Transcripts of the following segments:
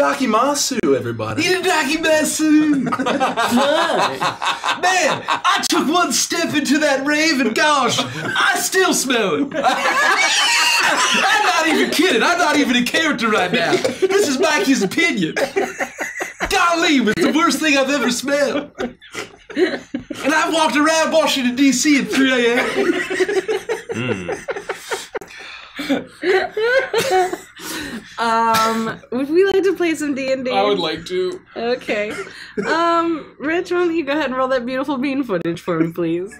Inudakimasu, everybody. Inudakimasu! Man, I took one step into that rave and gosh, I still smell it. I'm not even kidding. I'm not even in character right now. This is Mikey's opinion. Golly, it was the worst thing I've ever smelled. And I walked around Washington, D.C. at 3 a.m. Hmm. Um, would we like to play some D and D? I would like to. Okay. Um, Rich, why don't you go ahead and roll that beautiful bean footage for me, please?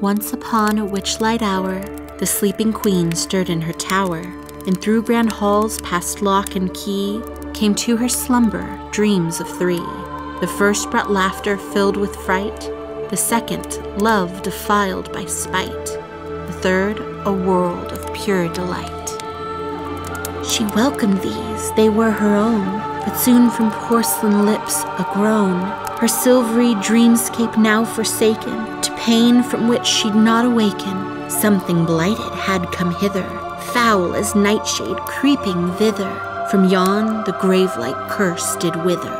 Once upon a witchlight hour, the sleeping queen stirred in her tower, and through grand halls past lock and key came to her slumber dreams of three. The first brought laughter filled with fright, the second, love defiled by spite, the third, a world of pure delight. She welcomed these, they were her own, but soon from porcelain lips a groan, her silvery dreamscape now forsaken, to pain from which she'd not awaken. Something blighted had come hither, foul as nightshade creeping thither. From yon the grave-like curse did wither.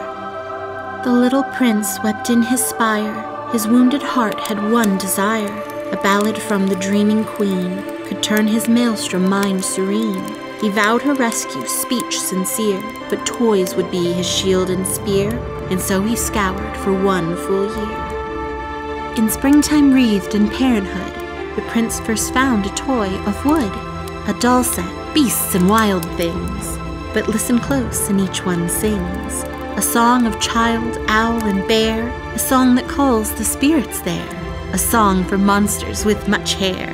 The little prince wept in his spire, his wounded heart had one desire. A ballad from the dreaming queen could turn his maelstrom mind serene. He vowed her rescue, speech sincere, but toys would be his shield and spear, and so he scoured for one full year. In springtime wreathed in parenthood, the prince first found a toy of wood, a doll set, beasts and wild things. But listen close, and each one sings a song of child, owl, and bear, a song that calls the spirits there, a song for monsters with much hair.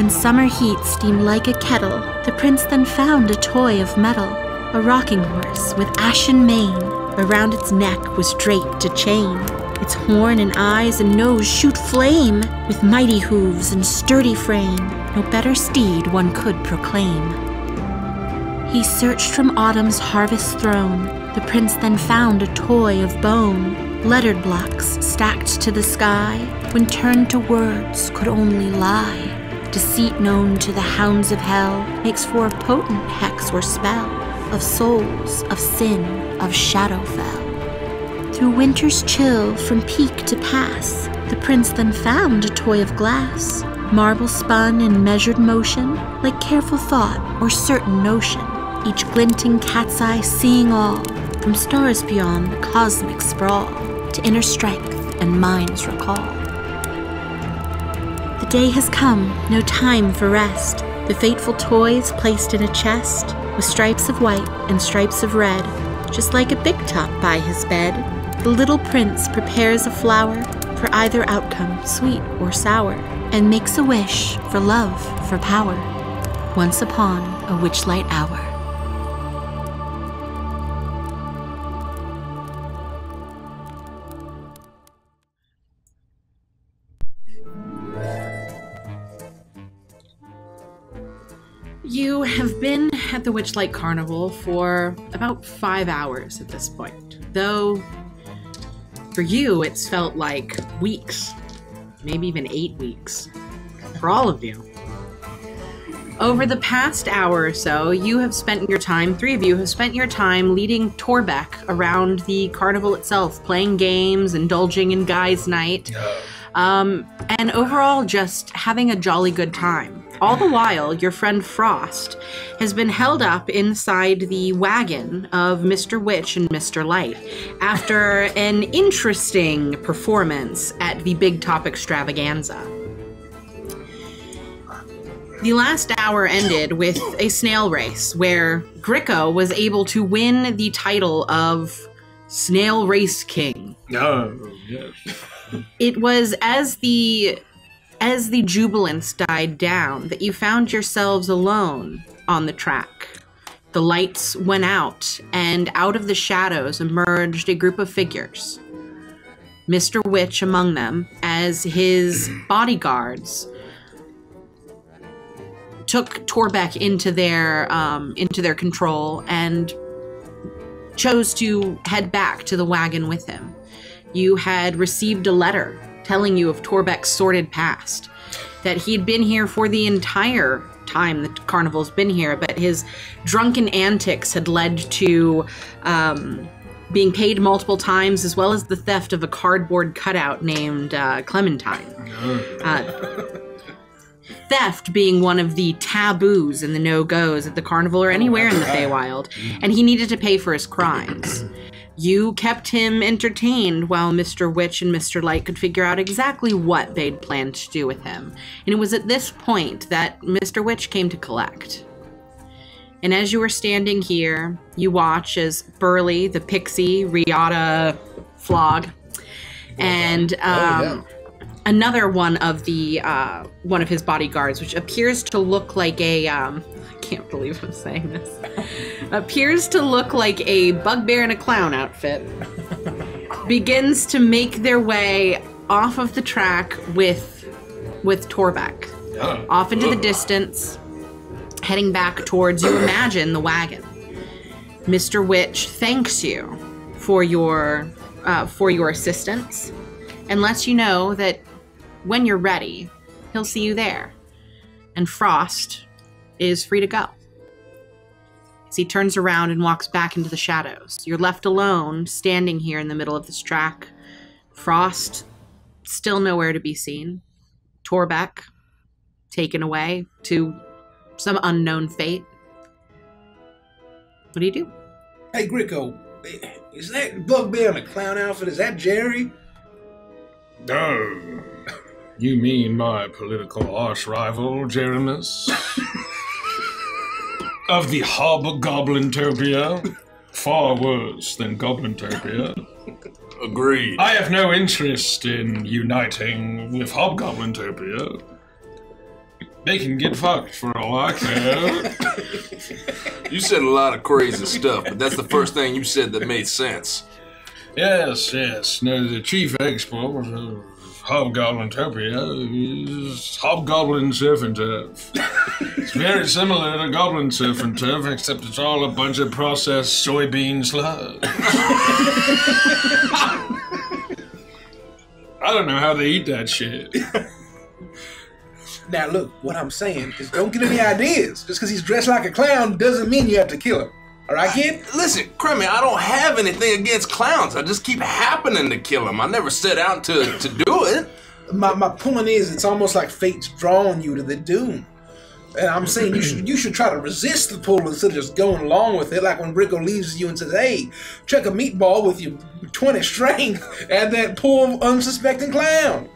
When summer heat steamed like a kettle, the prince then found a toy of metal, a rocking horse with ashen mane. Around its neck was draped a chain. Its horn and eyes and nose shoot flame, with mighty hooves and sturdy frame. No better steed one could proclaim. He searched from autumn's harvest throne. The prince then found a toy of bone, lettered blocks stacked to the sky. When turned to words, could only lie. Deceit known to the hounds of hell makes for a potent hex or spell of souls, of sin, of Shadowfell. Through winter's chill, from peak to pass, the prince then found a toy of glass, marble spun in measured motion, like careful thought or certain notion. Each glinting cat's eye seeing all, from stars beyond the cosmic sprawl, to inner strength and mind's recall. Day has come, no time for rest. The fateful toys placed in a chest, with stripes of white and stripes of red, just like a big top by his bed. The little prince prepares a flower for either outcome, sweet or sour, and makes a wish for love, for power. Once upon a witchlight hour. At the Witchlight Carnival for about five hours at this point. Though, for you, it's felt like weeks, maybe even eight weeks. For all of you. Over the past hour or so, you have spent your time, three of you have spent your time leading Torbeck around the carnival itself, playing games, indulging in guys' night, um, and overall just having a jolly good time. All the while, your friend Frost has been held up inside the wagon of Mr. Witch and Mr. Light after an interesting performance at the Big Top Extravaganza. The last hour ended with a snail race where Gricko was able to win the title of Snail Race King. No, yes. It was as the as the jubilance died down that you found yourselves alone on the track. The lights went out, and out of the shadows emerged a group of figures. Mr. Witch among them, as his bodyguards took Torbeck into their um, into their control and chose to head back to the wagon with him. You had received a letter telling you of Torbeck's sordid past, that he'd been here for the entire time the carnival's been here, but his drunken antics had led to um, being paid multiple times, as well as the theft of a cardboard cutout named uh, Clementine. Uh, theft being one of the taboos and the no goes at the carnival or anywhere in the Feywild, and he needed to pay for his crimes. You kept him entertained while Mr. Witch and Mr. Light could figure out exactly what they'd planned to do with him. And it was at this point that Mr. Witch came to collect. And as you were standing here, you watch as Burley, the pixie, Riata Flog, and um, another one of the uh, one of his bodyguards, which appears to look like a um, I can't believe I'm saying this. appears to look like a bugbear in a clown outfit. begins to make their way off of the track with with Torbeck off into the distance, heading back towards you imagine the wagon. Mr. Witch thanks you for your uh, for your assistance and lets you know that when you're ready, he'll see you there. And Frost is free to go. As he turns around and walks back into the shadows, you're left alone, standing here in the middle of this track. Frost, still nowhere to be seen. Torbeck, taken away to some unknown fate. What do you do? Hey, Gricko, is that bugbear in a clown outfit? Is that Jerry? Oh, you mean my political arch rival, Jeremus? of the Hobgoblintopia? Far worse than Goblintopia. Agreed. I have no interest in uniting with Hobgoblintopia. They can get fucked for all I care. You said a lot of crazy stuff, but that's the first thing you said that made sense. yes, yes. No, the chief export of Hobgoblintopia is Hobgoblin Surf and Turf. It's very similar to Goblin Surf and Turf, except it's all a bunch of processed soybean sludge. I don't know how they eat that shit. Now, look, what I'm saying is don't get any ideas. Just because he's dressed like a clown doesn't mean you have to kill him. All right, kid? Listen, Crummy, I don't have anything against clowns. I just keep happening to kill them. I never set out to, to do it. My, my point is, it's almost like fate's drawing you to the doom. And I'm saying you should you should try to resist the pull instead of just going along with it. Like when Bricko leaves you and says, "Hey, check a meatball with your 20 strength at that poor unsuspecting clown."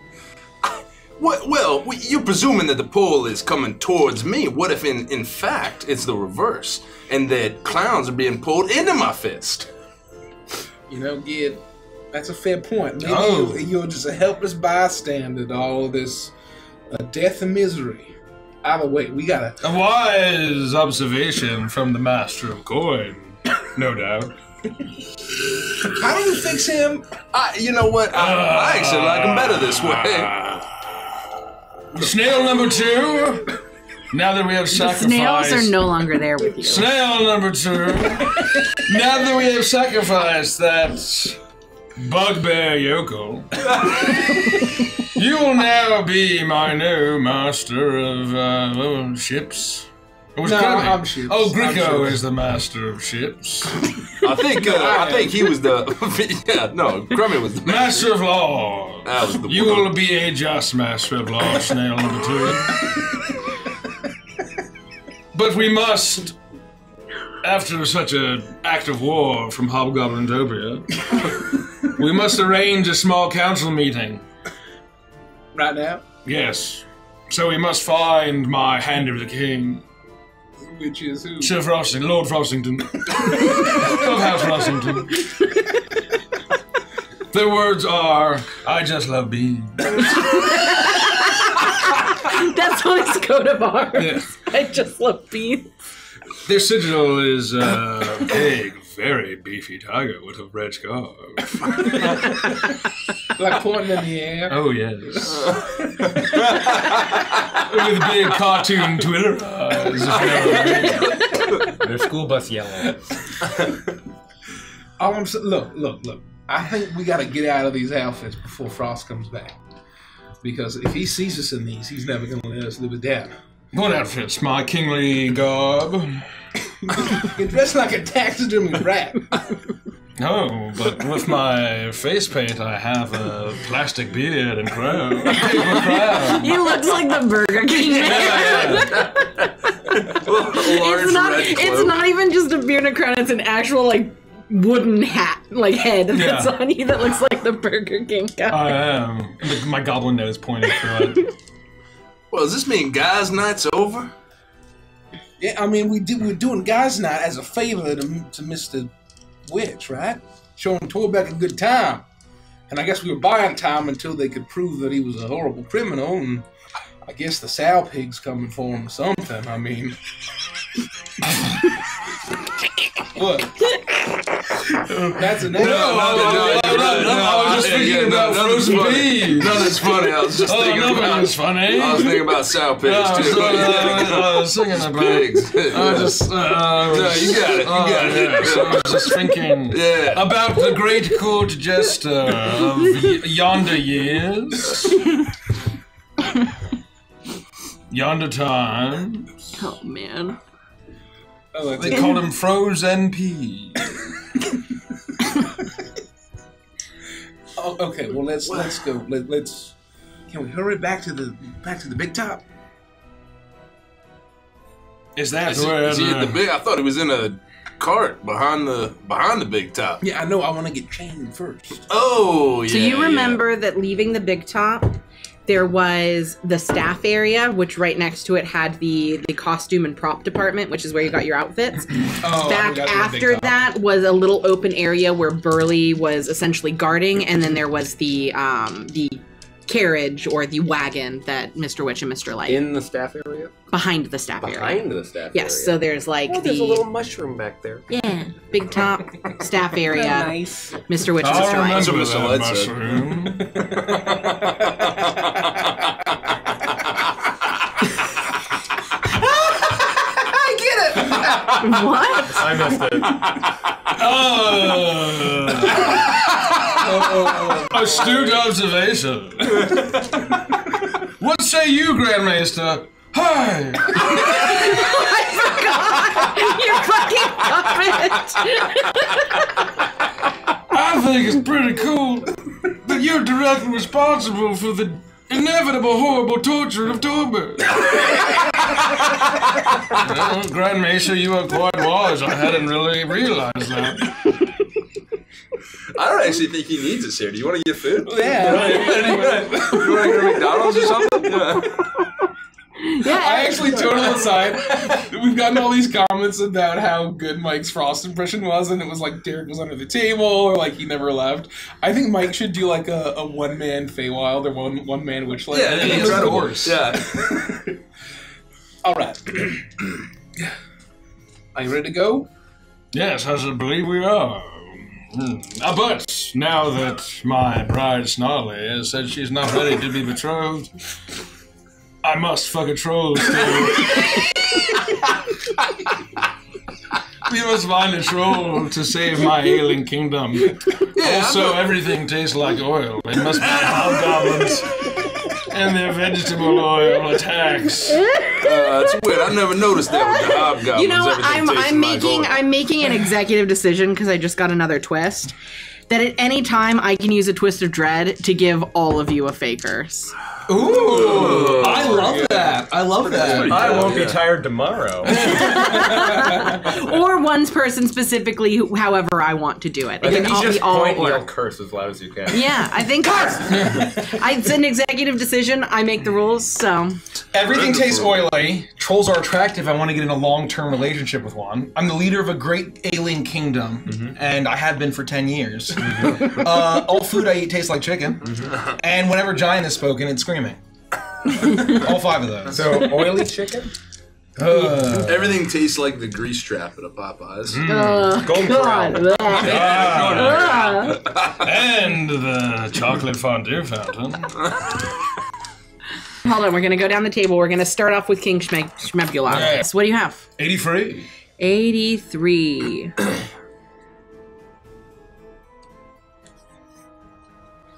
What, well, you're presuming that the pull is coming towards me. What if, in, in fact, it's the reverse, and that clowns are being pulled into my fist? You know, Gid, that's a fair point. Maybe Oh. you, you're just a helpless bystander to all this uh, death and misery. Either way, we gotta. A wise observation from the master of coin, no doubt. How do we fix him? I, you know what? I, I actually like him better this way. Snail number two. Now that we have The sacrificed. snails are no longer there with you. Snail number two. now that we have sacrificed that bugbear yokel, you will now be my new master of uh, ships. It was No, Kirby. I'm ships. Oh, I'm is the master of ships. I think uh, I think he was the yeah no Crummy was the Master of law. That was the You one. will be a just master of law, snail number two. but we must, after such an act of war from Hobgoblintopia, we must arrange a small council meeting. Right now? Yes. So we must find my hand of the king, Which is who? Sir Frosting, Lord Frostington, of House Frostington. Their words are, I just love beans. That's on his coat of arms. Yeah. I just love beans. Their sigil is uh, a big, very beefy tiger with a red scarf. Like pointing in the air. Oh, yes. with big cartoon Twitter eyes. Their school bus yellow. All I'm saying, look, look, look. I think we got to get out of these outfits before Frost comes back. Because if he sees us in these, he's never going to let us live it down. What outfits? My kingly garb? You're dressed like a taxidermy rat. Oh, but with my face paint, I have a plastic beard and crown. Crown. He looks like the Burger King man. Large It's not. It's not even just a beard and crown. It's an actual like wooden hat, like head that's Yeah. on you that looks like the Burger King guy. I am. The- My goblin nose pointing through it. Well, does this mean guys' night's over? Yeah, I mean, we did. We were doing guys' night as a favor to, to Mister Witch, right? Showing Torbeck a good time, and I guess we were buying time until they could prove that he was a horrible criminal, and I guess the sow pig's coming for him or something. I mean, what? That's a name. No, no, no, no, no, no, I was just thinking yeah, about nothing's frozen funny. peas. Nothing's funny. I was just Oh, thinking nothing about. is funny. I was thinking about sow pigs Yeah, too. so, uh, I was thinking about Pigs. I just, uh, I No, you got it. You oh, got it. yes, I was just thinking Yeah. about the great court jester of yonder years, yonder time. Oh man. Oh, They call him Frozen Pea. Oh, okay, well let's let's go. Let, let's. Can we hurry back to the back to the big top? Is that Is he, where is he at the the- big? I thought he was in a cart behind the behind the big top. Yeah, I know. I want to get chained first. Oh, yeah. So you yeah. remember that leaving the big top, there was the staff area, which right next to it had the the costume and prop department, which is where you got your outfits. Oh, Back forgot the big after that was a little open area where Burley was essentially guarding, and then there was the um the carriage or the wagon that Mr. Witch and Mr. Light In the staff area? behind the staff area. Behind the staff Yes, area. so there's like Oh, the there's a little mushroom back there. yeah big top staff area. Nice. Mr. Witch and I Mr. Light. remember Mr. that Light said. mushroom. What? I missed it. Oh. Astute observation. what say you, Grandmaster? Hi! you fucking puppet. I think it's pretty cool that you're directly responsible for the inevitable horrible torture of Torbeck. well, Grandmaster, you are quite wise. I hadn't really realized that. I don't actually think he needs us here. Do you want to get food? Yeah. you want to go to McDonald's or something? Yeah. I actually totally aside. We've gotten all these comments about how good Mike's frost impression was, and it was like Derek was under the table, or like he never left. I think Mike should do like a, a one man Feywild or one one man Witchlight. Yeah, I think yeah, it was of Yeah. All right. Are you ready to go? Yes, I believe we are. Hmm. Uh, but now that my bride Snarly has said she's not ready to be betrothed, I must fuck a troll still. we must find a troll to save my ailing kingdom. Yeah, also, everything tastes like oil. It must be hobgoblins and their vegetable oil attacks. Uh, that's weird. I never noticed that with the hobgoblins. You know, everything I'm I'm like making oil. I'm making an executive decision because I just got another twist. That at any time I can use a twist of dread to give all of you a Fey curse. Ooh, I love that. I love that. I won't Yeah. be tired tomorrow. or one person specifically, however I want to do it. I It think can you all just be all point and or. yell curse as loud as you can. Yeah, I think I, it's an executive decision. I make the rules, so Everything tastes oily. Trolls are attractive. I want to get in a long-term relationship with one. I'm the leader of a great alien kingdom, mm-hmm. and I have been for ten years. Mm-hmm. uh, all food I eat tastes like chicken, mm-hmm. and whenever giant is spoken, it's screaming. all five of those. So, oily chicken? Uh, Everything tastes like the grease trap at a Popeyes. uh, Golden God. Corral. And the chocolate fondue fountain. Hold on, we're gonna go down the table. We're gonna start off with King Schme- Schmebula. Yeah. So what do you have? 83. 83.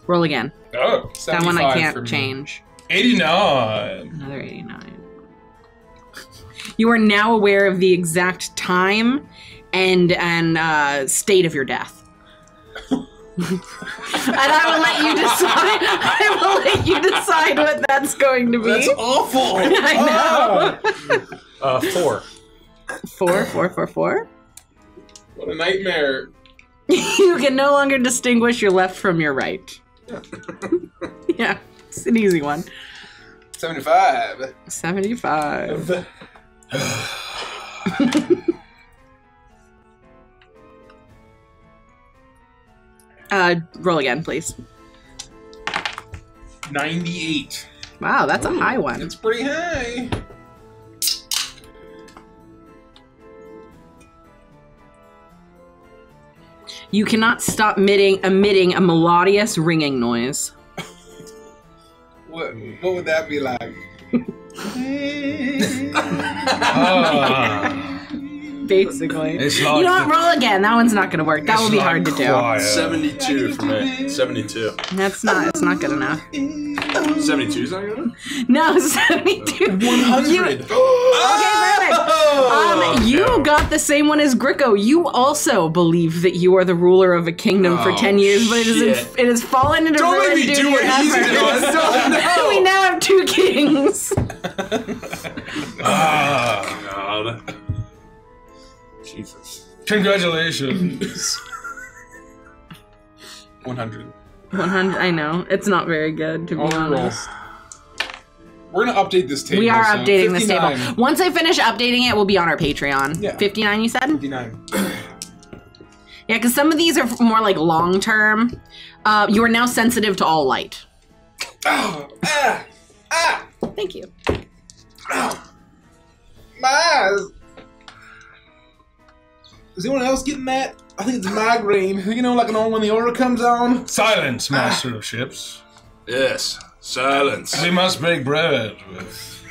Roll again. Oh. That one I can't change. 89. Another 89. You are now aware of the exact time and and uh, state of your death. and I will let you decide. I will let you decide what that's going to be. That's awful. I know. Uh, four. Four, four, four, four. What a nightmare. You can no longer distinguish your left from your right. yeah, it's an easy one. 75. 75. Uh, roll again, please. 98. Wow, that's a high one. It's pretty high. You cannot stop emitting, emitting a melodious ringing noise. What what would that be like? Ah, Basically. it's You like know what? the- Roll again. That one's not going to work. That it's will be hard to do. 72 for me. 72. That's not. It's not good enough. 72 is not good? Enough? No, seventy-two. 100. You- Okay, perfect. Um, you got the same one as Gricko. You also believe that you are the ruler of a kingdom for 10 years, but it is shit. it has fallen into Don't ruin make me do your what he's doing. No. we now have two kings. Ah, God. Jesus. congratulations. 100. One hundred. I know it's not very good to be Oh, honest. We're gonna update this table. We are so updating this table. Once I finish updating it, we'll be on our Patreon. Yeah. Fifty-nine. You said. 59. Yeah, because some of these are more like long term. Uh, you are now sensitive to all light. Oh, ah, ah, Thank you. my eyes. Is anyone else getting that? I think it's migraine. You know, like an when the aura comes on. Silence, master of ships. Yes. Silence. We must break bread with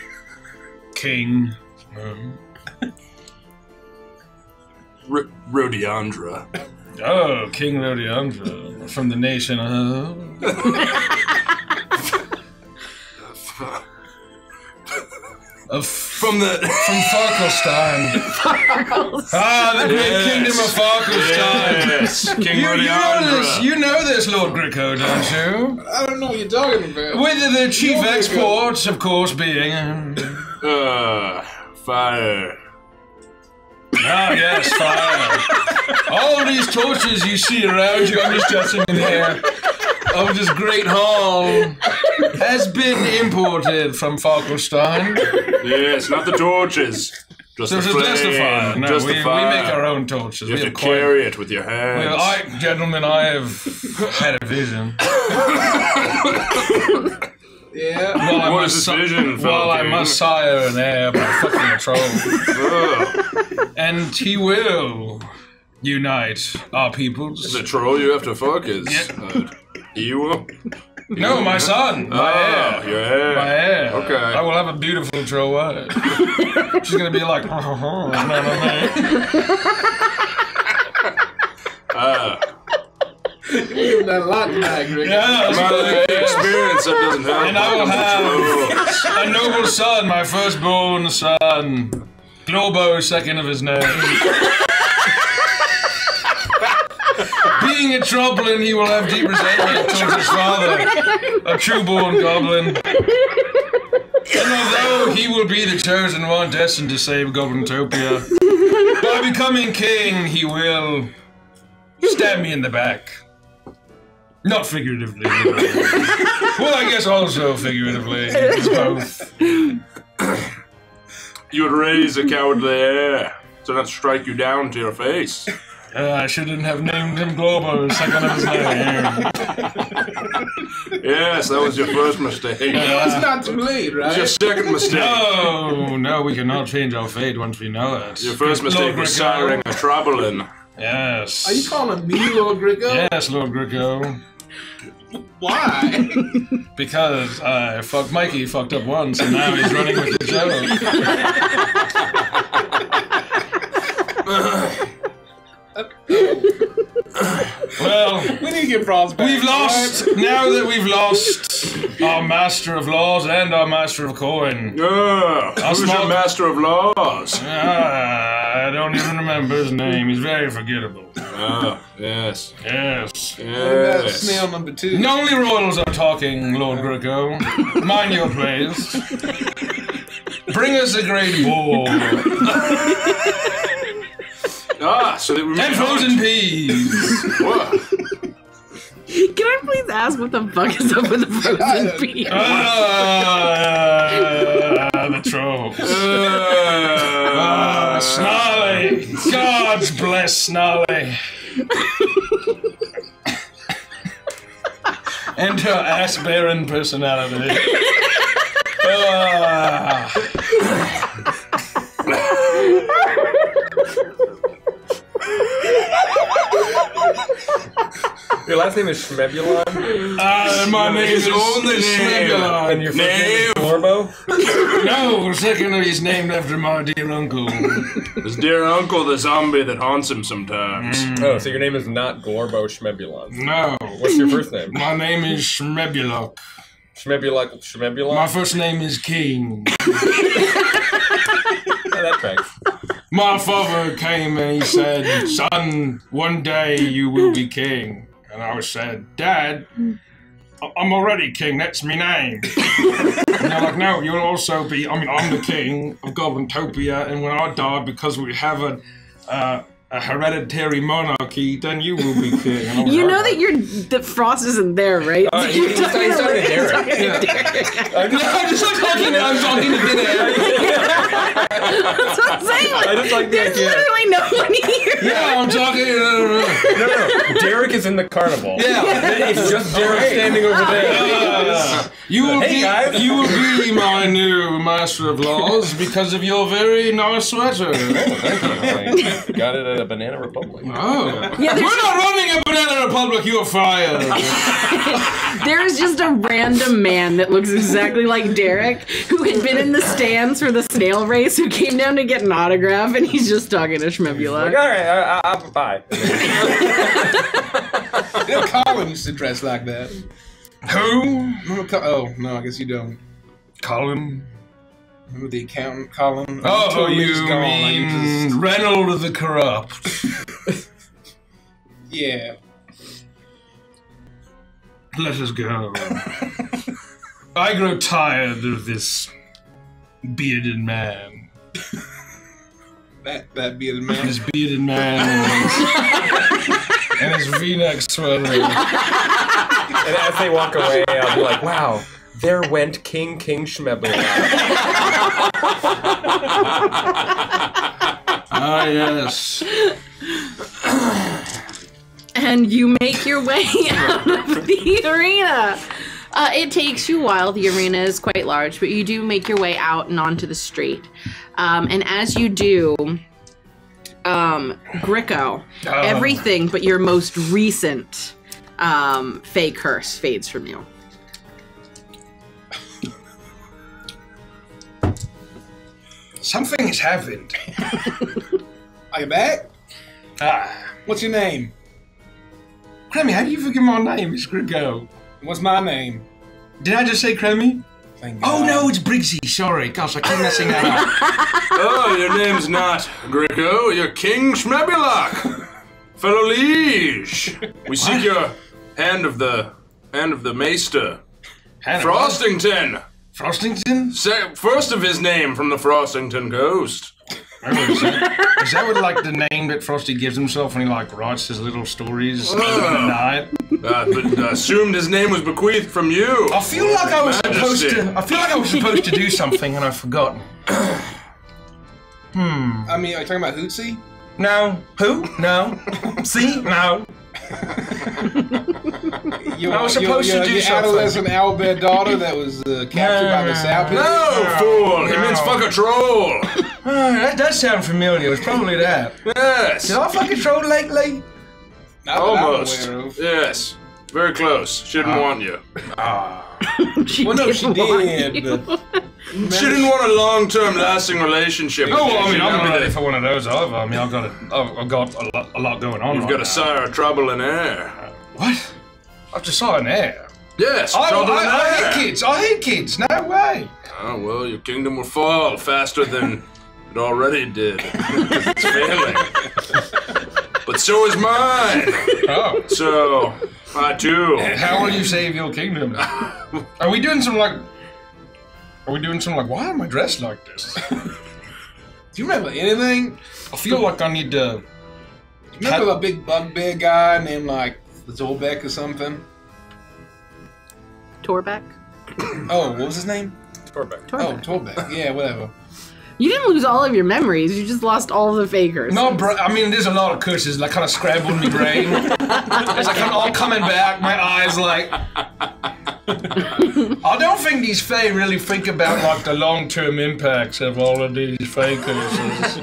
King. Um, R- Rodiandra. oh, King Rodiandra from the nation of. of From the. from Farkelstein. ah, the great Yes. kingdom of Farkelstein. Yes. King You, you know this, you know this, Lord Gricko, don't you? I don't know what you're talking about. With the chief Lord Gricko. exports, of course, being. um, Uh, fire. Ah, yes, fire. All these torches you see around you, I'm just judging in here, of this great hall, has been imported from Falkenstein. Yes, not the torches. Just So the it's just the fire. flame. No, just we, the we make our own torches. You we have have to quite- carry it with your hands. Well, I, gentlemen, I have had a vision. Yeah. Well, I What must is this si- vision, fellow While I must sire an heir by fucking a troll. And he will unite our peoples. the troll you have to fuck is Yeah. uh, Ewa. No, my son. My Oh, heir. your hair. My hair. Okay. I will have a beautiful troll wife. She's gonna be like, oh, oh, you know what I? Ah, You're that a lot tonight, Greg. Yeah, that's my experience that doesn't help. And I will have. A noble son, my firstborn son. Globo, second of his name. Being a Troblin, he will have deep resentment towards his father, a true-born goblin. And although he will be the chosen one destined to save Goblintopia, by becoming king, he will stab me in the back. Not figuratively. well, I guess also figuratively. It's both. You would raise a cowardly heir to not strike you down to your face. Uh, I shouldn't have named him Globo, second of his name. Yes, that was your first mistake. It's not too late, right? Your second mistake. No, no, we cannot change our fate once we know it. Your first Lord mistake was Gricko. siring a troublin. Yes. Are you calling me Lord Gricko? Yes, Lord Gricko. Why? Because uh, I fucked Mikey, fucked up once, and now he's running with the joke. well, we need to get Frostbite. we've lost. Now that we've lost our master of laws and our master of coin. Ah, who's small- your master of laws? Ah, I don't even remember his name. He's very forgettable. Ah, yes, Yes. yes. Snail number two. No, only royals are talking, Lord Greco. Mind your place. Bring us a great boar Ah, so they remain and frozen peas. What? Can I please ask what the fuck is up with the frozen peas? Ah, the trolls. Ah, Uh, Snarly. Gods bless Snarly. and her ass bearing personality. Ah. Your last name is Schmebulon, Ah, my name His is only name. Schmebulon. and your first name Name. is Glorbo. No, secondly, he's named after my dear uncle. His dear uncle, the zombie that haunts him sometimes. Oh, so your name is not Glorbo Schmebulon. No, What's your first name? my name is Schmebulok. Schmebulon. My first name is King. Oh, that tracks. My father came and he said, Son, one day you will be king. And I said, Dad, I'm already king, that's my name. and they're like, No, you'll also be, I mean, I'm the king of Goblintopia, and when I die, because we have a, uh, a hereditary monarchy, then you will be king. And You know that you're that Frost isn't there, right? Uh, he- he's talking- he's talking to Derek. I'm just like talking, I'm talking to thin air. That's what I'm saying. Like, I just like the there's idea. literally no one here. Yeah, I'm talking. Uh, No, no, Derek is in the carnival. yeah. It's just Derek standing over there. Uh, you will Hey, be guys. you will be my new master of laws because of your very nice sweater. Thank I got it at a Banana Republic. Oh, Yeah, we're there's, not running a banana republic. You are fired. there's just a random man that looks exactly like Derek who had been in the stands for the snail race who came down to get an autograph and he's just talking to Like, all right, I, I, I, bye. You know, Colin used to dress like that. Who? Oh, no, I guess you don't. Colin. Remember the accountant, Colin? Oh, Totally you just gone, like, he mean just- Reynold the Corrupt? yeah. Let us go. I grow tired of this bearded man. That, that bearded man. This bearded man and his, and his V-neck sweater. And as they walk away, I'll be like, wow, there went King King Schmebulon. Ah, yes. and you make your way out of the arena. Uh, it takes you a while. The arena is quite large, but you do make your way out and onto the street. Um, and as you do, um, Gricko, everything but your most recent um, Fey curse fades from you. Something has happened. Are you back? Ah. What's your name? Kremy, how do you forget my name? It's Grigo. What's my name? Did I just say Kremy? Thank Oh God. no, it's Briggsy. Sorry. Gosh, I keep messing that up. Oh, your name's not Greco, you're King Schmebulok. Fellow liege. We seek your hand of the hand of the maester. Hannah, Frostington. Frostington? Say, first of his name from the Frostington Ghost. Oh, is, that, is that what, like the name that Frosty gives himself when he like writes his little stories at night? Uh, but uh, assumed his name was bequeathed from you. I feel like I was supposed to. I feel like I was supposed to do something and I've forgotten. Hmm. I mean, are you talking about Hootsie? No. Who? No. See? No. Your, I was supposed your, to do your something. adolescent owlbear daughter that was uh, captured by the South. No, fool! He No. means fuck a troll. Oh, that does sound familiar. It's probably that. Yes. Did I fuck a troll lately? Not Almost. Yes. Very close. Shouldn't want you. She Well, no, she didn't want did, you. but She didn't want a long-term lasting relationship. Oh, well, I mean, I'm wanted not ready for one of those either. I mean, I've got a, I've I've got a lot, a lot going on. You've right got now. a sire of trouble in air. What? I just saw an air. Yes, I, trouble in I, I hate kids. I hate kids. No way. Oh, well, your kingdom will fall faster than it already did. it's failing. But so is mine. Oh. So, I too. How will you save your kingdom? Are we doing some like? Are we doing some like? Why am I dressed like this? Do you remember anything? I feel like I need to. Remember a big bugbear guy named like Zolbeck or something? Torbeck? Oh, what was his name? Torbeck. Oh, Torbeck. Torbeck. Yeah, whatever. You didn't lose all of your memories. You just lost all the Fey curses. No, bro. I mean, there's a lot of curses that kind of scrambled my brain. it's like I'm all coming back. My eyes like. I don't think these Fae really think about like the long-term impacts of all of these Fae curses.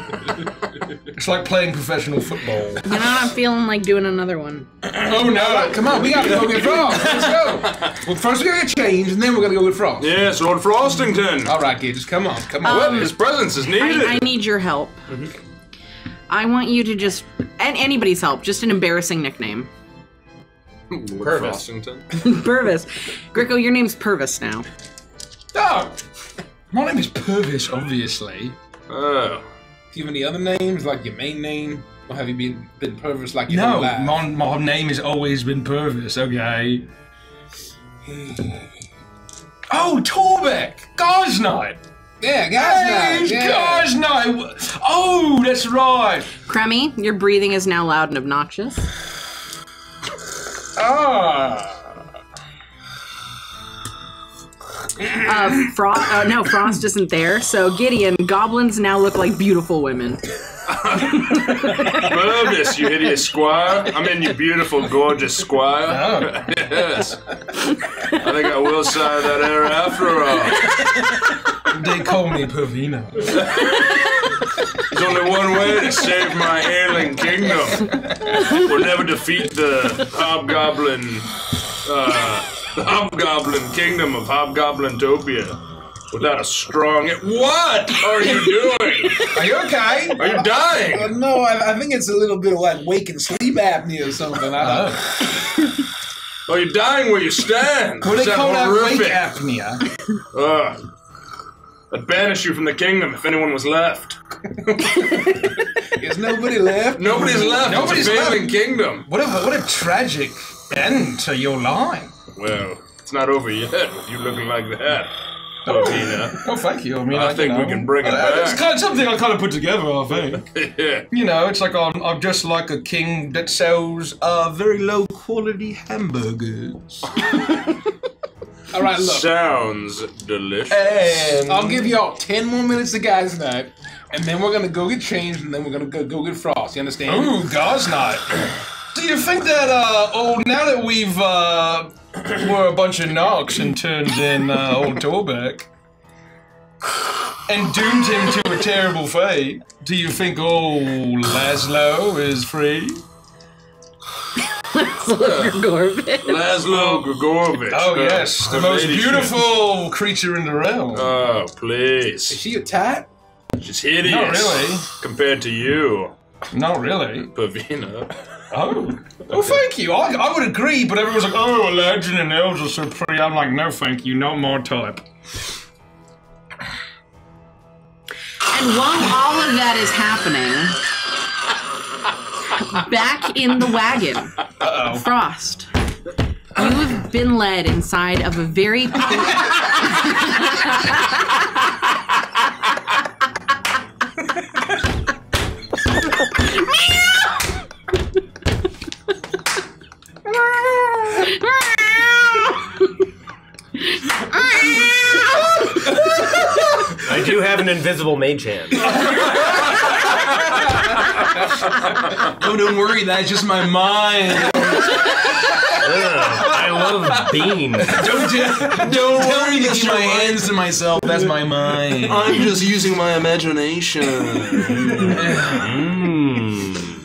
it's like playing professional football. You know, what? I'm feeling like doing another one. Oh no! Come on, we gotta go get Frost. Let's go. Well, first we gotta get changed, and then we're gonna go get Frost. Yes, Lord Frostington. All right, kid, just come on, come on. Um, well, his presence is needed. I, I need your help. Mm-hmm. I want you to just, and anybody's help, just an embarrassing nickname. Lord Purvis. Frostington. Purvis. Greco, your name's Purvis now. Oh, my name is Purvis, obviously. Oh. Do you have any other names, like your main name, or have you been been Purvis like your whole No, my, my name has always been Purvis. Okay. Oh, Torbeck, guys' night. Yeah, guys, Hey, now. Yeah. guys' night. Oh, that's right. Kremy, your breathing is now loud and obnoxious. Ah. Uh, Frost, uh, no, Frost isn't there. So Gideon, goblins now look like beautiful women. Purvis, you hideous squire. I mean, you beautiful, gorgeous squire. Oh. Yes. I think I will sign that air after all. They call me Purvina. There's only one way to save my ailing kingdom. We'll never defeat the hobgoblin, uh, the hobgoblin kingdom of Hobgoblintopia without a strong. What are you doing? Are you okay? Are you Uh, dying? no, I, I think it's a little bit of like wake and sleep apnea or something. I don't. Oh. Are dying where you stand? Well, Is they that call that wake apnea. Ugh. I'd banish you from the kingdom if anyone was left. There's nobody left. Nobody's left. Nobody's it's a left. failing kingdom. What a what a tragic end to your line. Well, it's not over yet with you looking like that, Pavina. Oh, thank you. I mean, I you think we know, can bring it uh, It's kind of something I kind of put together. I think. yeah. You know, it's like I'm, I'm just like a king that sells uh, very low quality hamburgers. All right, look. Sounds delicious. And I'll give y'all ten more minutes of guys' night, and then we're gonna go get changed, and then we're gonna go, go get Frost. You understand? Ooh, God's night. Do you think that, uh, oh, now that we've, uh, were a bunch of knocks and turned in, uh, old Torbeck and doomed him to a terrible fate, do you think old Laszlo is free? Laszlo Grigorovich. Oh, uh, yes, the her most ladyship. beautiful creature in the realm. Oh, please. Is she a tat? She's hideous. Not really. Compared to you, Not really. Pavina. Oh. oh. Well, thank you. I, I would agree, but everyone's like, oh, a legend and elves are so pretty. I'm like, no, thank you. Not my type. And while all of that is happening, back in the wagon, Uh-oh. Frost, you have been led inside of a very. I do have an invisible mage hand. Oh, don't worry, that's just my mind. I love beans. don't don't worry, that's my hands to myself. That's my mind. I'm just using my imagination. Mm.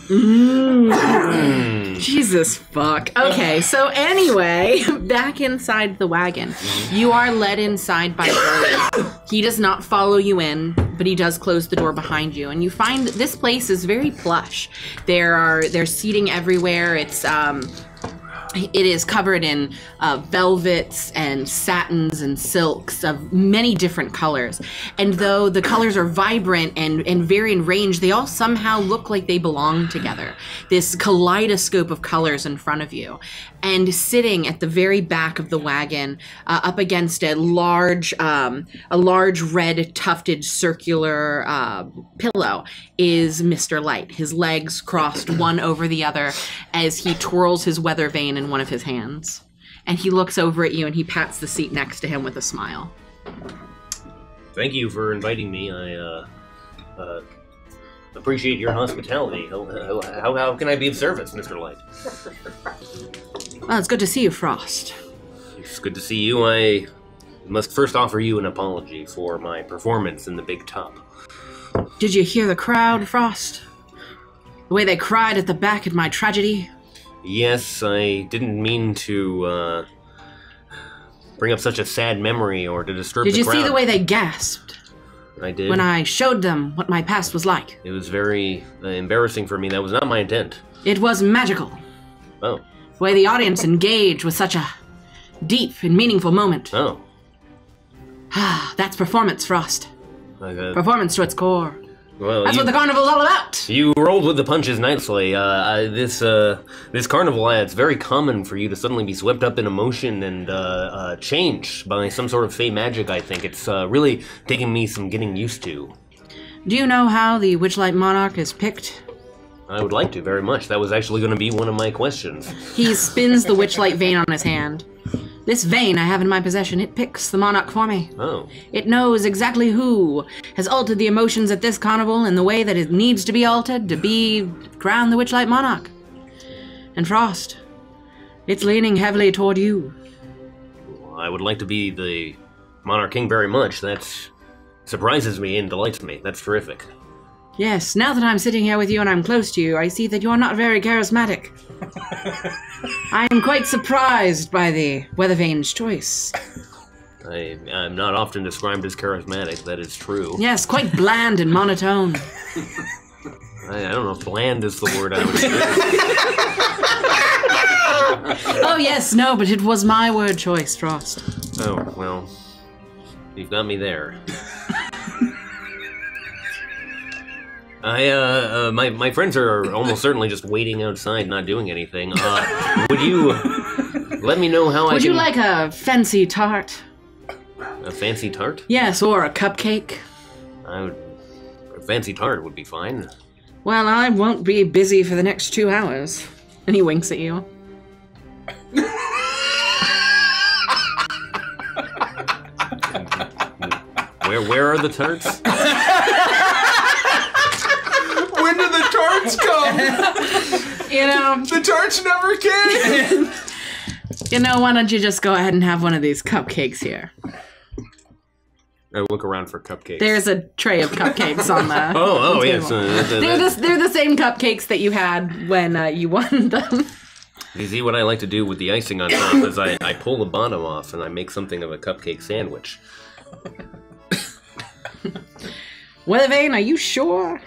Mm. Mm. Jesus fuck. Okay, so anyway, back inside the wagon, you are led inside by. He does not follow you in, but he does close the door behind you, and you find that this place is very plush. There are there's seating everywhere. It's um It is covered in uh, velvets and satins and silks of many different colors. And though the colors are vibrant and, and vary in range, they all somehow look like they belong together. This kaleidoscope of colors in front of you. And sitting at the very back of the wagon, uh, up against a large, um, a large red tufted circular uh, pillow, is Mr. Light. His legs crossed one over the other as he twirls his weather vane in one of his hands. And he looks over at you and he pats the seat next to him with a smile. Thank you for inviting me. I uh, uh, appreciate your hospitality. How, how, how can I be of service, Mr. Light? Well, it's good to see you, Frost. It's good to see you. I must first offer you an apology for my performance in the big Top. Did you hear the crowd, Frost? The way they cried at the back at my tragedy? Yes, I didn't mean to uh, bring up such a sad memory or to disturb Did you crowd. see the way they gasped I did? when I showed them what my past was like? It was very uh, embarrassing for me. That was not my intent. It was magical. Oh, The way the audience engaged with such a deep and meaningful moment. oh. Ah, that's performance, Frost. Uh, Performance to its core. Well, That's you, what the carnival's all about. you rolled with the punches nicely. Uh, I, this uh, this carnival, uh, it's very common for you to suddenly be swept up in emotion and uh, uh, changed by some sort of fey magic. I think it's uh, really taking me some getting used to. Do you know how the Witchlight Monarch is picked? I would like to very much. That was actually going to be one of my questions. He spins the Witchlight vane on his hand. This vane I have in my possession, it picks the monarch for me. Oh, It knows exactly who has altered the emotions at this carnival in the way that it needs to be altered to be crowned the Witchlight Monarch. And Frost, it's leaning heavily toward you. I would like to be the Monarch King very much. That surprises me and delights me. That's terrific. Yes, now that I'm sitting here with you and I'm close to you, I see that you're not very charismatic. I'm quite surprised by the Weathervane's choice. I, I'm not often described as charismatic. That is true. Yes, quite bland and monotone. I, I don't know if bland is the word I would use. Oh, yes, no, but it was my word choice, Frost. oh well, you've got me there. I uh, uh my my friends are almost certainly just waiting outside, not doing anything. Uh, would you let me know how I Would you like a fancy tart? a fancy tart? Yes, or a cupcake? I would a fancy tart would be fine. Well, I won't be busy for the next two hours. And he winks at you. Where where are the tarts? When tarts come? You know, the tarts never came. you know, why don't you just go ahead and have one of these cupcakes here? I look around for cupcakes. There's a tray of cupcakes on the. oh oh the yes. table. Uh, that- They're the, they're the same cupcakes that you had when uh, you won them. You see what I like to do with the icing on top is I, I pull the bottom off and I make something of a cupcake sandwich. Weathervane, are you sure?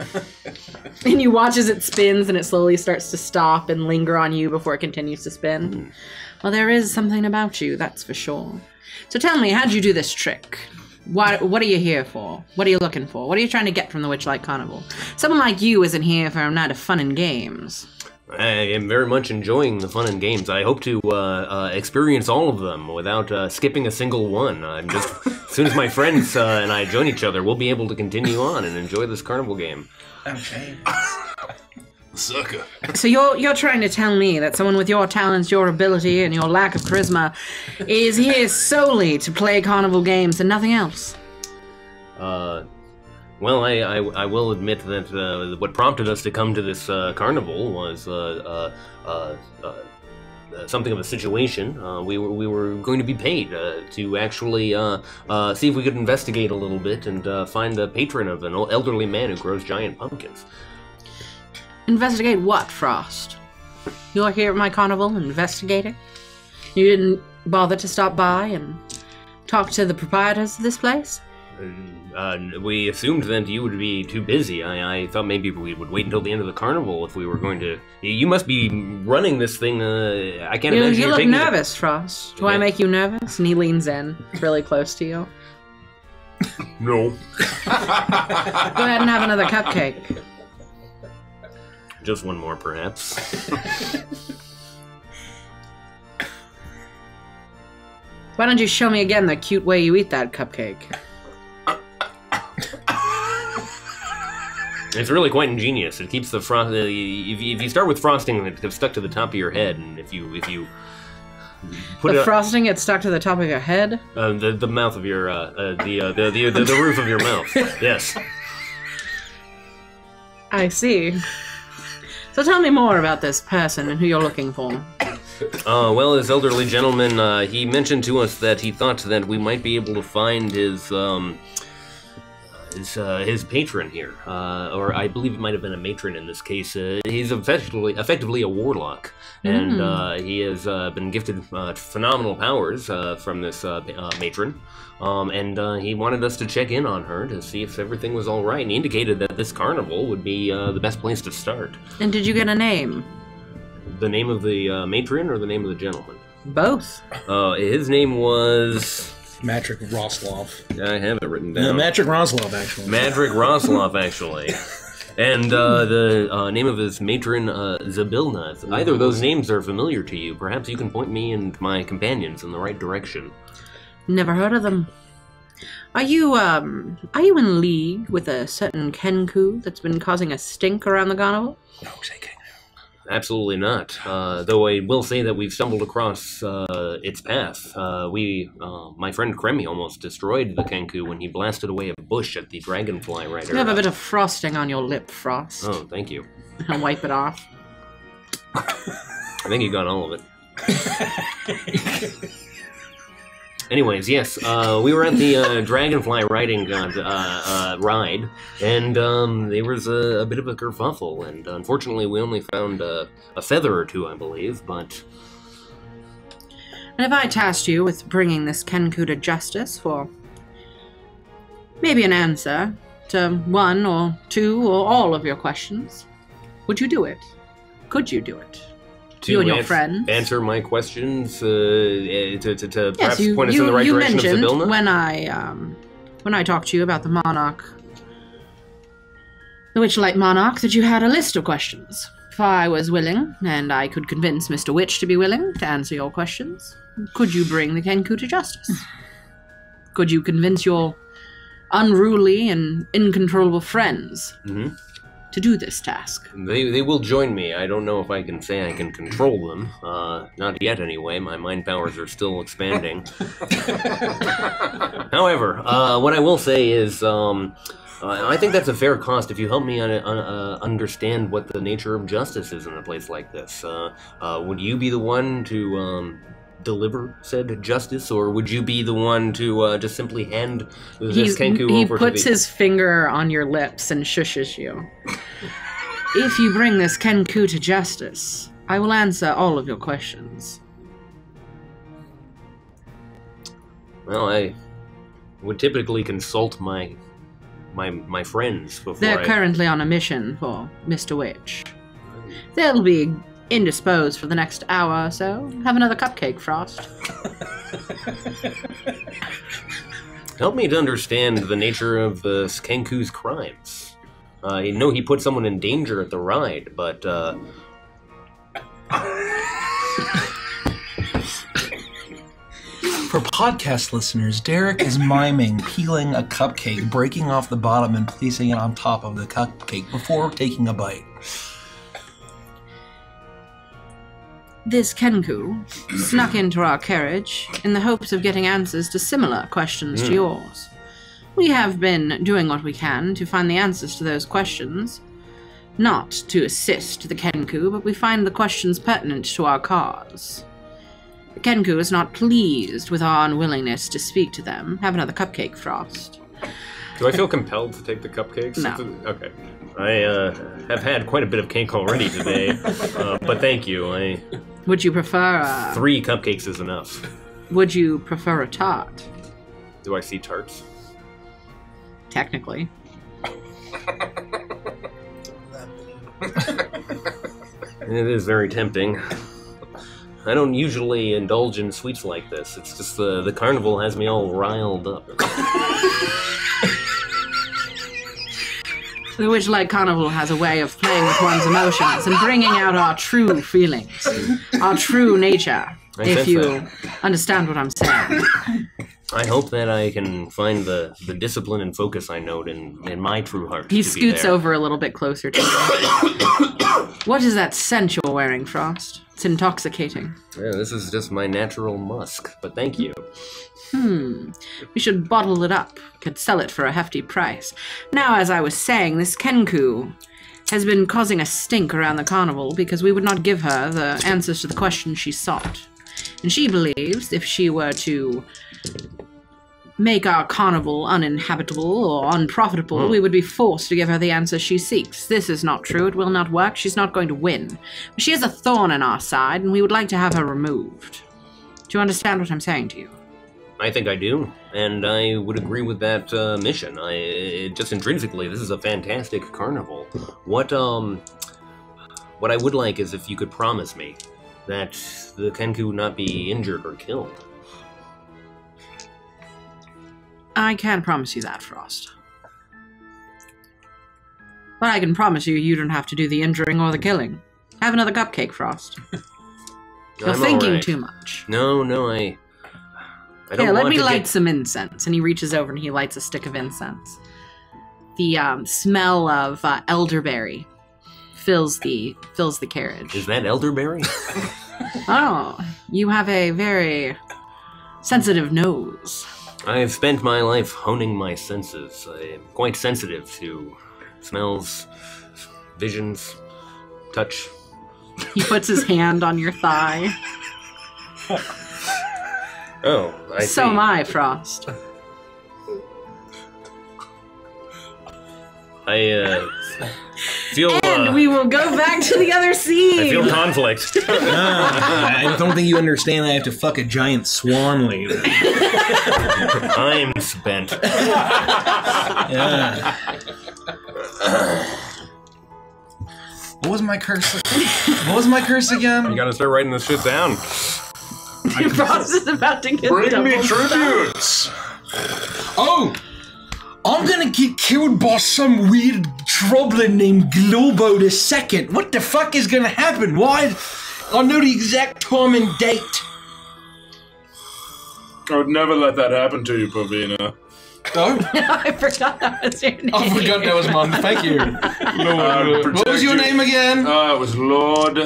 and you watch as it spins and it slowly starts to stop and linger on you before it continues to spin. Hmm. Well, there is something about you, that's for sure. So tell me, how'd you do this trick? What, what are you here for? What are you looking for? What are you trying to get from the Witchlight Carnival? Someone like you isn't here for a night of fun and games. I am very much enjoying the fun and games. I hope to uh, uh, experience all of them without uh, skipping a single one. I'm just as soon as my friends uh, and I join each other, we'll be able to continue on and enjoy this carnival game. Okay. Sucker. So you're you're trying to tell me that someone with your talents, your ability, and your lack of charisma is here solely to play carnival games and nothing else? Uh, well, I, I, I will admit that uh, what prompted us to come to this uh, carnival was uh, uh, uh, uh, something of a situation. Uh, we were we were going to be paid uh, to actually uh, uh, see if we could investigate a little bit and uh, find the patron of an elderly man who grows giant pumpkins. Investigate what, Frost? You're here at my carnival investigating? You didn't bother to stop by and talk to the proprietors of this place? Uh, we assumed that you would be too busy. I, I thought maybe we would wait until the end of the carnival if we were going to. You must be running this thing. Uh, I can't You, imagine you look taking it- nervous, Frost. Do I make you nervous? And he leans in. Really close to you. No. Go ahead and have another cupcake. Just one more, perhaps. Why don't you show me again the cute way you eat that cupcake? It's really quite ingenious. It keeps the frost. If, you- if you start with frosting, it's stuck to the top of your head, and if you if you put the it frosting gets stuck to the top of your head. uh, the the mouth of your uh, uh, the, uh, the the the the roof of your mouth. Yes. I see. So tell me more about this person and who you're looking for. Uh, well, this elderly gentleman, uh, he mentioned to us that he thought that we might be able to find his, um, his, uh, his patron here. Uh, or I believe it might have been a matron in this case. Uh, he's effectively, effectively a warlock. And Mm. uh, he has uh, been gifted uh, phenomenal powers uh, from this uh, uh, matron. Um, and uh, he wanted us to check in on her to see if everything was all right. And he indicated that this carnival would be uh, the best place to start. And did you get a name? The name of the uh, matron or the name of the gentleman? Both. Uh, his name was. Matrick Roslof. I have it written No, down. Matrick Roslof, actually. Madrick Roslof, actually. And uh, the uh, name of his matron, uh, Zybilna. Either of those names are familiar to you. Perhaps you can point me and my companions in the right direction. Never heard of them. Are you um are you in league with a certain Kenku that's been causing a stink around the carnival? No, say King. Absolutely not. Uh, though I will say that we've stumbled across uh, its path. Uh, we, uh, my friend Kremy almost destroyed the Kenku when he blasted away a bush at the Dragonfly Rider. You have a bit of frosting on your lip, Frost. Oh, thank you. I'll wipe it off. I think you got all of it. Anyways, yes, uh, we were at the uh, Dragonfly riding uh, uh, uh, ride, and um, there was a, a bit of a kerfuffle, and unfortunately, we only found uh, a feather or two, I believe. But And if I tasked you with bringing this Kenku to justice for maybe an answer to one or two or all of your questions, would you do it? Could you do it? To You and your ans- friends? answer my questions, uh, eh, to, to, to perhaps you, point us you, in the right you direction of mentioned Zybilna. when I um, when I talked to you about the monarch, the Witchlight monarch, that you had a list of questions. If I was willing, and I could convince Mr. Witch to be willing to answer your questions, could you bring the Kenku to justice? could you convince your unruly and incontrollable friends Mhm. To do this task? They, they will join me. I don't know if I can say I can control them. Uh, not yet, anyway. My mind powers are still expanding. However, uh, what I will say is, um, uh, I think that's a fair cost if you help me un- un- uh, understand what the nature of justice is in a place like this. Uh, uh, would you be the one to um, deliver said justice, or would you be the one to uh, just simply hand this He's- Kenku he over puts to the... his finger on your lips and shushes you. if you bring this Kenku to justice, I will answer all of your questions. Well, I would typically consult my my my friends before They're I. currently on a mission for Mr. Witch. They'll be indisposed for the next hour or so. Have another cupcake, Frost. Help me to understand the nature of the Kenku's crimes. I know he put someone in danger at the ride, but uh, For podcast listeners, Derek is miming peeling a cupcake, breaking off the bottom, and placing it on top of the cupcake before taking a bite. This Kenku snuck into our carriage in the hopes of getting answers to similar questions to Hmm. yours. We have been doing what we can to find the answers to those questions. Not to assist the Kenku, but we find the questions pertinent to our cause. The Kenku is not pleased with our unwillingness to speak to them. Have another cupcake, Frost. do I feel compelled to take the cupcakes? No. Okay. I uh, have had quite a bit of cake already today, uh, but thank you. I, Would you prefer a, three cupcakes is enough. Would you prefer a tart? Do I see tarts? technically. It is very tempting. I don't usually indulge in sweets like this. It's just the the carnival has me all riled up. The Witchlight Carnival has a way of playing with one's emotions and bringing out our true feelings, our true nature, if you that. understand what I'm saying. I hope that I can find the, the discipline and focus I note in, in my true heart. He to be scoots over a little bit closer to you. what is that scent you're wearing, Frost? It's intoxicating. Yeah, this is just my natural musk, but thank you. Hmm. We should bottle it up. Could sell it for a hefty price. Now, as I was saying, this Kenku has been causing a stink around the carnival because we would not give her the answers to the questions she sought. And she believes if she were to make our carnival uninhabitable or unprofitable, we would be forced to give her the answer she seeks. This is not true. It will not work. She's not going to win. She is a thorn in our side, and we would like to have her removed. Do you understand what I'm saying to you? I think I do, and I would agree with that uh, mission. I it, just intrinsically, this is a fantastic carnival. What um, what I would like is if you could promise me that the Kenku would not be injured or killed. I can't promise you that, Frost. But I can promise you you don't have to do the injuring or the killing. Have another cupcake, Frost. You're I'm thinking alright. too much. No, no, I. I don't Here, let me light get- some incense. And he reaches over and he lights a stick of incense. The um, smell of uh, elderberry fills the fills the carriage. Is that elderberry? Oh, you have a very sensitive nose. I've spent my life honing my senses. I'm quite sensitive to smells, visions, touch. He puts his hand on your thigh. Oh, I so see. am I, Frost. I uh, feel. And uh, we will go back to the other scene. I feel conflict. I don't think you understand. I have to fuck a giant swan later. I'm spent. Yeah. What was my curse? What was my curse again? You gotta start writing this shit down. Frost is about to get Bring me tributes. Oh! I'm gonna get killed by some weird troubling named Globo the Second. What the fuck is gonna happen? Why? I know the exact time and date. I would never let that happen to you, Pavina. Oh, I forgot that was your name. I forgot that was mine. Thank you. Lord, What was your name again? Uh, it was Lord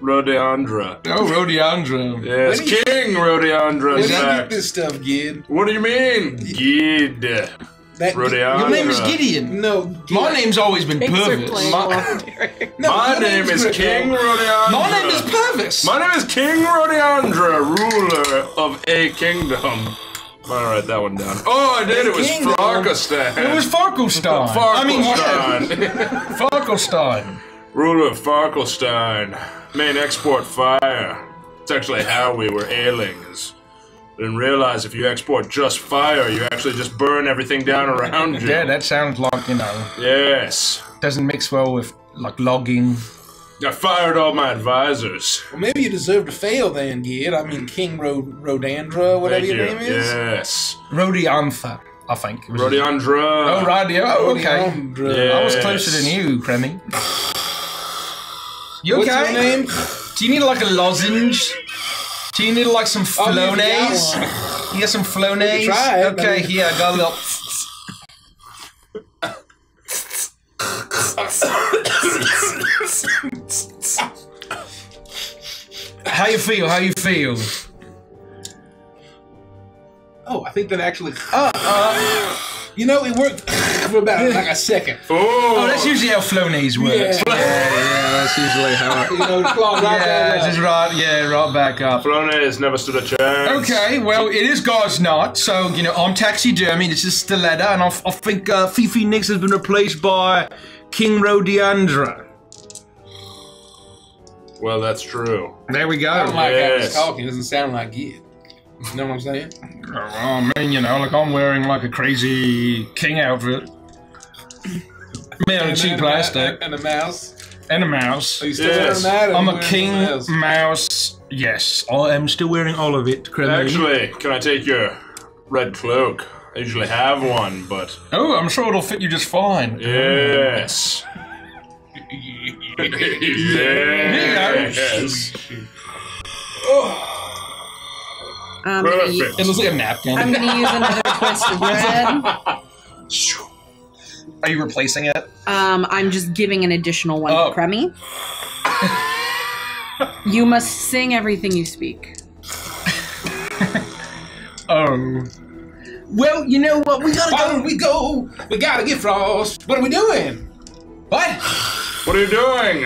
Rodiandra. Oh, Rodiandra. Yes, King Rodiandra, Where in do you get this stuff, Gid? What do you mean? Gid. That, Rodiandra. Your name is uh, Gideon. No, Gid. My name's always been Thanks for Purvis. playing My, Walter. No, My your name name's is Grifo. King Rodiandra. my name is Purvis. My name is King Rodiandra, ruler of a kingdom. I'm gonna write that one down. Oh, I did. It was Kingdom. Farkastan. It was Farkelstein. I mean, Farkelstein. Farkelstein. ruler of Farkelstein. Main export fire. It's actually how we were ailings. Didn't realize if you export just fire, you actually just burn everything down around you. Yeah, that sounds like, you know, Yes. doesn't mix well with, like, logging. I fired all my advisors. Well, maybe you deserve to fail then, Gid. I mean, King Ro- Rodandra, whatever Thank your you. name is. Yes. Rodiantha, I think. it Rodiandra. Oh, radio. Oh, okay. Rodandra. I was closer than you, Kremy. You What's okay? your name? Do you need like a lozenge? Do you need like some Oh, you got flonase? one. You got some flonase? try Okay, I mean- here, I got a little. How you feel? How you feel? Oh, I think that actually. Uh, uh, you know, it worked for about like a second. Oh, that's usually how flonase works. Yeah. yeah, that's usually how. You know, right Yeah, back just right, yeah, right back up. Flone has never stood a chance. Okay, well, it is God's Knot, so, you know, I'm Taxidermy, this is Stiletta, and I, I think uh, Fifi Nix has been replaced by King Rodiandra. Well, that's true. There we I don't go. like how he's Yes. talking. It doesn't sound like Gid. You know what I'm saying? Oh, I mean, you know, like I'm wearing like a crazy king outfit. Made of cheap and, plastic And, and a mouse. and a mouse. Are you still Yes. wearing that? I'm a king something else? mouse. Yes, I am still wearing all of it. Creme. Actually, can I take your red cloak? I usually have one, but Oh, I'm sure it'll fit you just fine. yes. yes. Um, I'm gonna u- Perfect. It looks like a napkin. I'm gonna use another twist of red. Are you replacing it? Um, I'm just giving an additional one Oh. to Kremy. you must sing everything you speak. Oh. Well, you know what? We gotta On we go. We gotta get Frost. What are we doing? What? What are you doing?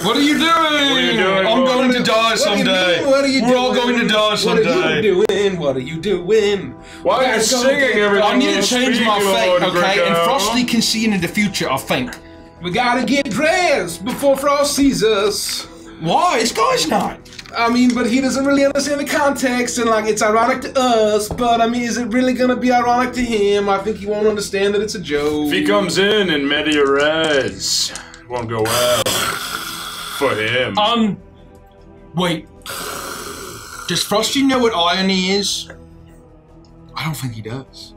What are you doing? are you doing, I'm going to die What are you someday. doing? What are you We're doing? all going to die someday. What are you doing? What are you doing? Why are you Gotta singing everything? I need to change my fate, okay? And Frosty can see into the future, I think. We gotta get prayers before Frost sees us. Why? It's guys' night. I mean, but he doesn't really understand the context, and like it's ironic to us. But I mean, is it really gonna be ironic to him? I think he won't understand that it's a joke. If he comes in in media res, it won't go well for him. Um, wait. Does Frosty know what irony is? I don't think he does.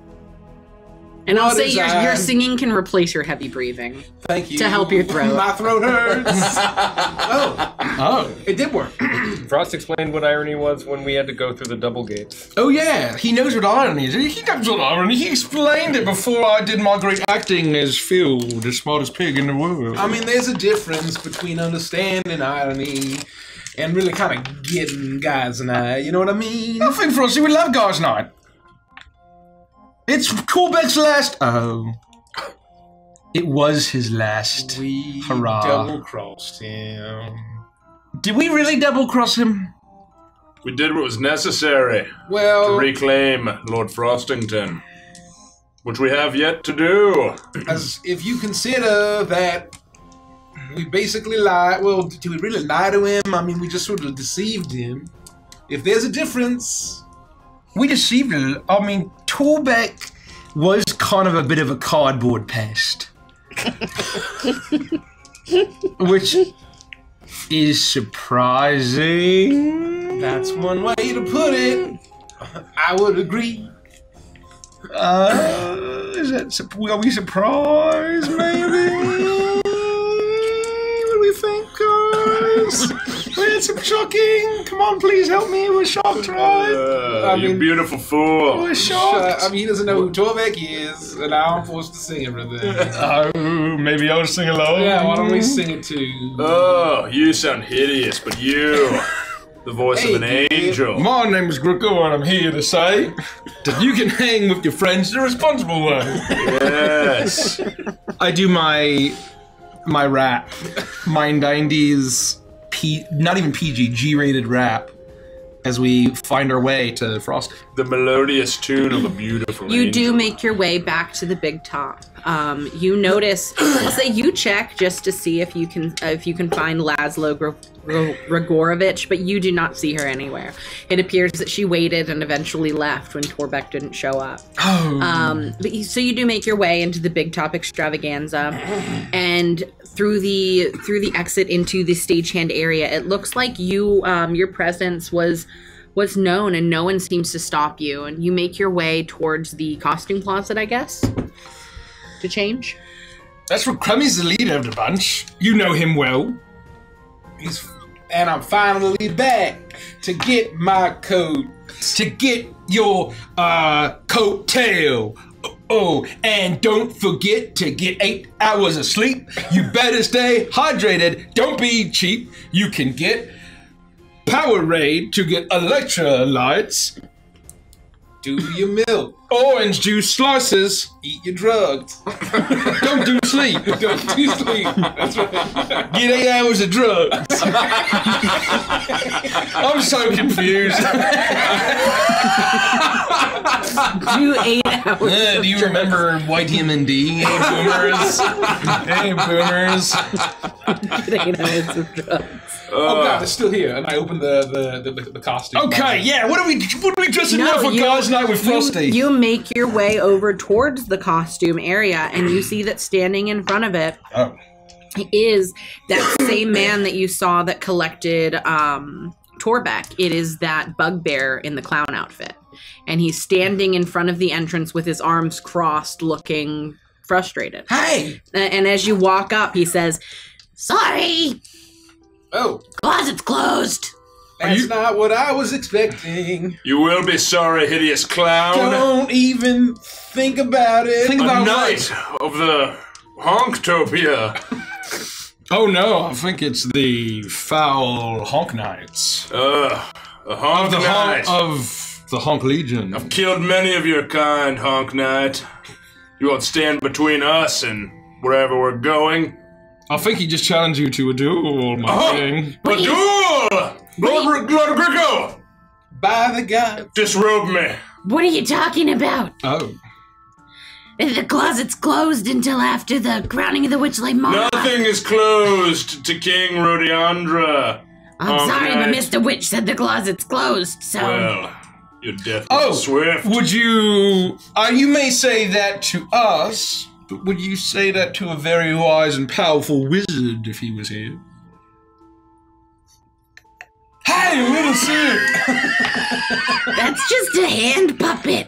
And I'll say your, that? your singing can replace your heavy breathing. Thank you to help your throat. My throat hurts. oh, Oh. it did work. Frost explained what irony was when we had to go through the double gates. Oh yeah, he knows what irony is. He knows what irony. He explained it before I did my great acting as Phil, the smartest pig in the world. I mean, there's a difference between understanding irony and really kind of getting guys and I. You know what I mean? Nothing, Frosty. We love guys' night. It's Corbet's last. Oh. It was his last. We Hurrah. double crossed him. Did we really double cross him? We did what was necessary Well. to reclaim Lord Frostington, which we have yet to do. as if you consider that we basically lied. Well, did we really lie to him? I mean, we just sort of deceived him. If there's a difference, We deceived him. I mean, Torbeck was kind of a bit of a cardboard pest. Which is surprising. that's one way to put it. I would agree. Uh, is that, are we surprised, maybe? what do we think, guys? It's shocking. Come on, please help me. We're shocked, right? Uh, I you mean- beautiful fool. We're Uh, shocked. I mean, he doesn't know who Torbeck is, and now I'm forced to sing everything. Oh, maybe I'll sing along. yeah, why don't we sing it too? Oh, you sound hideous, but you, the voice of an Hey, kid. angel. My name is Gricko, and I'm here to say that you can hang with your friends the responsible way. Yes. I do my my rap, my 90s P, not even PG, G-rated rap, as we find our way to Frosty. the melodious tune of a beautiful You angel. do make your way back to the big top. Um, you notice. I'll say you check just to see if you can if you can find Laszlo Gr- Gr- Grigorovich, but you do not see her anywhere. It appears that she waited and eventually left when Torbeck didn't show up. Oh, Um, but you, so you do make your way into the big top extravaganza, and through the through the exit into the stagehand area, it looks like you um, your presence was was known, and no one seems to stop you. And you make your way towards the costume closet, I guess, to change. that's what Crummy's the leader of the bunch. You know him well. He's, and I'm finally back to get my coat. To get your uh coat tail. Oh, and don't forget to get eight hours of sleep. You better stay hydrated. Don't be cheap. You can get Powerade to get electrolytes. Do your milk. Orange juice slices. Eat your drugs. Don't do sleep. Don't do sleep. That's right. Get eight hours of drugs. I'm so confused. Do eight hours. Uh, do you remember YTMND? Hey, boomers. hey, boomers. eight hours of drugs. Oh god, it's still here. And I opened the the, the, the costume. Okay, yeah. What are we? What are we dressing No, up for you- guys' night with You, Frosty? you make your way over towards the costume area, and you see that standing in front of it oh. is that same man that you saw that collected um, Torbeck. It is that bugbear in the clown outfit, and he's standing in front of the entrance with his arms crossed, looking frustrated. Hey! And as you walk up, he says, "Sorry, Oh, closet's closed." That's not what I was expecting. You will be sorry, hideous clown. Don't even think about it. Think a about night of the Honktopia. Oh no, I think it's the foul honk nights Uh, a honk of the night. honk of the honk legion. I've killed many of your kind, honk knight. You won't stand between us and wherever we're going. I think he just challenged you to a duel, my Oh. king. A duel! Lord, Lord Gricko! By the God. Disrobe me. What are you talking about? Oh, The closet's closed until after the crowning of the Witchlight Monarch. Nothing is closed to King Rodiandra. I'm Oh, sorry, but. Mr. Witch said the closet's closed, so. Well, your death Oh, swift. would you? Uh, you may say that to us, but would you say that to a very wise and powerful wizard if he was here? Hey, little sick. That's just a hand puppet.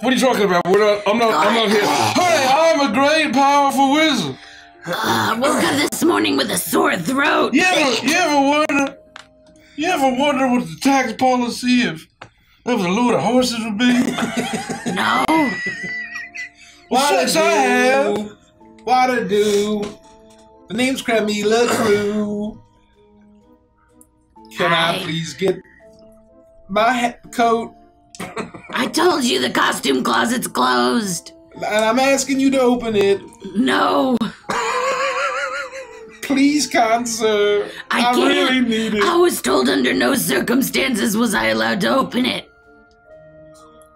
What are you talking about? We're not, I'm not. I'm not here. Hey, I'm a great, powerful wizard. Uh, woke up this morning with a sore throat. You ever, you ever wonder? You ever wonder what the tax policy of of the Lord of Horses would be? No. Well, since I have. What to do? The name's Cremila Crew. Can I Hi. please get my coat? I told you the costume closet's closed. And I'm asking you to open it. No. Please, kind sir. I I, really need it. I was told under no circumstances was I allowed to open it.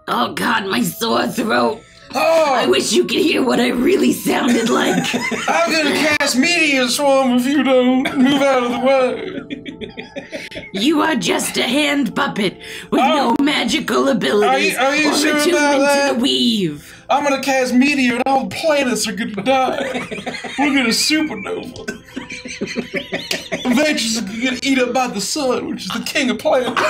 Oh god, my sore throat. Oh! I Oh, wish you could hear what I really sounded like. I'm gonna cast meteor swarm if you don't move out of the way. You are just a hand puppet with Oh. no magical abilities Are you- are you or sure attunement to the weave. I'm gonna cast meteor and all the planets are gonna die. We're gonna supernova. Eventually, we're gonna eat up by the sun, which is the king of planets.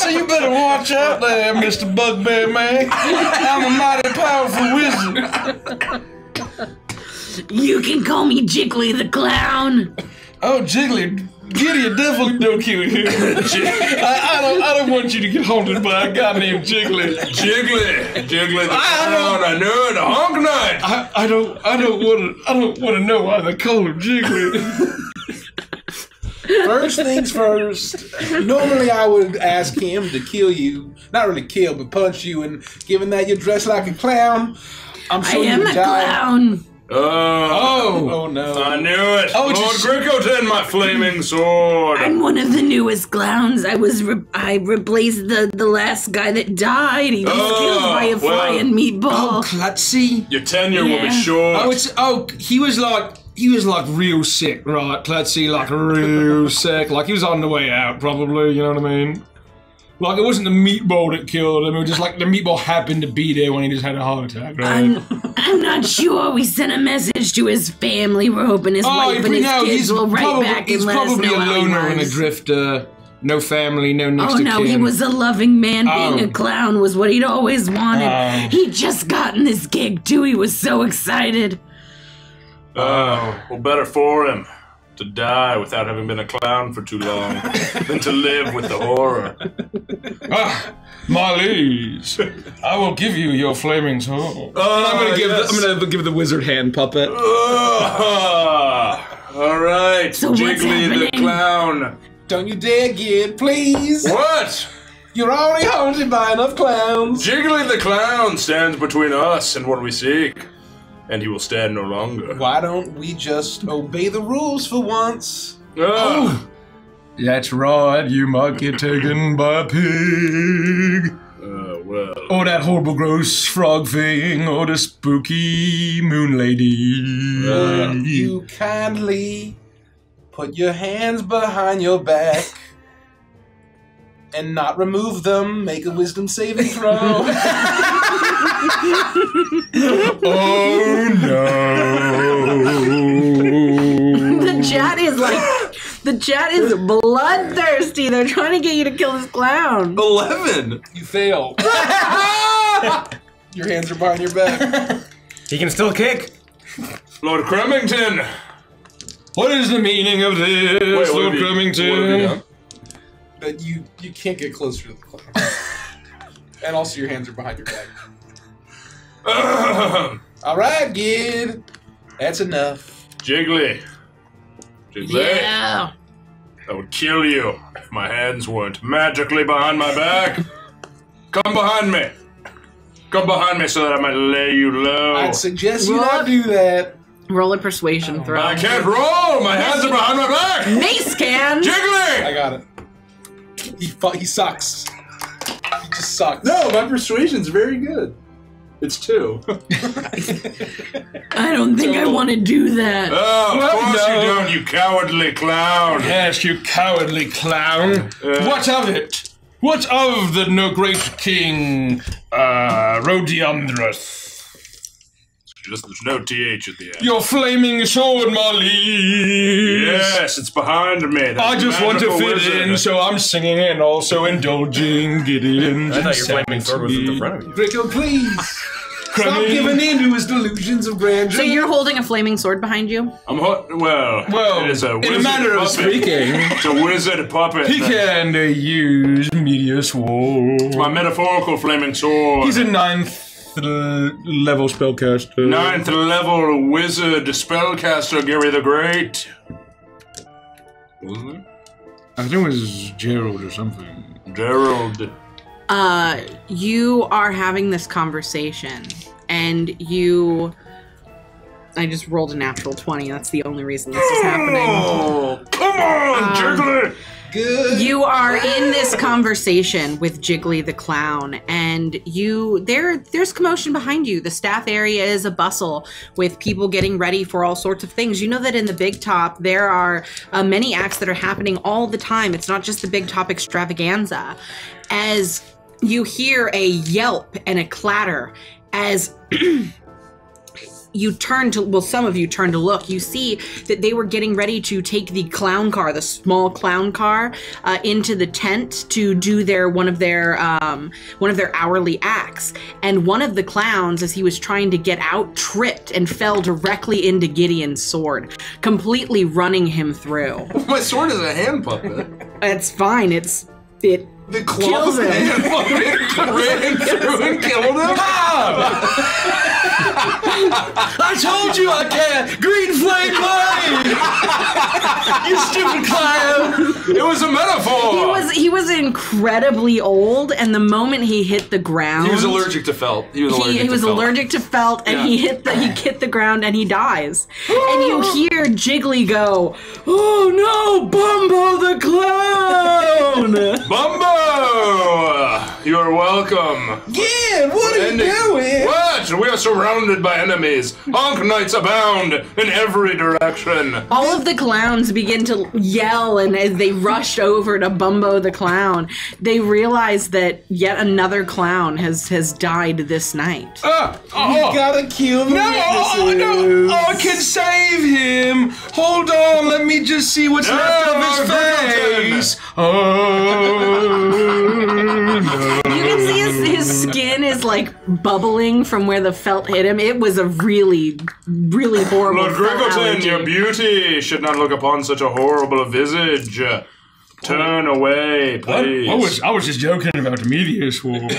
so you better watch out there, Mr. Bugbear Man. I'm a mighty powerful wizard. You can call me Jiggly the Clown. Oh, Jiggly, Gideon definitely don't kill you. I, I don't. I don't want you to get haunted by a guy named Jiggly. Jiggly, Jiggly the I clown. I knew it. A honk knight. I, I don't. I don't want to. I don't want to know why they call him Jiggly. First things first. Normally, I would ask him to kill you. Not really kill, but punch you. And given that you're dressed like a clown, I'm I sure you am would a die. clown. Oh, Oh no! I knew it. Oh, Lord just- Gricko my flaming sword. I'm one of the newest clowns. I was re- I replaced the the last guy that died. He was Oh, killed by a well. flying meatball. Oh, Klutzy. Your tenure will be short. Oh, it's oh, he was like he was like real sick, right? Klutzy, like real sick, like he was on the way out, probably. You know what I mean? Like it wasn't the meatball that killed him. It was just like the meatball happened to be there when he just had a heart attack, right? I'm, I'm not sure. We sent a message to his family. We're hoping his oh, wife and his know kids will write probably back and let us probably know a how he loner and a drifter. No family, no next Oh no, kin. he was a loving man. Oh. Being Oh. a clown was what he'd always wanted. Oh. He'd just gotten this gig too. He was so excited. Oh, well, better for him to die without having been a clown for too long than to live with the horror. Ah, my liege, I will give you your flaming sword. Oh, I'm gonna give yes. the, I'm gonna give the wizard hand puppet. Ah, all right, So Jiggly the clown. Don't you dare get, please. What? You're already haunted by enough clowns. Jiggly the clown stands between us and what we seek, and he will stand no longer. Why don't we just obey the rules for once? Ah, That's right, you might get taken by a pig. uh, well, Or that horrible gross frog thing, or the spooky moon lady. Uh, You kindly put your hands behind your back and not remove them. Make a wisdom saving throw. oh no. The chat is like, the chat is bloodthirsty. They're trying to get you to kill this clown. Eleven. you fail. your hands are behind your back. He can still kick. Lord Cremington. What is the meaning of this, Wait, Lord have you- what have you Cremington? done? But you you can't get closer to the clown. and also your hands are behind your back. Ahem. All right, Gid. That's enough. Jiggly. Jiggly. Yeah. I would kill you if my hands weren't magically behind my back. Come behind me. Come behind me so that I might lay you low. I'd suggest you What? not do that. Roll a persuasion oh, throw. I can't roll. My hands are behind my back. Mace can. Jiggly. I got it. He fu- he sucks. He just sucks. No, my persuasion's very good. It's two. I don't think I want to do that. Oh, of Well, course no. you don't, you cowardly clown. Yes, you cowardly clown. Uh, what of it? What of the no great king, uh, Rhodiandrus? Just there's no th at the end. Your flaming sword, Molly. Yes, it's behind me. that I just want to fit wizard. in, so I'm singing and also indulging Gideon. I thought your flaming sword was at the front of you. Draco, please stop Crummy. giving in to his delusions of grandeur. So you're holding a flaming sword behind you? I'm hot. Well, Well, it is a in wizard a manner of speaking, It's a wizard puppet. he can uh, use meteor sword. My metaphorical flaming sword. He's a ninth l- level spellcaster. Ninth level wizard spellcaster Gary the Great. Wasn't I think it was Gerald or something. Gerald. Uh, you are having this conversation, and you. I just rolled a natural 20. That's the only reason this is happening. Oh, come on, Um, Jiggly! Good. You are in this conversation with Jiggly the clown, and you there there's commotion behind you. The staff area is a bustle with people getting ready for all sorts of things. You know that in the Big Top there are uh, many acts that are happening all the time. It's not just the Big Top extravaganza. As you hear a yelp and a clatter as you turn to well some of you turn to look you see that they were getting ready to take the clown car the small clown car uh, into the tent to do their one of their um, one of their hourly acts and one of the clowns as he was trying to get out tripped and fell directly into gideon's sword completely running him through My sword is a hand puppet. it's fine it's it The Kills claws him. hand puppet ran through and killed him. I told you I can't! Green flame mine! you stupid clown! It was a metaphor! he was he was incredibly old and the moment he hit the ground He was allergic to felt. He was allergic he, he to was felt. allergic to felt and Yeah. he hit the he hit the ground and he dies and you hear jiggly go oh no bumbo the clown Bumbo! You're welcome. Yeah, what are you Ending- doing? What? We are surrounded by enemies. Honk knights abound in every direction. all of the clowns begin to yell and as they rush over to bumbo the clown they realize that yet another clown has has died this night Ah, You oh, gotta kill the no, oh, witnesses. no, oh, I can save him! Hold on, let me just see what's No, left of his face! Oh, no. You can see his, his skin is like bubbling from where the felt hit him. It was a really, really horrible. Lord felt Griggleton, your beauty should not look upon such a horrible visage. Turn away, please. I was I was just joking about the meteor sword.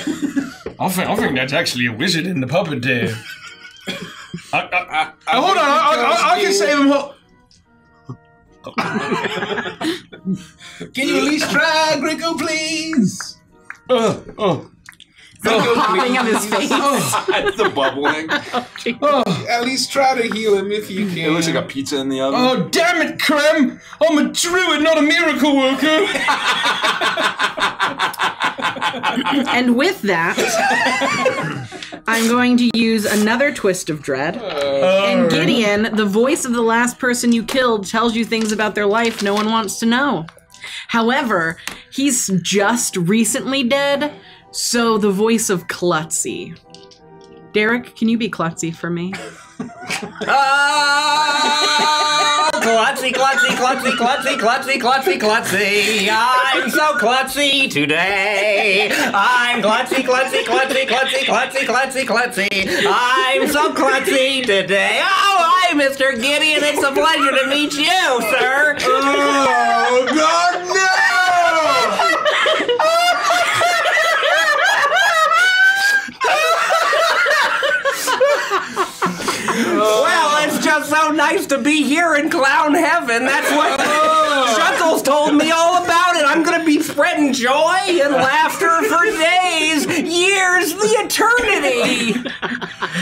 I think I think that's actually a wizard in the puppet there. I, I, I, hold on, I, I, I can save him. Hold- Can you at least try, Gricko, please? Oh, oh, Popping of his face. That's the bubbling. Oh, oh, at least try to heal him if you can. It looks like a pizza in the oven. oh, damn it, Krem! I'm a druid, not a miracle worker. And with that, I'm going to use another twist of dread. Uh, and Gideon, the voice of the last person you killed, tells you things about their life no one wants to know. However, he's just recently dead, so the voice of Klutzy. Derek, can you be Klutzy for me? Oh, klutzy, klutzy, klutzy, klutzy, klutzy, klutzy, klutzy. I'm so klutzy today. I'm klutzy, klutzy, klutzy, klutzy, klutzy, klutzy, klutzy. I'm so klutzy today. Oh, hi, Mr. Gideon. It's a pleasure to meet you, sir. Oh God, no! Well, it's just so nice to be here in clown heaven. That's what oh. Chuckles told me all about it. I'm gonna be spreading joy and laughter for days, years, the eternity.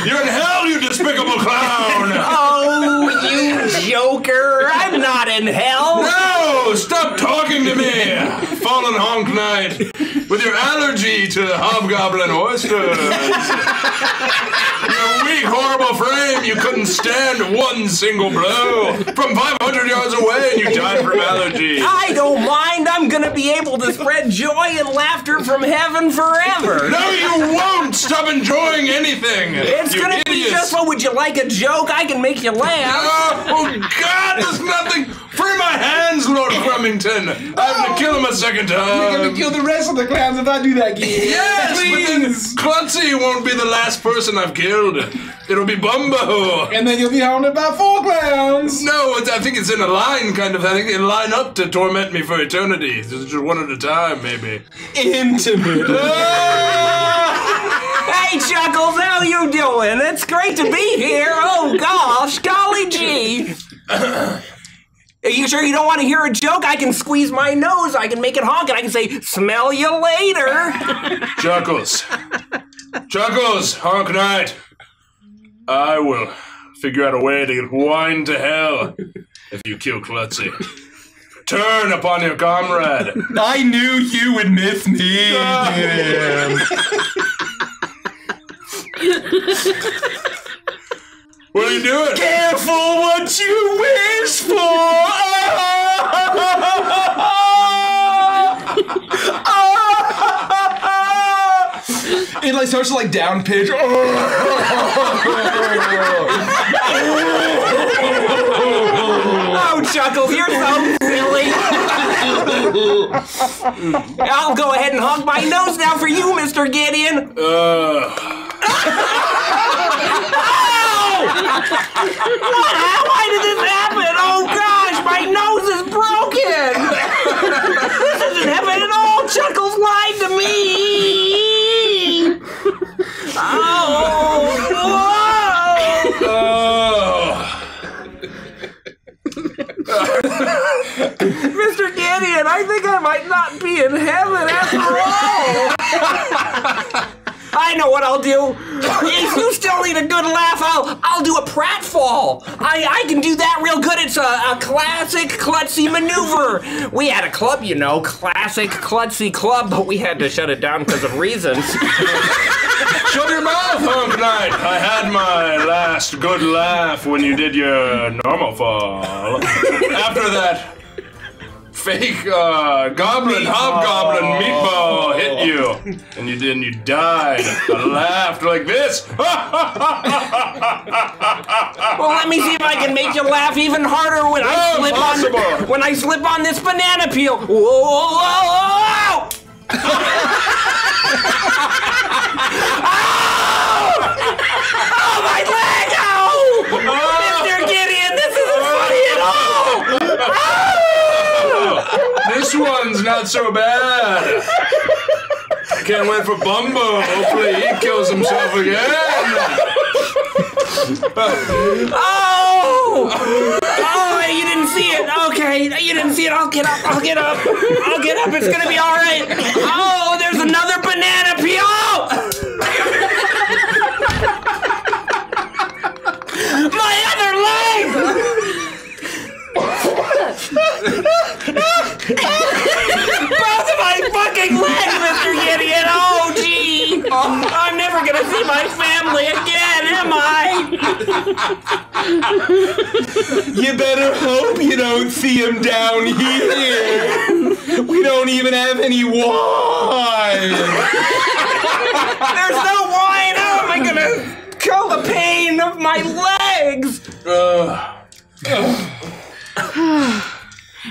You're in hell, you despicable clown! Oh, you joker! I'm not in hell. No! Stop talking to me! Fallen Honk Knight! With your allergy to hobgoblin oysters! Your weak, horrible frame, you couldn't stand one single blow! From 500 yards away, and you died from allergy! I don't mind. I'm gonna be able to spread joy and laughter from heaven forever. No, you won't! Stop enjoying anything! It's you gonna be just what would you like a joke? I can make you laugh. Oh, God, there's nothing! Free my hands, Lord Cremington! I have to oh. kill him a second time. You're gonna kill the rest of the clowns if I do that, Gideon. Yes, please. but then Klutzy won't be the last person I've killed. It'll be Bumbo. And then you'll be haunted by four clowns. No, it's, I think it's in a line, kind of. I think they line up to torment me for eternity. Just just one at a time, maybe. Intimate. Hey, Chuckles, how you doing? It's great to be here. Oh gosh, golly gee. Are you sure you don't want to hear a joke? I can squeeze my nose, I can make it honk, and I can say, smell you later. Chuckles. Chuckles, Honk Knight. I will figure out a way to get wine to hell if you kill Klutzy. Turn upon your comrade. I knew you would miss me. What are you doing? Careful what you wish for. it like starts to like down pitch. Oh, Chuckles, you're so silly. I'll go ahead and honk my nose now for you, Mr. Gideon. Uh, What? Why did this happen? Oh gosh, my nose is broken. this isn't heaven at all. Chuckles lied to me. Oh, whoa. Mr. Gideon, I think I might not be in heaven after all. I know what I'll do. If you still need a good laugh, I'll I'll do a pratfall. I I can do that real good. It's a, a classic klutzy maneuver. We had a club, you know, classic klutzy club, but we had to shut it down because of reasons. Shut your mouth, Honk Knight! I had my last good laugh when you did your normal fall. After that fake uh, goblin, hobgoblin meatball hit you, and you didn't, you died. I laughed like this. Well, let me see if I can make you laugh even harder when I Oh, slip impossible. on when I slip on this banana peel. Whoa, whoa, whoa, whoa. oh, my leg! Ow! Mr. Gideon, this isn't funny at all! This one's not so bad. I Can't wait for Bumbo. Hopefully he kills himself again. Oh! Oh, you didn't see it. Okay, you didn't see it. I'll get up. I'll get up. I'll get up. It's gonna be all right. Oh, there's another banana peel. My other leg. Both of my fucking legs, Mr. Gideon. Oh, gee. I'm never gonna see my family again, am I? You better hope you don't see him down here. We don't even have any wine. There's no wine. How am I gonna kill the pain of my legs?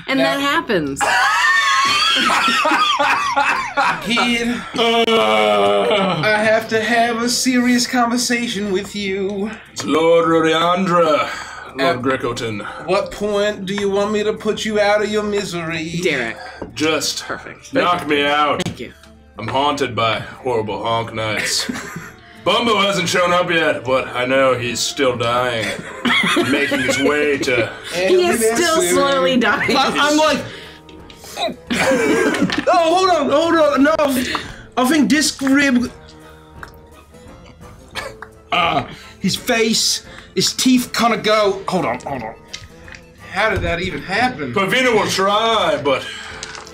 And that happens. Kid, uh, I have to have a serious conversation with you. It's Lord Rodiandra, Lord Grecoton. What point do you want me to put you out of your misery? Derek. Just Perfect. knock me out. Thank you. I'm haunted by horrible honk nights. Bumbo hasn't shown up yet, but I know he's still dying, making his way to. He is still slowly dying. I'm like, oh, hold on, hold on. No, I think disc rib. Uh, his face, his teeth kind of go. Hold on, hold on. How did that even happen? Pavina will try, but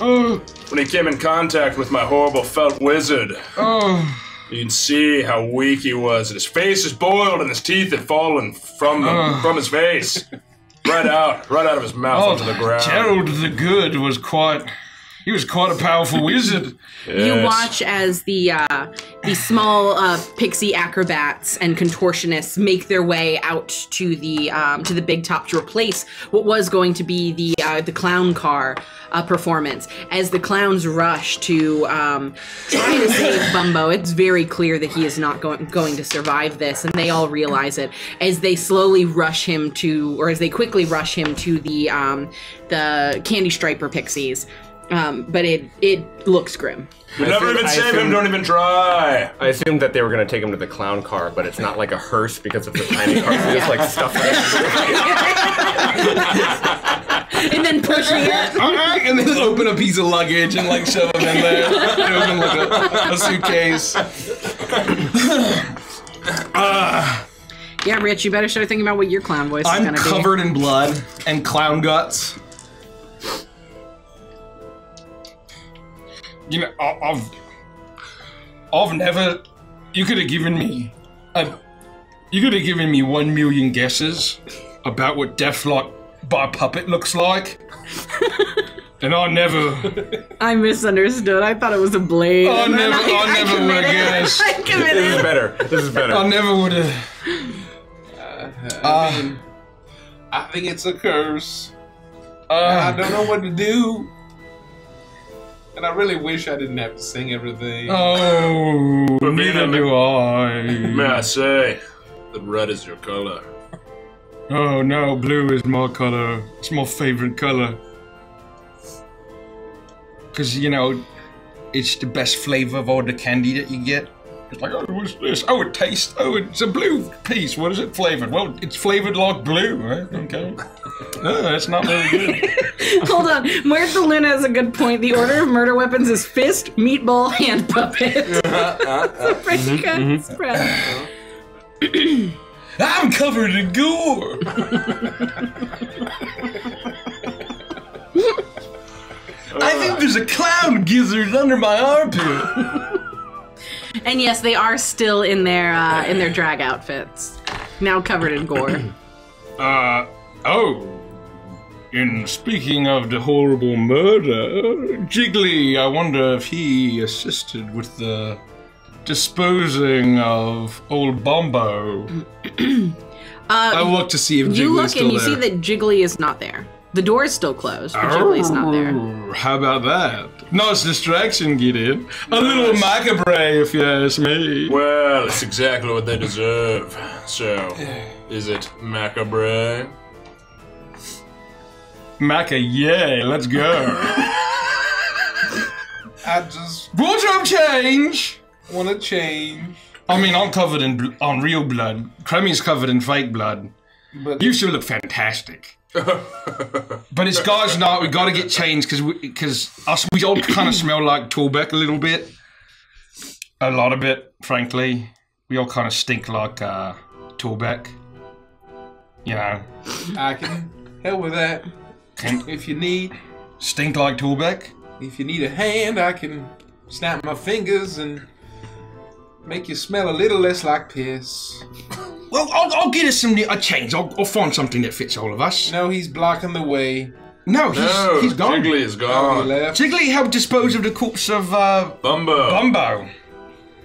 Oh, when he came in contact with my horrible felt wizard, oh, you can see how weak he was. And his face is boiled, and his teeth had fallen from him, ah. from his face, right out, right out of his mouth oh. onto the ground. Gerald the Good was quite. He was quite a powerful wizard. You watch as the uh, the small uh, pixie acrobats and contortionists make their way out to the um, to the big top to replace what was going to be the uh, the clown car uh, performance. As the clowns rush to um, try to save Bumbo, it's very clear that he is not going going to survive this, and they all realize it as they slowly rush him to, or as they quickly rush him to the um, the candy striper pixies. Um, but it it looks grim. You never assume- even I save him, assume- don't even try. I assumed that they were going to take him to the clown car, but it's not like a hearse because of the tiny car. It's just like stuff. and then pushing it. and then open a piece of luggage and like shove them in there. open like a, a suitcase. Yeah, Rich, you better start thinking about what your clown voice is I'm gonna covered in blood and clown guts. You know, I- I've, I've never. You could have given me, a, you could have given me one million guesses about what Deathlock by puppet looks like, and I never. I misunderstood. I thought it was a blade. I and then never, I, never would have committed. guessed. I this is better. This is better. I never would have. Uh, I ah. mean, I think it's a curse. Ah. I Uh, don't know what to do. And I really wish I didn't have to sing everything. oh, But neither being do May I. I say that red is your color? Oh no, blue is my color. It's my favorite color. Cause you know, it's the best flavor of all the candy that you get. It's like, oh, what's this? Oh, it tastes. Oh, it's a blue piece. What is it flavored? Well, it's flavored like blue, right? Okay. Oh, that's not very good. Hold on. Muerta Luna has a good point. The order of murder weapons is fist, meatball, hand puppet. it's a pretty good spread. I'm covered in gore. I think there's a clown gizzard under my armpit. And yes, they are still in their uh, in their drag outfits, now covered in gore. Uh, oh. In speaking of the horrible murder, Jiggly, I wonder if he assisted with the disposing of old Bombo. I look to see if Jiggly's You look and you there. see that Jiggly is not there. The door is still closed, but Jiggly's not there. Oh, How about that? Nice distraction, Gideon. A little macabre, if you ask me. Well, it's exactly what they deserve. So, is it macabre? Maca, yay, let's go. I just Wardrobe change! want to change. I mean, I'm covered in bl- on real blood. Kremy's covered in fake blood. But You still look fantastic. but it's guys night. We got to get changed because because us we all kind of smell like Torbeck a little bit, a lot of it, frankly. We all kind of stink like uh, Torbeck. You know, I can help with that. Can- If you need, stink like Torbeck. if you need a hand, I can snap my fingers and make you smell a little less like piss. Well, I'll, I'll get us some a change. I'll, I'll find something that fits all of us. No, he's blocking the way. No, he's, No, he's gone. Jiggly is gone. left. Jiggly helped dispose of the corpse of uh, Bumbo. Bumbo.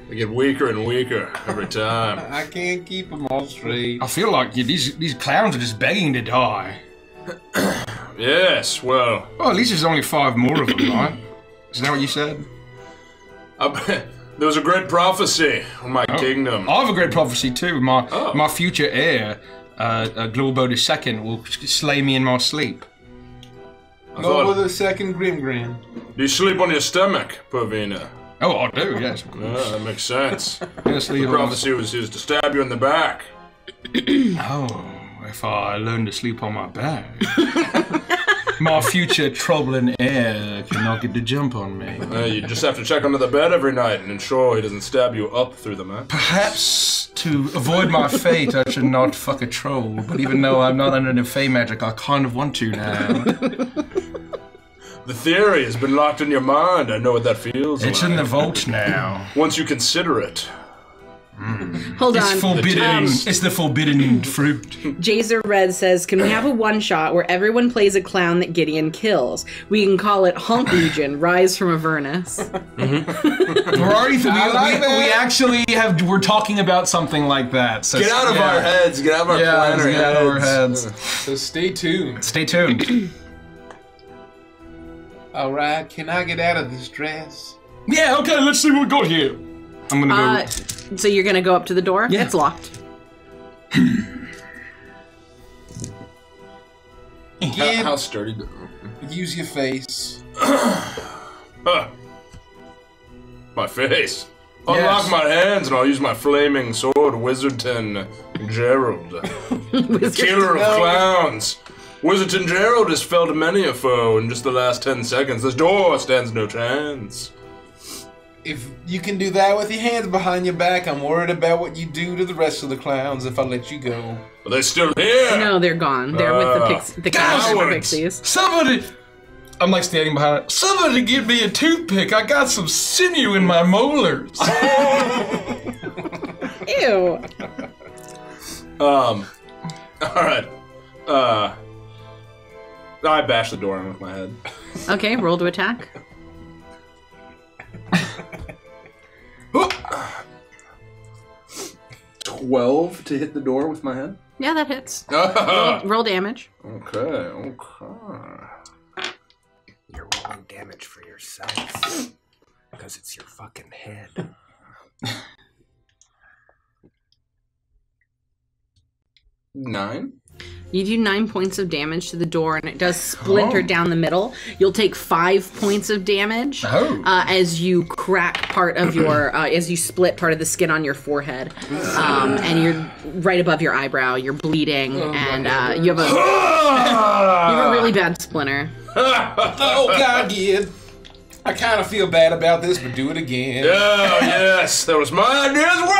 They get weaker and weaker every time. I can't keep them all straight. I feel like yeah, these these clowns are just begging to die. Yes, well, Well, at least there's only five more of them, right? Isn't that what you said? I, there was a great prophecy on my Oh. kingdom. I have a great prophecy too. My Oh. my future heir, uh, uh, Globo II, will slay me in my sleep. I No thought, second Grim Grim. do you sleep on your stomach, Pavina? Oh, I do. Yes, of Yeah, course. that makes sense. Yes, The prophecy was used to stab you in the back. Oh, if I learn to sleep on my back, my future troubling heir cannot get the jump on me. Uh, you just have to check under the bed every night and ensure he doesn't stab you up through the mat. Perhaps to avoid my fate, I should not fuck a troll. But even though I'm not under the Fey magic, I kind of want to now. The theory has been locked in your mind. I know what that feels It's like. in the vault now. Once you consider it. Mm. Hold It's on. forbidden. taste. It's the forbidden fruit. Jazer Red says, "Can we have a one shot where everyone plays a clown that Gideon kills? We can call it Honk Legion: Rise from Avernus." Mm-hmm. We're already. We, like we, we actually have. We're talking about something like that. So Get out of yeah. our heads. Get out of our Yeah, planner get out of our heads. So stay tuned. Stay tuned. All right, can I get out of this dress? yeah. Okay. Let's see what we got here. I'm gonna go. Uh, so you're gonna go up to the door? Yeah. It's locked. How, how sturdy? Mm-hmm. use your face. Huh. My face. Unlock Yes. my hands and I'll use my flaming sword, Wizardton Gerald. Killer of No. clowns. Wizardton Gerald has felled many a foe in just the last ten seconds. This door stands no chance. If you can do that with your hands behind your back, I'm worried about what you do to the rest of the clowns if I let you go. Are they still here? No, they're gone. They're with the Uh, pix- the clowns the cowards. pixies. Somebody. I'm like standing behind it. Somebody give me a toothpick. I got some sinew in my molars. Ew. Um. All right. Uh. I bash the door in with my head. Okay, roll to attack. Twelve to hit the door with my head. Yeah, that hits. okay. Roll damage. Okay. Okay. You're rolling damage for yourself. Because it's your fucking head. Nine. You do nine points of damage to the door, and it does splinter oh. down the middle. You'll take five points of damage oh. uh, as you crack part of your, uh, as you split part of the skin on your forehead, um, and you're right above your eyebrow. You're bleeding, oh and uh, you have a you have a really bad splinter. oh God, yeah. I kind of feel bad about this, but do it again. Oh yes, that was my idea as well.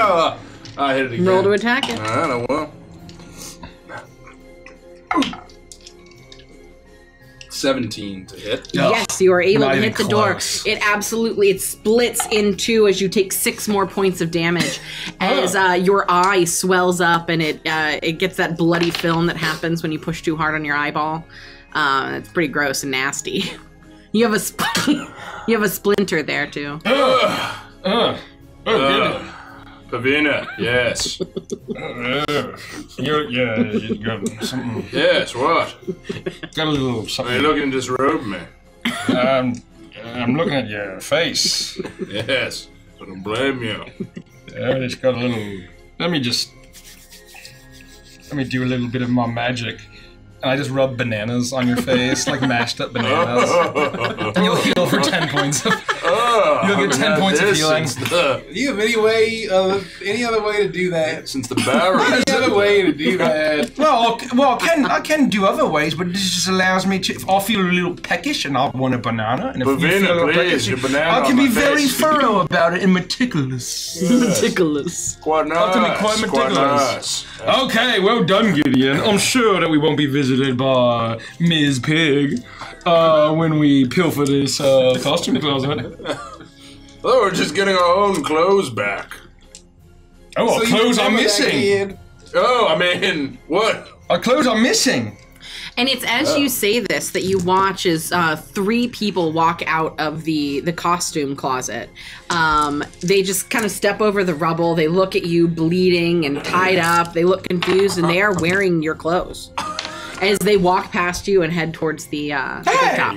Ah. I hit it again. Roll to attack it. I will. know. 17 to hit. Yes, you are able to hit the close. door. It absolutely it splits in two as you take six more points of damage as uh, your eye swells up and it uh, it gets that bloody film that happens when you push too hard on your eyeball. Uh, it's pretty gross and nasty. You have a spl- you have a splinter there too. Oh, Pavina, yes. You're, yeah, you got something. Yes, what? Got a little Are you looking to disrobe me? Um, I'm looking at your face. Yes. I don't blame you. Yeah, it's got a little. Let me just. Let me do a little bit of my magic. And I just rub bananas on your face, like mashed up bananas. And you'll heal for 10 points of. Oh, You'll get 10 points of healing. The, Do you have any way, uh, any other way to do that? since the barrel. Any other way to do that? Well, I- well, I can I can do other ways, but this just allows me to. If I feel a little peckish and I want a banana, and if you Pavina, feel a little please, peckish, your banana I on can be my very face. thorough about it and meticulous. Ridiculous. Quite nice. Up to me, quite meticulous. Okay, well done, Gideon. I'm sure that we won't be visited by Ms. Pig uh, when we pilfer this uh, costume closet. Oh, we're just getting our own clothes back. Oh, our So you clothes are remember that missing. kid? Oh, I mean, what? Our clothes are missing. And it's as you say this that you watch as uh, three people walk out of the the costume closet. Um, they just kind of step over the rubble. They look at you bleeding and tied up. They look confused, and they are wearing your clothes as they walk past you and head towards the, uh, the top.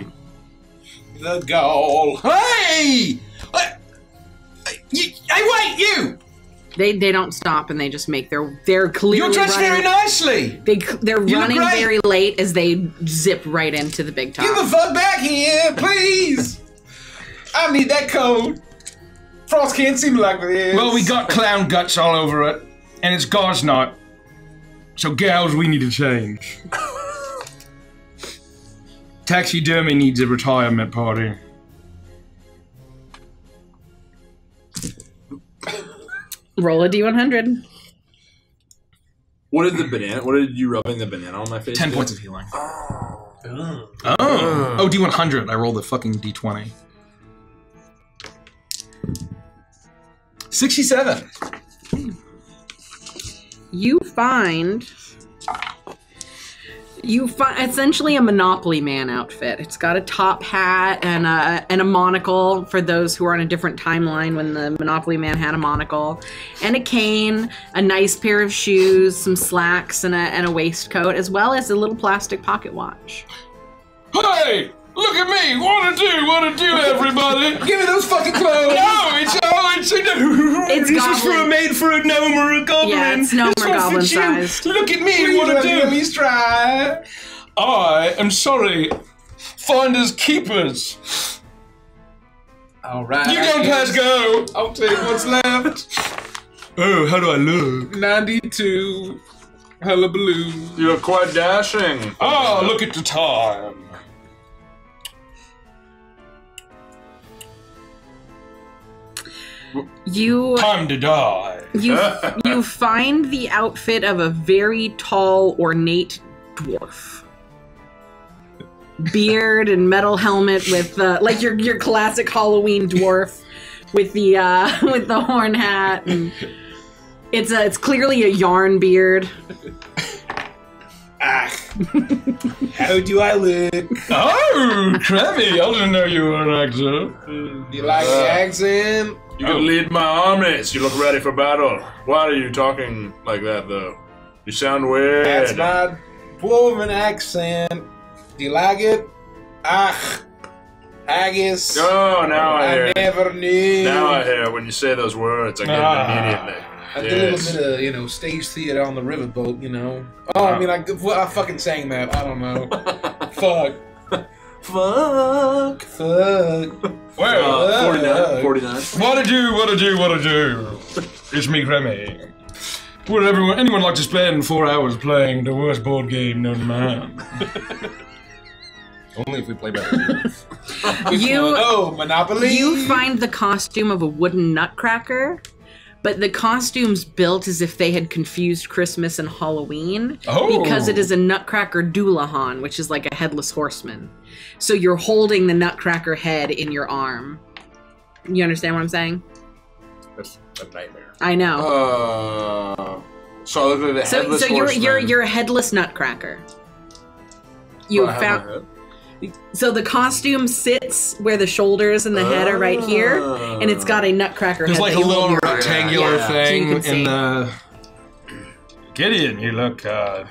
The goal. Hey! You, hey, wait, you! They they don't stop and they just make their they're clearly You're dressed running, very nicely. They they're You running very late as they zip right into the big top. Get the fuck back here, please. I need that code. Frost can't see me like this. Well, we got clown guts all over it, and it's God's not. So, gals, we need to change. Taxidermy needs a retirement party. Roll a d100. What did the banana? What did you rubbing the banana on my face? Ten do? points of healing. Oh. Oh, D100. I rolled a fucking D20. 67. You find you find essentially a Monopoly Man outfit. It's got a top hat and a and a monocle for those who are on a different timeline when the Monopoly Man had a monocle, and a cane, a nice pair of shoes, some slacks, and a and a waistcoat, as well as a little plastic pocket watch. Hey! Look at me! What to do? What to do, everybody? Give me those fucking clothes. No, it's oh, it's It's this is for a goblin. made for a gnome or a goblin. Yeah, it's gnome This or one goblin fits you. sized. Look at me! Please what to do? let me at do? least try. I am sorry. Finders keepers. All right. You don't pass go. I'll take what's left. Oh, how do I look? 92. Hullabaloo. You're quite dashing. Oh, look at the time. You Time to die. you you find the outfit of a very tall, ornate dwarf. Beard and metal helmet with uh, like your your classic Halloween dwarf with the uh, with the horn hat and it's a it's clearly a yarn beard. Ah. How do I look? Oh, Kremy, I didn't know you were an actor. You like the accent? You can lead my armies. You look ready for battle. Why are you talking like that, though? You sound weird. That's my dwarven accent. Do you like it? Ah, haggis. Oh, now I hear. I never knew. Now I hear. When you say those words, I get Ah. it immediately. I did a little bit of, you know, stage theater on the riverboat, you know. Oh, I mean, I, well, I fucking sang that. I don't know. Fuck. Fuck. Fuck. Well, Uh, 49. Uh, 49. what to do? What to do? What to do? It's me, Kremy. Would everyone, anyone like to spend four hours playing the worst board game known to man? Only if we play better. You Oh, Monopoly. you find the costume of a wooden nutcracker. But the costume's built as if they had confused Christmas and Halloween Oh. because it is a Nutcracker Dullahan, which is like a headless horseman. So you're holding the Nutcracker head in your arm. You understand what I'm saying? That's a nightmare. I know. Uh, so I look at the so headless so you're you're you're a headless Nutcracker. You have found? So the costume sits where the shoulders and the head are right here, and it's got a Nutcracker There's head. like a little in rectangular Yeah, thing can see. in the. Gideon, you look uh,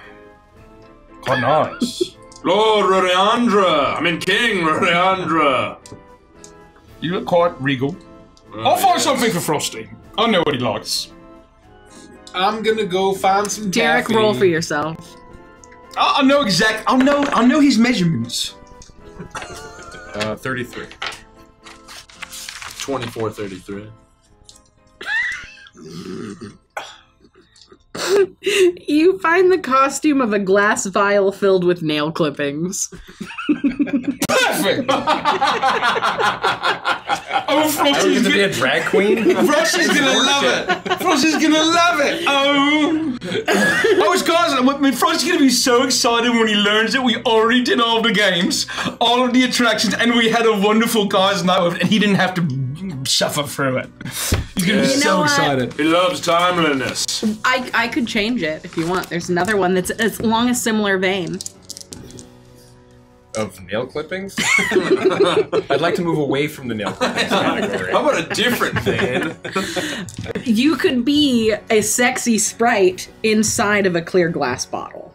quite nice. Lord Rodiandra. I mean King Rodiandra. You look quite regal. Oh, I'll find yes. something for Frosty. I know what he likes. I'm gonna go find some Derek, taffy. roll for yourself. I, I know exact. I know. I know his measurements. Uh, 33. 2433. You find the costume of a glass vial filled with nail clippings. Perfect. oh, I was Frosty's to be a drag queen. Frosty's gonna love it. Frosty's gonna love it. Oh, oh, it's guys. I mean, Frosty's gonna be so excited when he learns that we already did all the games, all of the attractions, and we had a wonderful guys' night with, and he didn't have to suffer through it. He's gonna be You know so what? excited. He loves timeliness. I, I could change it if you want. There's another one that's as long a similar vein. Of nail clippings? I'd like to move away from the nail clippings category. How about a different van? You could be a sexy sprite inside of a clear glass bottle.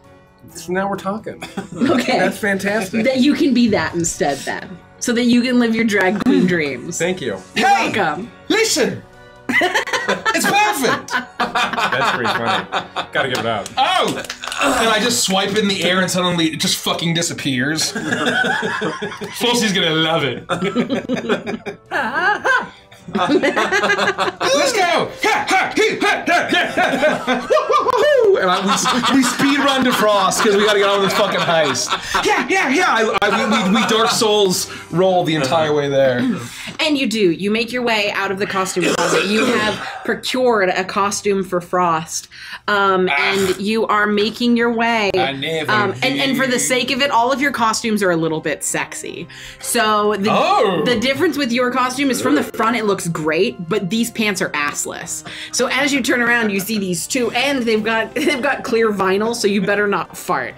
So now we're talking. Okay. That's fantastic. that you can be that instead then. So that you can live your drag queen hmm. dreams. Thank you. Hey, Welcome. listen. it's perfect. That's pretty funny. Gotta give it up. Oh! And I just swipe in the air and suddenly it just fucking disappears. Flossie's gonna love it. Woo-hoo-hoo. And I, we, we speed run to Frost because we gotta get on this fucking heist. Yeah, yeah, yeah. I, I, we, we, we Dark Souls roll the entire way there. And you do. You make your way out of the costume closet. You have procured a costume for Frost. Um, and you are making your way. I never Um, and, and for the sake of it, all of your costumes are a little bit sexy. So the, Oh. the difference with your costume is from the front it looks great, but these pants are assless. So as you turn around, you see these two, and they've got they've got clear vinyl, so you better not fart.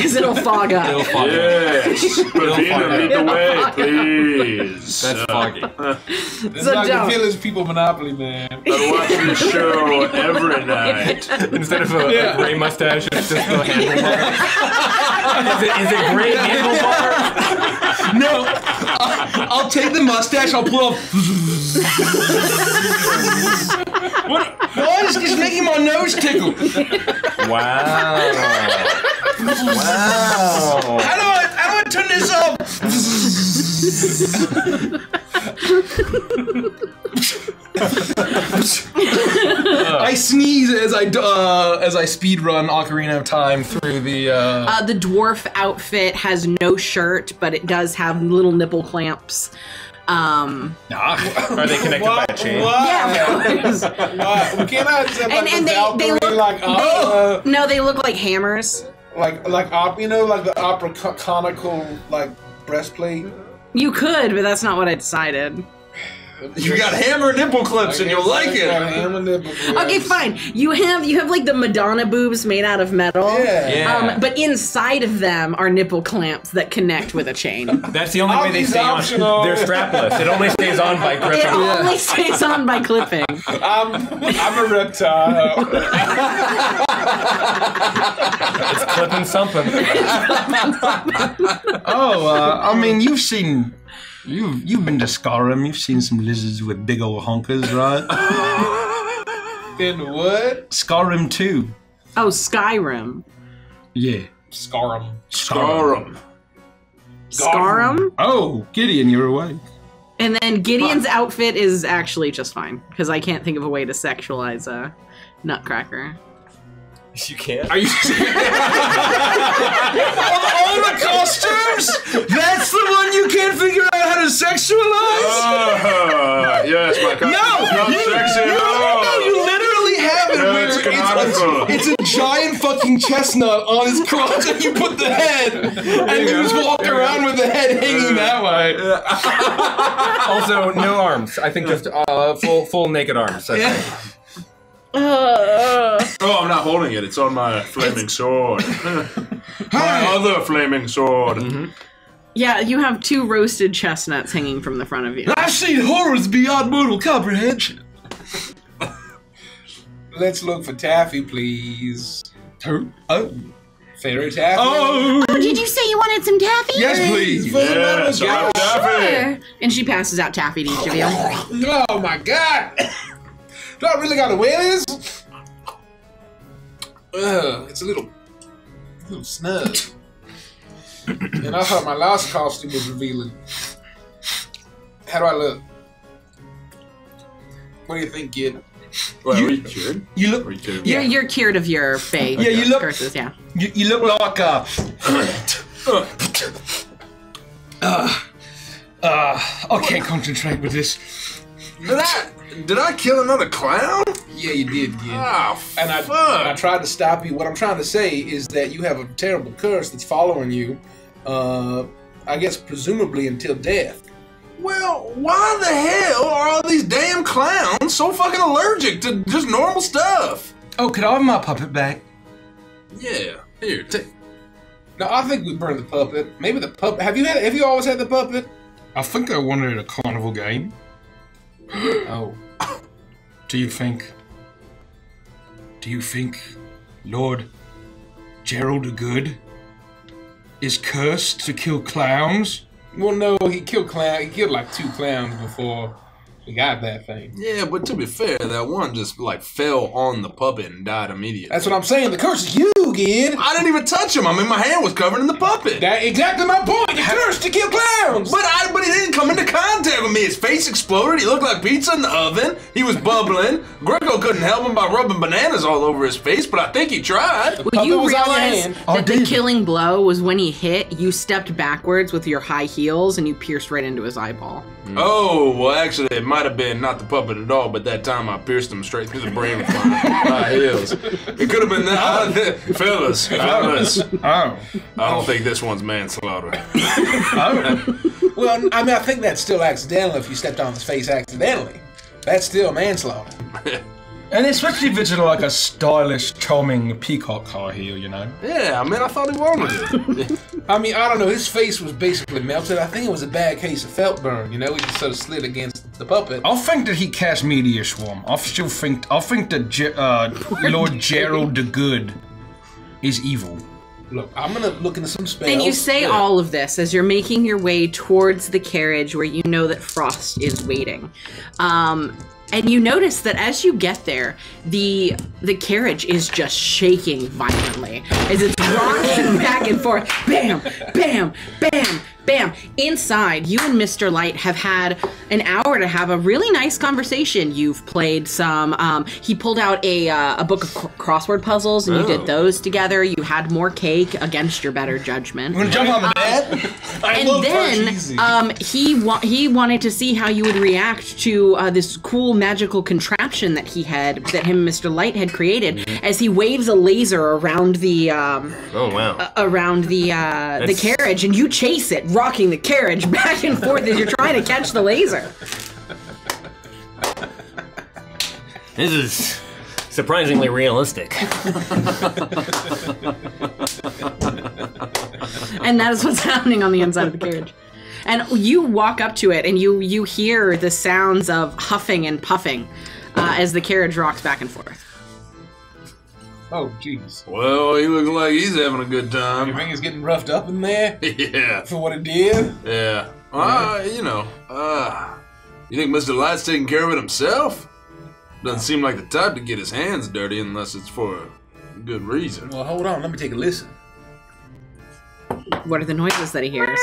Because it'll fog up. Yes. Pavina, lead the way, please. That's foggy. It's So like don't. the Village People Monopoly, man. I watch this show every night. Instead of a, a gray mustache, it's just a handlebar. is, it, is it gray handlebar? No, I'll, I'll take the mustache. I'll pull off. what? Why is this making my nose tickle? Wow. Wow. How do I how do I turn this off? I sneeze as I uh, as I speed run Ocarina of Time through the. Uh, Uh, the dwarf outfit has no shirt, but it does have little nipple clamps. Um, Are they connected by a chain? yeah, of course. We cannot accept And- like and they- they look- like opera, no, they look like hammers. Like like op, you know, like the opera conical like breastplate. You could, but that's not what I decided. You got hammer nipple clips and you'll like It's got it. ham and nipple Okay, fine. You have you have like the Madonna boobs made out of metal. Yeah. Yeah. Um, but inside of them are nipple clamps that connect with a chain. That's the only way they stay optional. on. They're strapless. It only stays on by clipping. It gripping. only stays on by clipping. I'm I'm a reptile. It's clipping something. oh, uh, I mean, you've seen. You've you've been to Skyrim. You've seen some lizards with big old honkers, right? then what? Skyrim two. Oh, Skyrim. Yeah. Scar 'em. Scar 'em. Scarum. Oh, Gideon, you're awake. And then Gideon's outfit is actually just fine because I can't think of a way to sexualize a Nutcracker. You can't. Are you? of all the costumes, that's the one you can't figure out how to sexualize. Ah, yes, my costume No, is not you, sexy you, at all. no, you literally have it No, where it's it's, canonical. it's, it's a giant fucking chestnut on his crotch, and you put the head, and you just walk around with the head hanging that way. Also, no arms. I think just uh, full full naked arms. That's Yeah. It. Oh, I'm not holding it. It's on my flaming sword. my other flaming sword. Mm-hmm. Yeah, you have two roasted chestnuts hanging from the front of you. I've seen horrors beyond mortal comprehension. Let's look for Taffy, please. Oh, Fairy Taffy. oh, Oh, did you say you wanted some taffy? yes, please. Yes, I'm Daffy. Sure. And she passes out taffy to each of you. Oh my god! Do I really gotta wear this? Ugh, it's a little, little snug. and I thought my last costume was revealing. How do I look? What do you think, kid? Well, You- are you cured? You look. Are you cured? You're, you're cured of your fey Yeah, you look- curses, yeah. You, you look like uh. uh, uh, I can't concentrate with this. Did I did I kill another clown? Yeah, you did, kid. Ah, and I, fuck. I tried to stop you. What I'm trying to say is that you have a terrible curse that's following you. Uh, I guess presumably until death. Well, why the hell are all these damn clowns so fucking allergic to just normal stuff? Oh, could I have my puppet back? Yeah, here, take. No, I think we burned the puppet. Maybe the puppet. Have you had? Have you always had the puppet? I think I wanted a carnival game. Oh, Do you think? Do you think Lord Gerald Good is cursed to kill clowns? well, no. He killed clown. He killed like two clowns before he got that thing. Yeah, but to be fair, that one just like fell on the puppet and died immediately. That's what I'm saying. The curse is you, kid. I didn't even touch him. I mean, my hand was covered in the puppet. That exactly my point. The curse to kill clowns. But I, but he didn't come into contact with me. His face exploded. He looked like pizza in the oven. He was bubbling. Gricko couldn't help him by rubbing bananas all over his face, but I think he tried. Well, you was on your realize hand. I that oh, the killing blow was when he hit, you stepped backwards with your high heels and you pierced right into his eyeball. Oh, well, actually, it might have been not the puppet at all, but that time I pierced him straight through the brain with my high heels. It could have been that. Oh. fellas, oh. fellas. Oh. I don't think this one's manslaughter. Oh. Well, I mean, I think that's still accidental if you stepped on his face accidentally. That's still manslaughter. and especially if it's like a stylish, charming peacock high heel, you know? Yeah, I mean, I thought he wanted it. I mean, I don't know. His face was basically melted. I think it was a bad case of felt burn. You know, he just sort of slid against the puppet. I think that he cast Meteor Swarm. I still think I think that Ge- uh, Lord Gerald the Good is evil. Look, I'm gonna look into some spells. And you say Yeah. all of this as you're making your way towards the carriage where you know that Frost is waiting. Um, and you notice that as you get there, the the carriage is just shaking violently as it's rocking back and forth. Bam, bam, bam, bam. Inside, you and Mr. Light have had an hour to have a really nice conversation. You've played some. Um, he pulled out a uh, a book of cr- crossword puzzles, and you Oh. did those together. You had more cake against your better judgment. You wanna jump on the bed? I And love then um, he wa- he wanted to see how you would react to uh, this cool magical contraption that he had that him and Mr. Light had created as he waves a laser around the um, Oh wow. around the uh, the carriage and you chase it, rocking the carriage back and forth as you're trying to catch the laser. This is surprisingly realistic. and that is what's happening on the inside of the carriage. And you walk up to it, and you you hear the sounds of huffing and puffing uh, as the carriage rocks back and forth. Oh, jeez. Well, he looks like he's having a good time. You time. think it's getting roughed up in there Yeah, for what it did? yeah. Uh, you know, uh, you think Mr. Light's taking care of it himself? Doesn't seem like the type to get his hands dirty unless it's for a good reason. Well, hold on. Let me take a listen. What are the noises that he hears?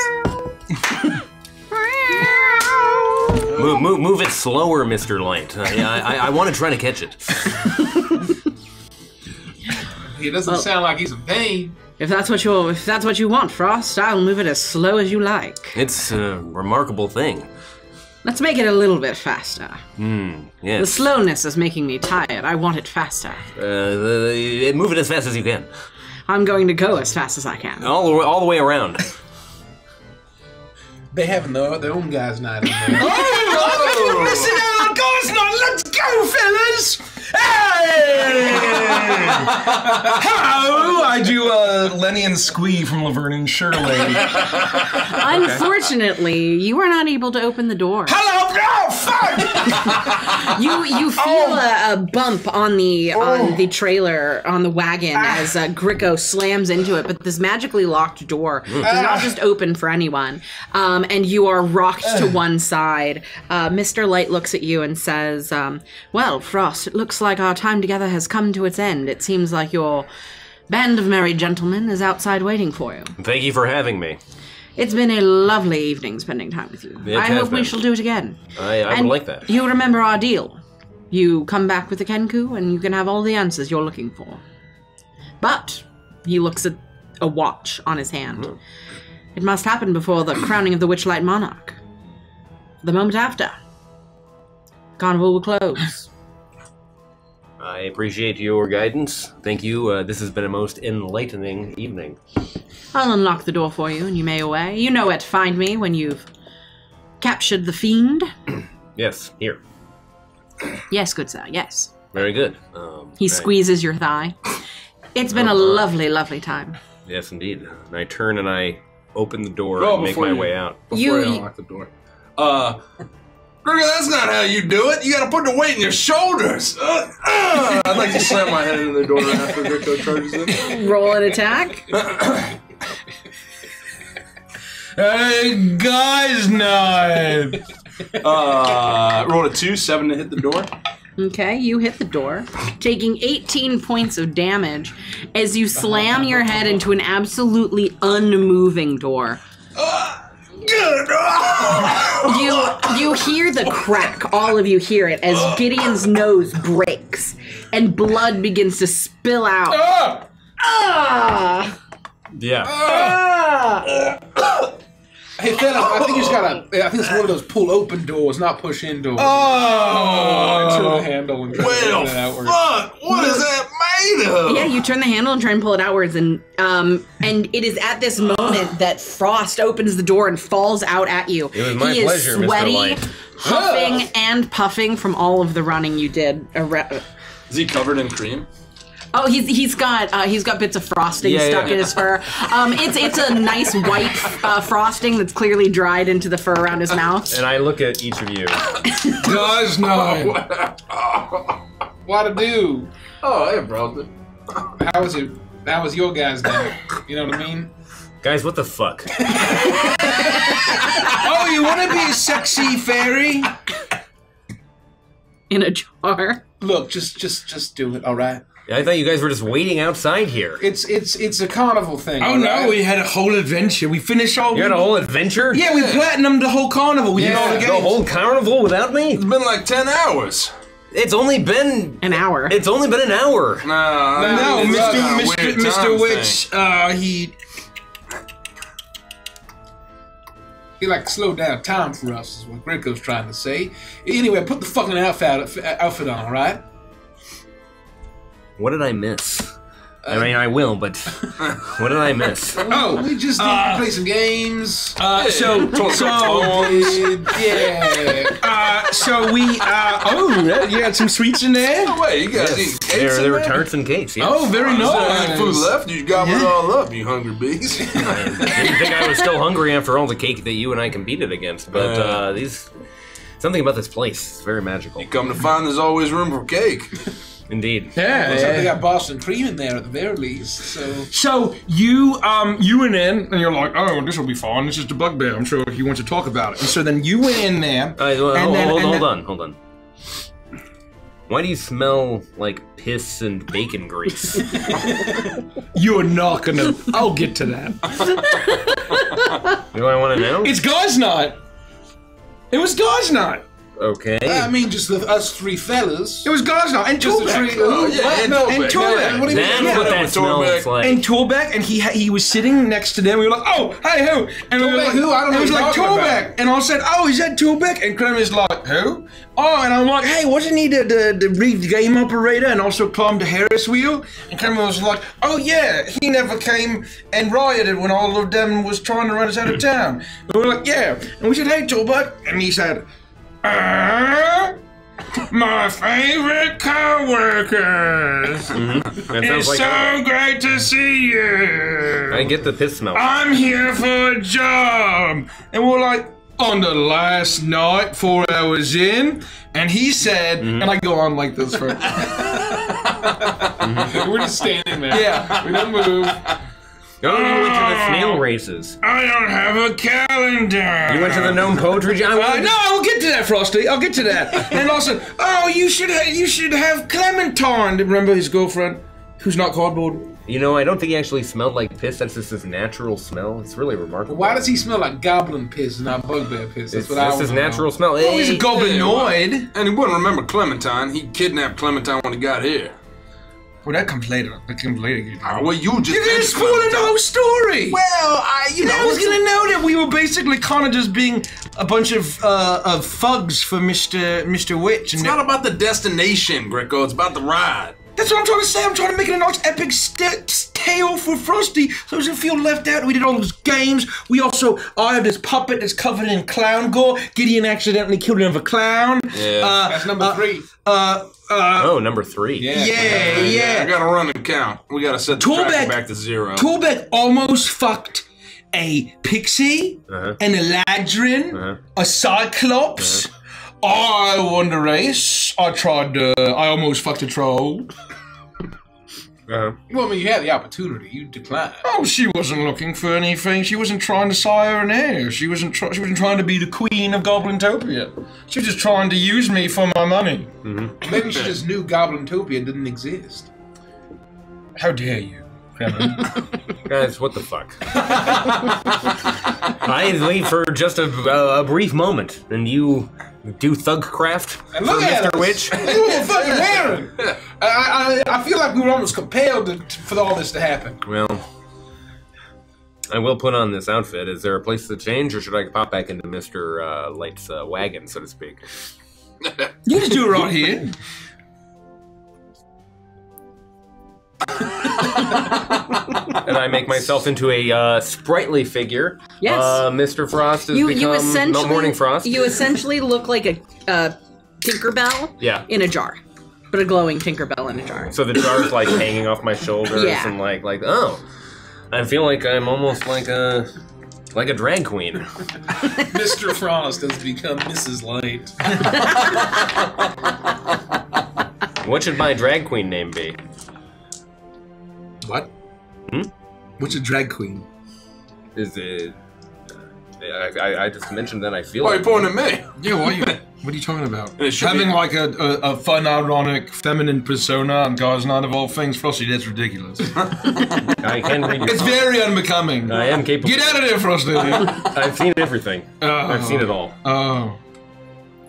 Move, move, move it slower, Mister Light. I, I, I want to try to catch it. It doesn't Well- sound like he's in pain. If that's what you if that's what you want, Frost, I'll move it as slow as you like. It's a remarkable thing. Let's make it a little bit faster. Hmm. Yes. The slowness is making me tired. I want it faster. Uh, the, move it as fast as you can. I'm going to go as fast as I can. All the way, all the way around. They having their, their own guys' night in there. Oh, listen out, guys! Now let's go, fellas! Hey! Hello, I do uh, Lenny and Squee from Laverne and Shirley. Unfortunately, you are not able to open the door. Hello, oh fuck! You you feel a, a bump on the on the trailer on the wagon as uh, Gricko slams into it, but this magically locked door does not just open for anyone, um, and you are rocked to one side. Uh, Mister Light looks at you and says, um, "Well, Frost, it looks like our time together has come to its end. It seems like your band of merry gentlemen is outside waiting for you. Thank you for having me. It's been a lovely evening spending time with you. It I has hope we been. shall do it again. I, I and would like that. You remember our deal." You come back with the Kenku, and you can have all the answers you're looking for. But he looks at a watch on his hand. Hmm. It must happen before the crowning of the Witchlight Monarch. The moment after, carnival will close. I appreciate your guidance. Thank you. Uh, this has been a most enlightening evening. I'll unlock the door for you, and you may away. You know where to find me when you've captured the fiend. Yes, here. Yes, good sir. Yes. Very good. Um, He I- squeezes your thigh. It's been a lovely, lovely time. Yes, indeed. And I turn and I open the door Oh, and make my you- way out. Before You- I unlock the door. Uh, Gregor, that's not how you do it. You gotta put the weight in your shoulders. Uh, uh. I'd like to slam my head into the door after Gricko charges in. Roll an attack. Hey, guys, night. Uh, rolled a two, seven to hit the door. Okay, you hit the door, taking 18 points of damage as you slam your head into an absolutely unmoving door. You you hear the crack, all of you hear it as Gideon's nose breaks and blood begins to spill out. Ah! Yeah. Ah! Hey, fellas, I think you just gotta. I think it's one of those pull open doors, not push in doors. Oh, Turn the handle and try to Well, open it outward. fuck! What is that made of? Yeah, you turn the handle and try and pull it outwards, and um, and it is at this moment that Frost opens the door and falls out at you. It was my he pleasure, is Mr. sweaty, Light. huffing and puffing from all of the running you did. Ar- Is he covered in cream? Oh, he's he's got uh, he's got bits of frosting Yeah, stuck yeah. in his fur. Um, it's it's a nice white uh, frosting that's clearly dried into the fur around his mouth. And I look at each of you. Does night. What to do? Oh, hey, brother. How was it? How was your guys' day? You know what I mean? Guys, what the fuck? Oh, you want to be a sexy fairy? in a jar. Look, just just just do it, all right? I thought you guys were just waiting outside here. It's it's it's a carnival thing. Oh all no, right? we had a whole adventure. We finished all. You had a whole adventure? Yeah, we platinumed the whole carnival. We did all the Yeah, games. The whole carnival without me? It's been like 10 hours. It's only been An hour. it's only been an hour. Nah, no, it's Mr. not a Mr. Mr. Witch, uh, he. He like slow down time for us, is what Gricko's trying to say. Anyway, put the fucking outfit outfit on, all right? What did I miss? I mean, I will, but what did I miss? Oh, we just need uh, to play some games. Uh, so, Talk so, about yeah. uh, so we, uh, oh, yeah, you had some sweets in there? No way, you got eating cakes There, in there were there? tarts and cakes. Yes. Oh, very Is there nice. food left? You gobbled it all up, you hungry bees. Didn't think I was still hungry after all the cake that you and I competed against, but uh, these something about this place is very magical. You come to find there's always room for cake. Indeed. Yeah, Looks like they got Boston cream in there at the very least. So So you, um, you went in and you're like, oh, this will be fun. This is the bugbear. I'm sure he wants to talk about it. And so then you went in there. Uh, well, and hold, then- hold, and hold then- on, hold on. Why do you smell like piss and bacon grease? You're not gonna. I'll get to that. do I want to know? It's guys' night. It was guys' night. Okay. I mean, just the, us three fellas. It was guys' night. And Just the Torbeck. three. Oh, yeah, what? and No, Torbeck. and Yeah, What do you That's mean? what Yeah, that with smells Torbeck. like. And Torbeck, and he ha- he was sitting next to them. We were like, "Oh, hey, who?" And we were Torbeck like, who? I don't know It was what like you're talking Torbeck, about. and I said, "Oh, is that Torbeck?" And Clem is like, "Who?" Oh, and I'm like, "Hey, wasn't he the the, the rigged game operator and also climbed the Harris wheel?" And Clem was like, "Oh yeah, he never came and rioted when all of them was trying to run us out of town." And we were like, "Yeah," and we said, "Hey, Torbeck," and he said, "Uh." My favorite co-workers. That It's like so great to see you. I get the piss smell. I'm here for a job. And we're like, on the last night, four hours in, and he said, and I go on like this for, We're just standing there. yeah, We don't move. Oh, you went to the snail races. I don't have a calendar. You went to the gnome poetry jam. Uh, no, I'll get to that, Frosty. I'll get to that. and also, oh, you should ha- you should have Clementine. Remember his girlfriend, who's not cardboard. You know, I don't think he actually smelled like piss. That's just his natural smell. It's really remarkable. Why does he smell like goblin piss and not bugbear piss? That's It's, what I that's his wanna know. natural smell. Oh, he's a goblinoid. And he wouldn't remember Clementine. He kidnapped Clementine when he got here. Well, that comes later. That comes later. Ah, well, you just You're gonna spoil the whole story. Well, I, you know, I was gonna know that we were basically kind of just being a bunch of uh, of thugs for Mister Mister Witch, and It's not about the destination, Gricko. It's about the ride. That's what I'm trying to say. I'm trying to make it a nice epic st- tale for Frosty, so he doesn't feel left out. We did all those games. We also, I have this puppet that's covered in clown gore. Gideon accidentally killed another clown. Yeah. Uh, That's number uh, three. Uh, uh, Oh, number three. Yeah. yeah, I yeah. gotta run and count. We gotta set the Toolback- tracker back to zero. Torbeck almost fucked a pixie, Uh-huh. an eladrin, Uh-huh. a cyclops. I won the race. I tried to. I almost fucked a troll. Uh-huh. Well, I mean, you had the opportunity. You declined. Oh, she wasn't looking for anything. She wasn't trying to sire an heir. She wasn't. Try- she wasn't trying to be the queen of Goblintopia. She was just trying to use me for my money. Maybe she just knew Goblintopia didn't exist. How dare you, Kevin? Guys, what the fuck? I leave for just a, a, a brief moment, and you do thugcraft And for look at Mr. us. Witch. Look what we're fucking wearing. I, I, I feel like we were almost compelled to, for all this to happen. Well, I will put on this outfit. Is there a place to change, or should I pop back into Mr. Uh, Light's uh, wagon, so to speak? you just do it right here. and I make myself into a uh, sprightly figure. Yes. Uh, Mr. Frost has You become you essentially no, Morning Frost. You essentially look like a uh, Tinkerbell yeah. in a jar, but a glowing Tinkerbell in a jar. So the jar's like hanging off my shoulders Yeah. and like like oh, I feel like I'm almost like a like a drag queen. Mr. Frost has become Mrs. Light. What should my drag queen name be? What? Hmm? What's a drag queen? Is it? I, I, I just mentioned that I feel. Why are you like pointing at me? Yeah, what are you? What are you talking about? Having be- like a, a, a fun, ironic, feminine persona and God's not of all things, Frosty, that's ridiculous. I can read your it's thoughts. very unbecoming. I am capable. Get out of there, Frosty. I've seen everything. Oh. I've seen it all. Oh. oh.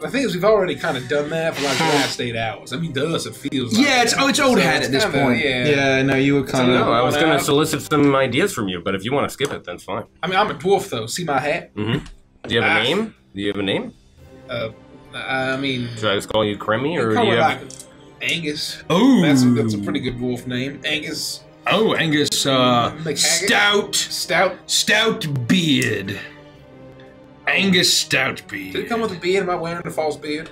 The thing is, we've already kind of done that for like the last eight hours. I mean, to us, it feels like Yeah, it's oh, it's old So hat it's at this kinda- point. Yeah. no, you were kind No, I was going to solicit some ideas from you, but if you want to skip it, that's fine. I mean, I'm a dwarf though. See my hat? Mm-hmm. Do you have a Ah. name? Do you have a name? Uh, I mean, Should I just call you Kremy, or do me you like? Angus. Oh, That's a, that's a pretty good dwarf name. Angus Oh, Angus, uh, McHaggart? stout, Stout. stout beard. Angus stout beard. Did it come with a beard? Am I wearing a false beard?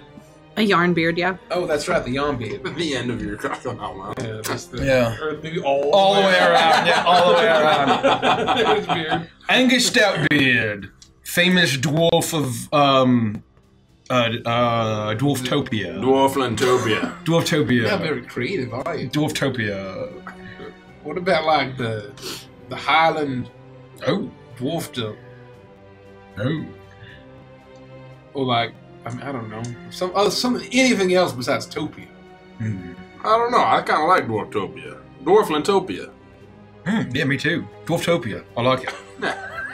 A yarn beard, yeah. Oh, that's right, the yarn beard. The end of your oh, wow. Yeah, that's the, Yeah. Or maybe all, All the way around, yeah, all the way around. His beard. Angus Stoutbeard, famous dwarf of um, uh, uh, Dwarftopia. Dwarflantopia. Not Dwarftopia. very creative, are you? Dwarftopia. What about like the the Highland Oh, dwarfdom, oh. Or like I mean I don't know some other something anything else besides Topia? Hmm. I don't know. I kind of like Dwarftopia. Dwarflantopia. Hmm, yeah, me too. Dwarftopia. I like it.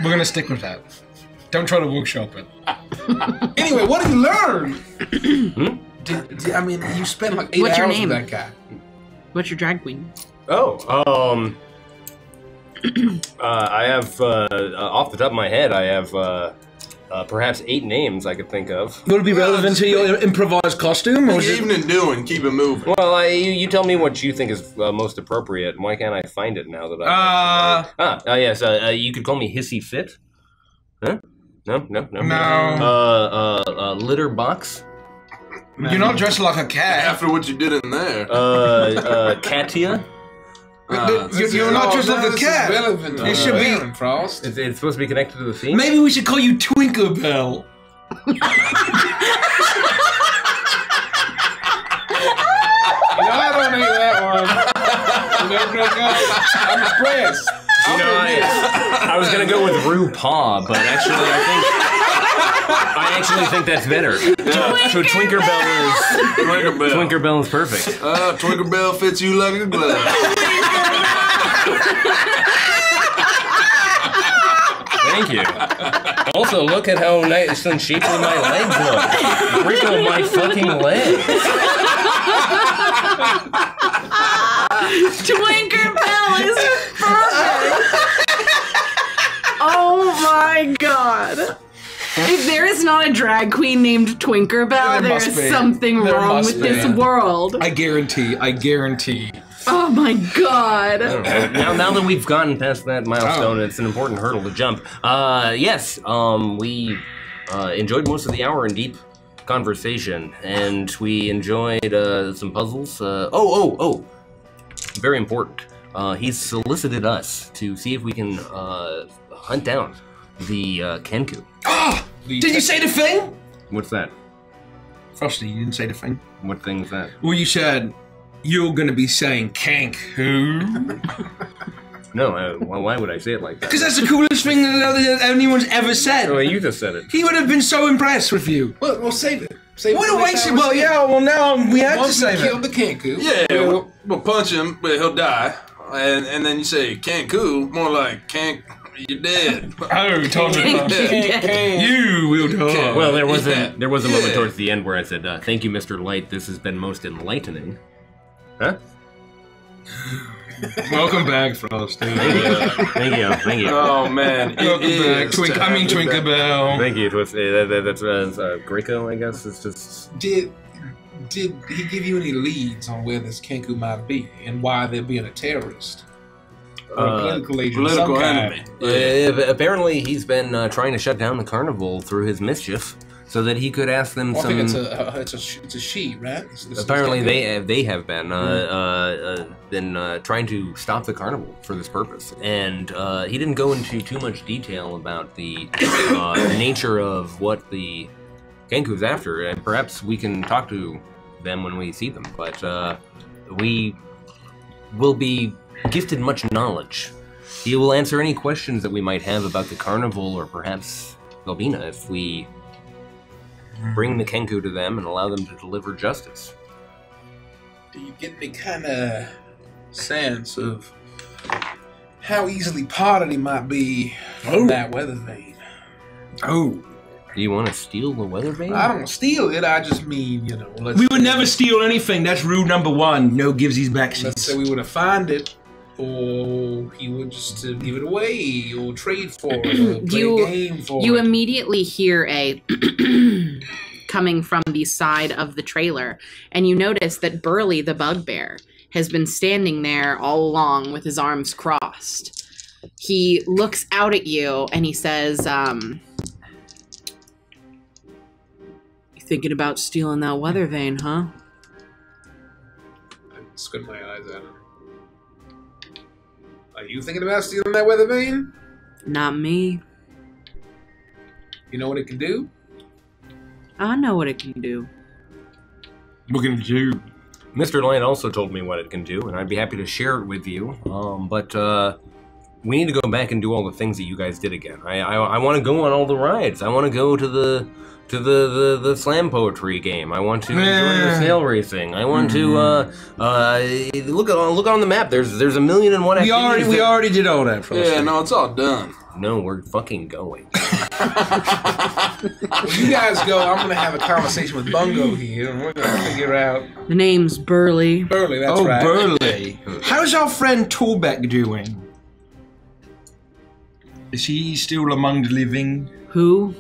We're gonna stick with that. Don't try to workshop it. Anyway, what did you learn? Hmm? Did, did- I mean, you spent like eight What's your hours name? with that guy. What's your drag queen? Oh, um, uh, I have uh, uh, off the top of my head, I have uh, uh, perhaps eight names I could think of. Would it be relevant to your improvised costume, or What's is the it? evening doing? Keep it moving. Well, I, you, you tell me what you think is uh, most appropriate. Why can't I find it now that I? Uh, ah, uh, yes. Uh, uh, you could call me Hissy Fit. Huh? No, no, no. No. Uh, uh, uh, litter box. You're not dressed like a cat. After what you did in there. Uh, uh, Katia. Uh, You're- you're not just like a cat. Is relevant to It should be- Baron Frost. Is it supposed to be connected to the theme? Maybe we should call you Twinklebell. You know, I don't hate that one. You know, Gricko, I'm impressed. You know, I, I was gonna go with Rue Paw, but actually, I think I actually think that's better. So Twinkerbell is Twinkerbell. Twinkerbell is perfect. Uh, Twinkerbell fits you like a glove. Thank you. Also, look at how nice and shapely my legs look. Wrinkle my fucking legs. Twinker Bell is perfect. oh my god. If there is not a drag queen named Twinker Bell, There there must is be. something There wrong with be. this world. I guarantee. I guarantee. Oh my god. now, now that we've gotten past that milestone, it's an important hurdle to jump. Uh, yes, um, we uh, enjoyed most of the hour in deep conversation, and we enjoyed uh, some puzzles. Uh, oh, oh, oh! Very important. Uh, he's solicited us to see if we can uh, hunt down the uh, Kenku. Ah! Did you say the thing? What's that? Frosty, you didn't say the thing. What thing's that? Well, you said you're gonna be saying kank who? No, uh, why why would I say it like that? Because that's the coolest thing that anyone's ever said. Oh, you just said it. He would have been so impressed with you. Well, we'll save it. Save What it a next waste! time. Well, yeah. Well, now we have to Once we save kill it. the Kenku. Yeah, we'll- we'll, we'll punch him, but he'll die. And and then you say Cancun, more like can't you're dead. Oh, totally. Yeah. you will die. Well, there was Yeah. a there was a moment Yeah. towards the end where I said, uh, "Thank you, Mr. Light. This has been most enlightening." Huh? Welcome back, Frosty. Thank you, thank you, thank you, Oh man, it Welcome back, is Twink. I mean, have you Twinkle. Bell. thank you. Twist, uh, that, that, that's uh, uh, Gricko, I guess. It's just Did did he give you any leads on where this Kenku might be and why they're being a terrorist? Or a Uh, political agent of some kind? enemy. uh, apparently he's been uh, trying to shut down the carnival through his mischief, so that he could ask them Well, I some. think it's a uh, it's a it's a she, right? It's- it's- Apparently, they have, they have been uh, uh, uh, been uh, trying to stop the carnival for this purpose, and uh, he didn't go into too much detail about the uh, nature of what the Kenku's after. And perhaps we can talk to them when we see them, but uh, we will be gifted much knowledge. He will answer any questions that we might have about the carnival, or perhaps Velbina, if we bring the Kenku to them and allow them to deliver justice. Do you get any kind of sense of how easily parted he might be from Oh. that weather vane? Oh, Do you want to steal the weather vane? I don't steal it. I just mean, you know, let's we would never steal anything. That's rule number one. No gives these back Let's say we would have found it, or he would just uh, give it away, or trade for it, or play You- a game for You it. immediately hear a coming from the side of the trailer, and you notice that Burley the bugbear has been standing there all along with his arms crossed. He looks out at you and he says, um, You thinking about stealing that weather vane, huh? I squint my eyes at him. Are you thinking about stealing that weather vane? Not me. You know what it can do? I know what it can do. We're gonna do. Mr. Lane also told me what it can do, and I'd be happy to share it with you. Um, but uh, we need to go back and do all the things that you guys did again. I I, I want to go on all the rides. I want to go to the to the, the, the slam poetry game. I want to enjoy the Yeah. sail racing. I want to uh, uh, look at look on the map. There's there's a million and one. We already activities we already did all that, Frosty. Yeah, no, it's all done. No, we're fucking going. You guys go, I'm gonna have a conversation with Bungo here, and we're gonna figure out. The name's Burley. Burley, that's oh, right. Burley. How's our friend Torbeck doing? Is he still among the living? Who?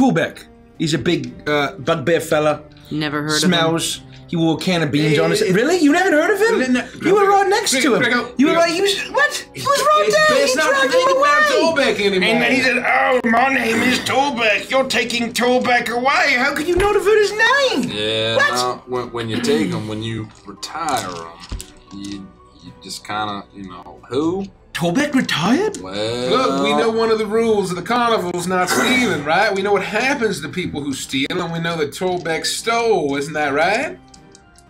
Torbeck. He's a big uh, bugbear fella. Never heard of him. Smells. He wore a can of beans on his. Really? You never heard of him? No, no, you were right next to him. Gricko, You were Gricko. right. He was what? He was right It's there. best He not to dragged think him about away. Torbeck anymore. And then he said, "Oh, my name is Torbeck. You're taking Torbeck away. How could you not have heard his name?" Yeah, What? no, when, when you take them, when you retire them, you you just kind of you know who. Torbeck retired. Well, Look, we know one of the rules of the carnival's not stealing, right? We know what happens to people who steal, and we know that Torbeck stole, isn't that right?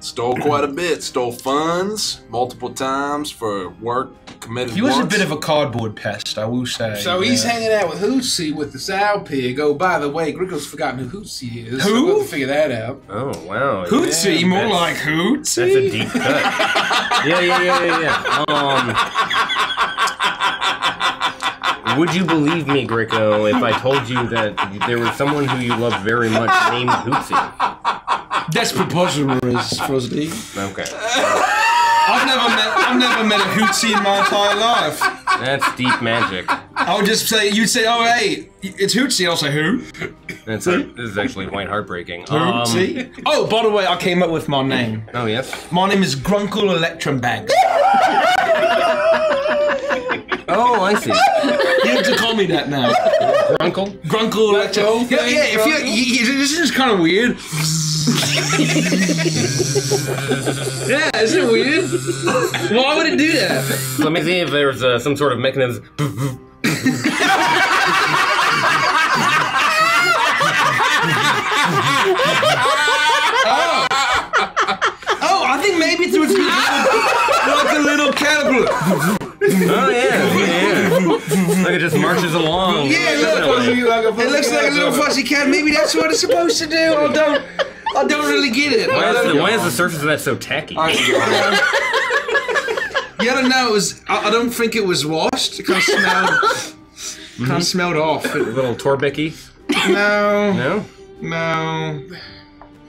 Stole quite a bit. Stole funds multiple times for work committed. He was a bit of a cardboard pest, I will say. So he's Yeah. hanging out with Hootsie with the sow pig. Oh, by the way, Gricko's forgotten who Hootsie is. Who? So we'll figure that out. Oh wow. Hootsie, yeah, more like Hootsy. That's a deep cut. yeah, yeah, yeah, yeah, yeah. Um, would you believe me, Gricko, if I told you that there was someone who you loved very much named Hootsie? That's preposterous, Frosty. Okay, I've never met I've never met a Hootsie in my entire life. that's deep magic. I would just say you'd say, "Oh, hey, it's Hootsie." I'll say, "Who?" That's this is actually quite heartbreaking. Um, oh, by the way, I came up with my name. Oh yes. My name is Grunkle Electrum Bags. Oh, I see. You have to call me that now. Grunkle. Grunkle Electrum. Yeah, yeah. If you, you, you- this is kind of weird. yeah, isn't it weird? Why would it do that? Let me see if there's uh, some sort of mechanism. Oh, I think maybe it's like a little caterpillar. Oh yeah, yeah. Like it just marches along. Yeah, look, Definitely. it looks like a little fuzzy cat. Maybe that's what it's supposed to do. I don't, I don't really get it. Why is, the, why is the surface of that so tacky? Yeah, I don't know. It was. I, I don't think it was washed. It kind of smelled. Mm-hmm. Kind of smelled off. A little Torbicky? No, No. no.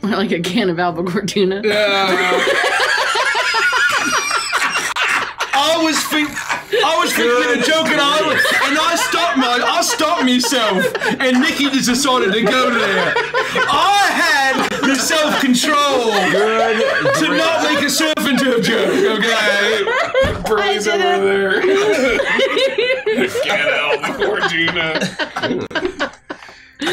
like a can of albacore tuna. Yeah. I was think, I was thinking of joking on, and I stopped my, I stopped myself, and Nikki just decided to go there. I had the self control to not make a surfing joke. Okay. Burley's over there. Get out, Fortuna.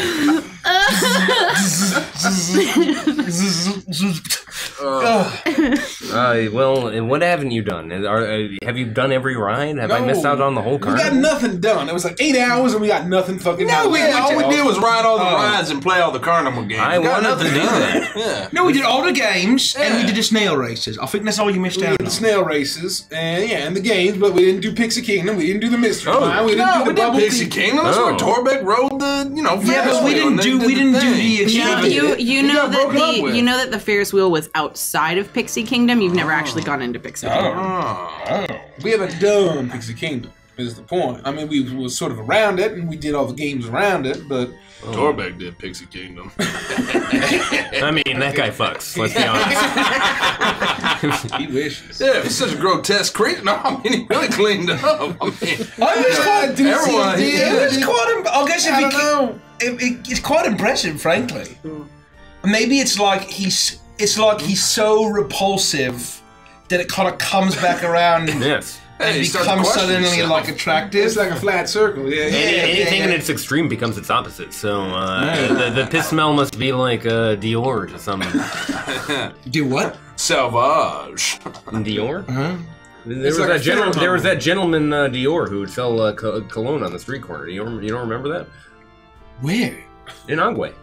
Uh, well, and what haven't you done? Are, uh, have you done every ride? Have I missed out on the whole We got carnival? nothing done. It was like eight hours and we got nothing fucking No, done. we Yeah, all we did was ride all the Oh. rides and play all the carnival games. I We got wanted to nothing do done. that. Yeah. No, we did all the games, and we did the snail races. I think that's all you missed We out did on. the snail races and yeah, and the games, but we didn't do Pixie Kingdom. We didn't do the Mystery Oh. Mine. We didn't No, do the we did Bubble Pixie Pixie Kingdom. That's Oh. where Torbeck rode the, you know, Yeah, Ferris but we wheel, didn't and they do did we didn't do thing. the You, extravagant. you, you know got that broken up the with. you know that the Ferris wheel was outside of Pixie Kingdom. You've never actually gone into Pixie oh. Kingdom. Oh. We haven't done Pixie Kingdom. Is the point? I mean, we was sort of around it, and we did all the games around it, but oh. Torbeck did Pixie Kingdom. I mean, that guy fucks. Let's be honest. he wishes. Yeah, it was such a grotesque creature. No, I mean, he really cleaned up. I mean, I was Yeah, quite, do you see everyone- it? it was quite. im- I guess if I you don't know. it, it, it's quite impressive, frankly. Hmm. Maybe it's like he's it's like he's so repulsive that it kind of comes back around and yes. Hey, he becomes suddenly himself. like attractive. It's like a flat circle. Yeah, Any, yeah, anything yeah, in its extreme becomes its opposite. So uh, the, the piss smell must be like uh, Dior to some Do what? Salvage. Dior. Uh-huh. There was like that general, there was that gentleman uh, Dior who would sell uh, cologne on the street corner. You don't, you don't remember that? Where? In Agway.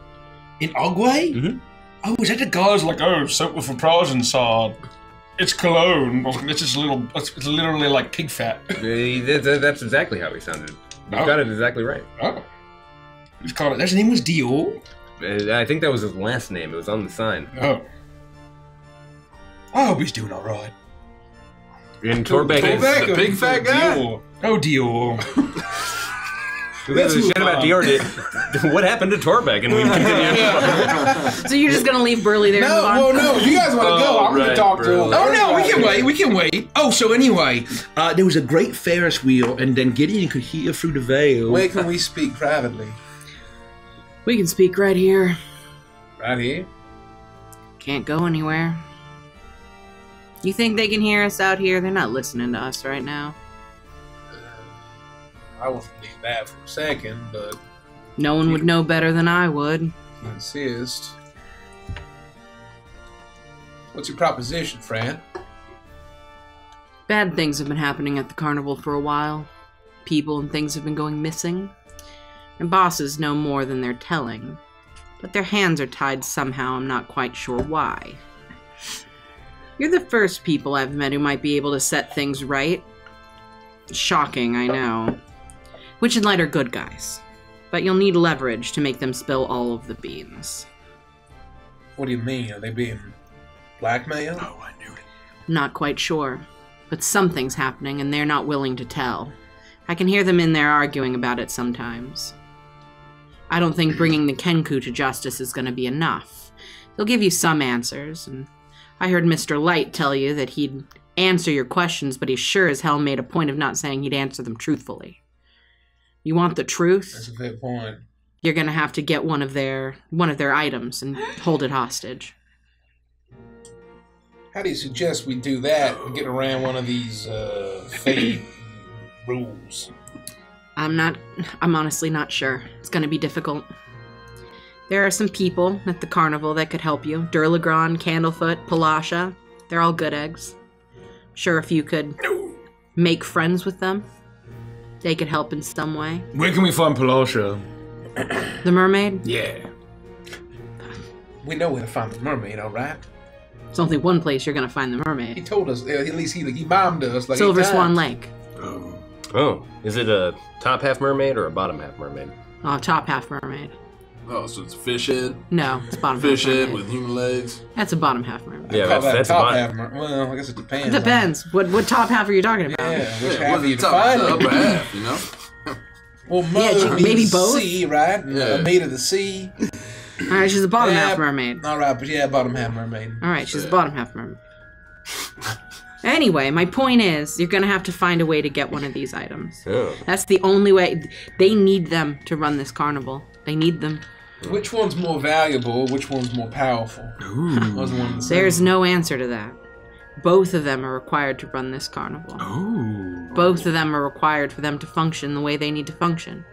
In Ogway? Mhm. Oh, is that the guy who's like, oh, soap with a prize inside? It's cologne. It's just a little. It's, it's literally like pig fat. That- that- That's exactly how he sounded. You Oh. got it exactly right. Oh. He's called it. His name was Dior. Uh, I think that was his last name. It was on the sign. Oh. I hope he's doing all right. And Torbeck is. Torbeck? The big fat guy? Dior. Oh, Dior. Who gives a move shit about on. Dior? What happened to Torbeck? And we continue. So you're just gonna leave Burley there? and No, move on? no. If you guys want to go, Oh, I'm going right, to talk to him. bro. Oh no, we can wait. We can wait. Oh, so anyway, uh, there was a great Ferris wheel, and then Gideon could hear through the veil. Where can we speak privately? We can speak right here. Right here. Can't go anywhere. You think they can hear us out here? They're not listening to us right now. I won't believe that for a second, but No one would know better than I would. insist. What's your proposition, Fran? Bad things have been happening at the carnival for a while. People and things have been going missing. And bosses know more than they're telling. But their hands are tied somehow, I'm not quite sure why. You're the first people I've met who might be able to set things right. Shocking, I know. Witch and Light are good guys, but you'll need leverage to make them spill all of the beans. What do you mean? Are they being blackmailed? Oh, I knew it. Not quite sure, but something's happening and they're not willing to tell. I can hear them in there arguing about it sometimes. I don't think bringing the Kenku to justice is going to be enough. They'll give you some answers, and I heard Mr. Light tell you that he'd answer your questions, but he sure as hell made a point of not saying he'd answer them truthfully. You want the truth? That's a fair point. You're going to have to get one of their one of their items and hold it hostage. How do you suggest we do that and get around one of these uh, fate rules? I'm not. I'm honestly not sure. It's gonna be difficult. There are some people at the carnival that could help you. Dirlagraun, Candlefoot, Palasha. They're all good eggs. Sure, if you could make friends with them, they could help in some way. Where can we find Palasha? The mermaid? Yeah. We know where to find the mermaid, all right? It's only one place you're gonna find the mermaid. He told us. uh, At least he he bombed us. Like Silver eight Swan times. Lake. Oh, is it a top half mermaid or a bottom half mermaid? Oh, top half mermaid. Oh, so it's a fish head? No, it's bottom Fish half head mermaid. with human legs? That's a bottom half mermaid. Yeah, Call that's, that that's a top bottom. half. mer- Well, I guess it depends. It depends. What what top half are you talking about? Yeah, which Yeah, half are you the top, the defining? upper half, you know? Well, Yeah, mother gee, means maybe both? Sea, right? Yeah. Uh, made of the sea. All right, she's a bottom Yeah. half mermaid. All right, but yeah, bottom half mermaid. All right, she's a bottom half mermaid. Anyway, my point is, you're gonna have to find a way to get one of these items. Oh. That's the only way. They need them to run this carnival. They need them. Which one's more valuable? Which one's more powerful? Was one the. There's no answer to that. Both of them are required to run this carnival. Oh. Both of them are required for them to function the way they need to function.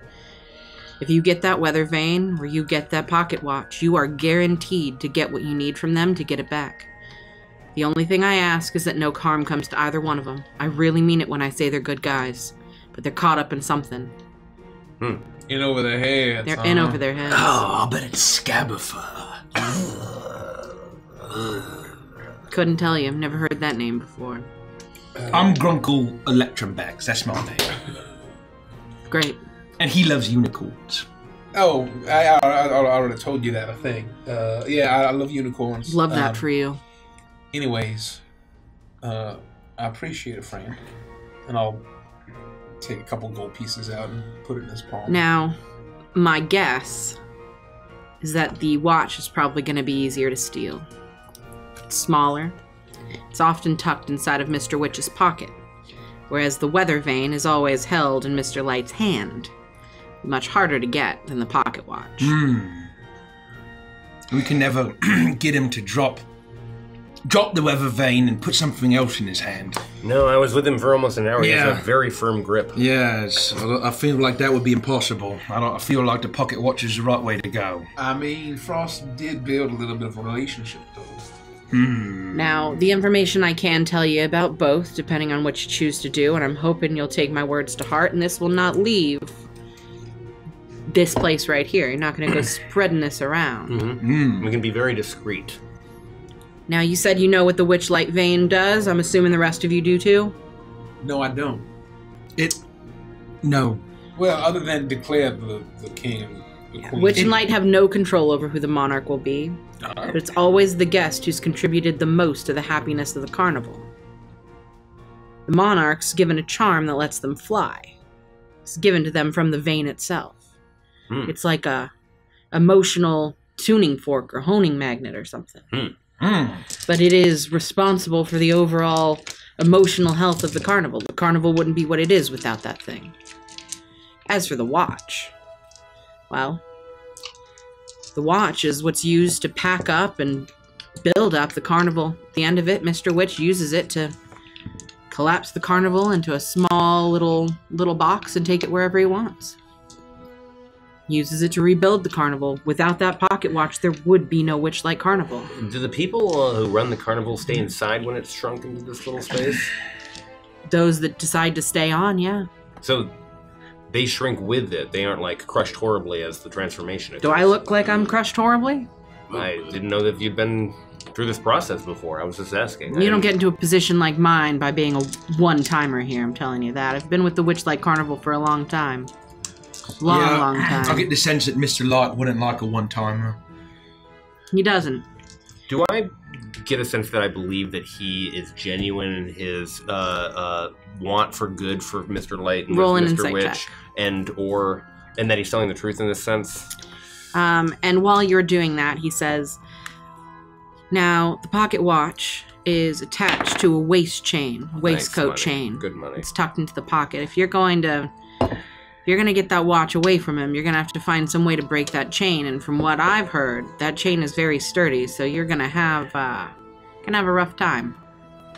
If you get that weather vane or you get that pocket watch, you are guaranteed to get what you need from them to get it back. The only thing I ask is that no harm comes to either one of them. I really mean it when I say they're good guys, but they're caught up in something. Hmm. In over their heads. They're huh? in over their heads. Oh, I bet it's Scabifer. Couldn't tell you. I've never heard that name before. I'm Grunkle Electrumbax. That's my name. Great. And he loves unicorns. Oh, I, I, I, I already told you that. I think. Uh, yeah, I, I love unicorns. Love that Um, for you. Anyways, uh, I appreciate it, friend, and I'll take a couple gold pieces out and put it in his palm. Now, my guess is that the watch is probably going to be easier to steal. It's smaller. It's often tucked inside of Mr. Witch's pocket, whereas the weather vane is always held in Mr. Light's hand. Much harder to get than the pocket watch. Hmm. We can never get him to drop drop the weather vane and put something else in his hand. No, I was with him for almost an hour. He has Yeah. a very firm grip. Yes, I I feel like that would be impossible. I don't. I feel like the pocket watch is the right way to go. I mean, Frost did build a little bit of a relationship, though. Hmm. Now, the information I can tell you about both, depending on what you choose to do, and I'm hoping you'll take my words to heart, and this will not leave this place right here. You're not going to go spreading this around. hmm Hmm. We can be very discreet. Now, you said you know what the Witchlight vane does. I'm assuming the rest of you do too. No, I don't. It. No. Well, other than declare the, the king and the queen. Witch and light have no control over who the monarch will be, but it's always the guest who's contributed the most to the happiness of the carnival. The monarch's given a charm that lets them fly. It's given to them from the vane itself. Hmm. It's like a emotional tuning fork or honing magnet or something. Hmm. But it is responsible for the overall emotional health of the carnival. The carnival wouldn't be what it is without that thing. As for the watch, well, the watch is what's used to pack up and build up the carnival. At the end of it, Mr. Witch uses it to collapse the carnival into a small little little box and take it wherever he wants. Uses it to rebuild the carnival. Without that pocket watch, there would be no Witchlight Carnival. Do the people uh, who run the carnival stay inside when it's shrunk into this little space? Those that decide to stay on, yeah. So they shrink with it. They aren't like crushed horribly as the transformation. Do I look like I'm crushed horribly? I didn't know that you'd been through this process before. I was just asking. You don't get into a position like mine by being a one timer here, I'm telling you that. I've been with the Witchlight Carnival for a long time. Long, Yeah, long time. I get the sense that Mr. Light wouldn't like a one timer. He doesn't. Do I get a sense that I believe that he is genuine in his uh, uh, want for good for Mr. Light and Roll Mr. insight Witch, check. and or and that he's telling the truth in this sense? Um, and while you're doing that, he says, Now, the pocket watch is attached to a waist chain, waistcoat money. chain. Good money. It's tucked into the pocket. If you're going to. If you're gonna get that watch away from him, you're gonna have to find some way to break that chain. And from what I've heard, that chain is very sturdy, so you're gonna have uh, gonna have a rough time.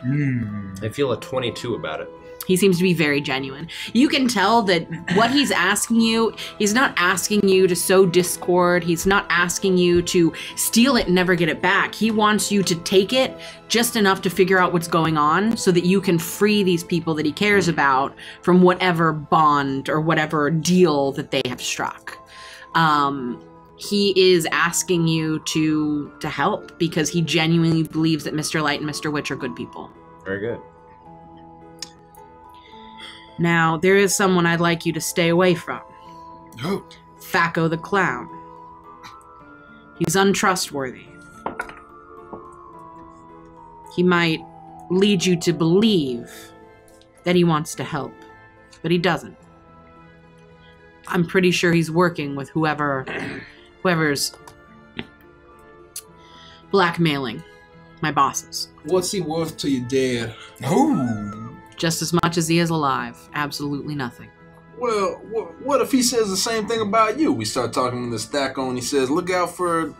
Hmm. I feel a 22 about it. He seems to be very genuine. You can tell that what he's asking you, he's not asking you to sow discord. He's not asking you to steal it and never get it back. He wants you to take it just enough to figure out what's going on so that you can free these people that he cares about from whatever bond or whatever deal that they have struck. Um, he is asking you to to help because he genuinely believes that Mr. Light and Mr. Witch are good people. Very good. Now, there is someone I'd like you to stay away from. Oh. Thaco the Clown. He's untrustworthy. He might lead you to believe that he wants to help, but he doesn't. I'm pretty sure he's working with whoever whoever's blackmailing my bosses. What's he worth to you, dad? Ooh. Just as much as he is alive. Absolutely nothing. Well, what, what if he says the same thing about you? We start talking to this Thaco and he says, look out for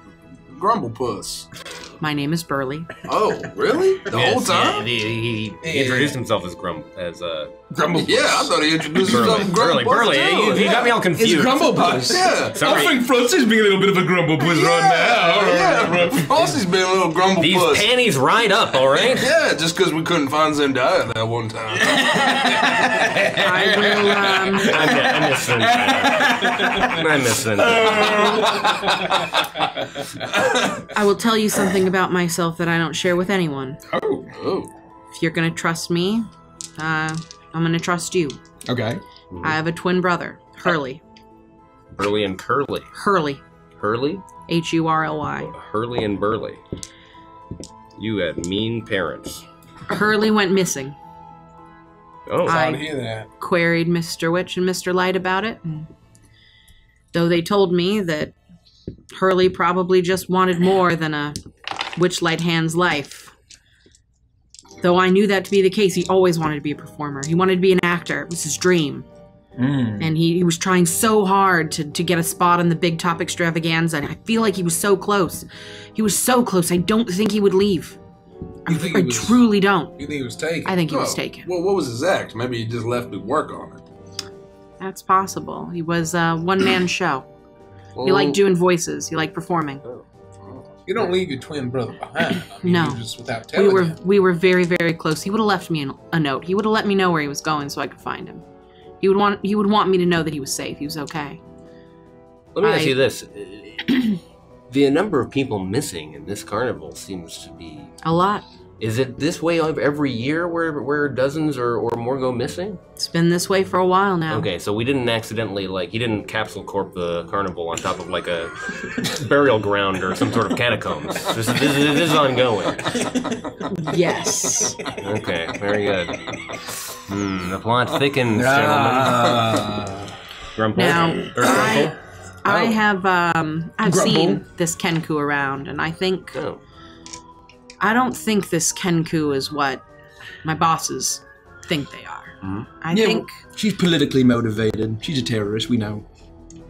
Grumblepuss. My name is Burley. Oh, really? The whole Yes, yeah, time? he, he, he introduced himself as Grum as uh, Grumble. Yeah, I thought he introduced Burley. himself as Burley, Grumblepuss, Burley. too. You, you got me all confused. It's Grumble Puss. Yeah. Sorry. I think Francis being a little bit of a grumble puss right Yeah, now. yeah. Frosty's been a little Grumblepuss. These panties ride up, all right? Yeah, just because we couldn't find Zendaya that one time. I will um I miss, I miss Cynthia. I miss Cynthia. I will tell you something about myself that I don't share with anyone. Oh. oh. If you're gonna trust me, uh, I'm gonna trust you. Okay. I have a twin brother, Hurly. Burley and Curly. Hurly. Hurly? H U R L Y. Hurly and Burley. You had mean parents. Hurly went missing. Oh, I- Sorry to hear that. Queried Mr. Witch and Mr. Light about it. And though they told me that Hurly probably just wanted more than a Witchlight Hand's life. Though I knew that to be the case, he always wanted to be a performer. He wanted to be an actor. It was his dream. Mm. and he, he was trying so hard to, to get a spot on the big top extravaganza and i feel like he was so close he was so close i don't think he would leave I, You think I he was- truly don't You think he was taken? i think he was Oh, taken Well, what was his act? Maybe he just left to work on it. that's possible he was a one-man show he liked doing voices he liked performing You don't leave your twin brother behind. I mean, No. Just without telling we were him. we were very very close he would have left me an- a note he would have let me know where he was going so i could find him he would want he would want me to know that he was safe he was okay let me ask I- you this. the number of people missing in this carnival seems to be. a lot Is it this way of every year where, where dozens or, or more go missing? it's been this way for a while now Okay, so we didn't accidentally, like, he didn't capsule corp the carnival on top of, like, a burial ground or some sort of catacombs. This, is- this, this is ongoing. yes Okay, very good. Hmm, the plot thickens, gentlemen. Ah. Grumple? Now, Or I, Grumple? I Oh. have um I've Grumble. seen this Kenku around and I think Oh. I don't think this Kenku is what my bosses think they are. Mhm. I Yeah, think She's politically motivated. She's a terrorist, we know.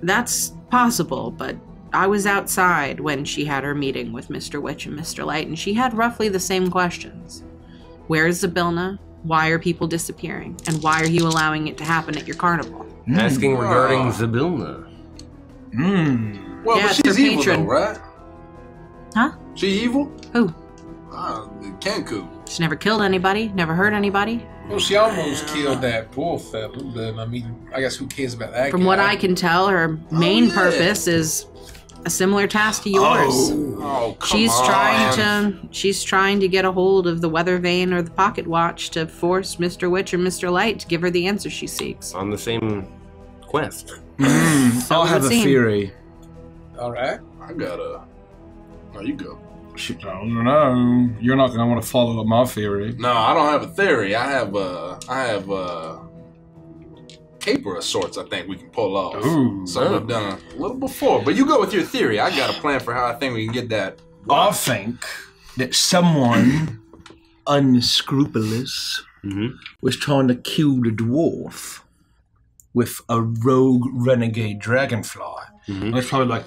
that's possible, but I was outside when she had her meeting with Mr. Witch and Mr. Light and she had roughly the same questions. Where is Zybilna? Why are people disappearing? And why are you allowing it to happen at your carnival? Asking regarding Ah. Zybilna. Mmm. Well, Yeah, but she's evil, though, right? Huh? She evil? Who? Uh, the Kenku. She never killed anybody, never hurt anybody. Well, she almost killed that poor fella, but I mean, I guess who cares about that? From guy? what I can tell, her main oh, yeah. purpose is a similar task to yours. Oh. oh, come She's on. trying to she's trying to get a hold of the weather vane or the pocket watch to force Mr. Witch or Mr. Light to give her the answer she seeks. On the same quest. Mm. So I'll have a seem. theory. All right. I got a. No, you go. Shit, I don't know. You're not gonna want to follow up my theory. No, I don't have a theory. I have a. I have a caper of sorts. I think we can pull off. Ooh. Something I've done a little before. But you go with your theory. I got a plan for how I think we can get that. I think that someone unscrupulous Mm-hmm. was trying to kill the dwarf with a rogue renegade dragonfly. Mhm. And it's probably like,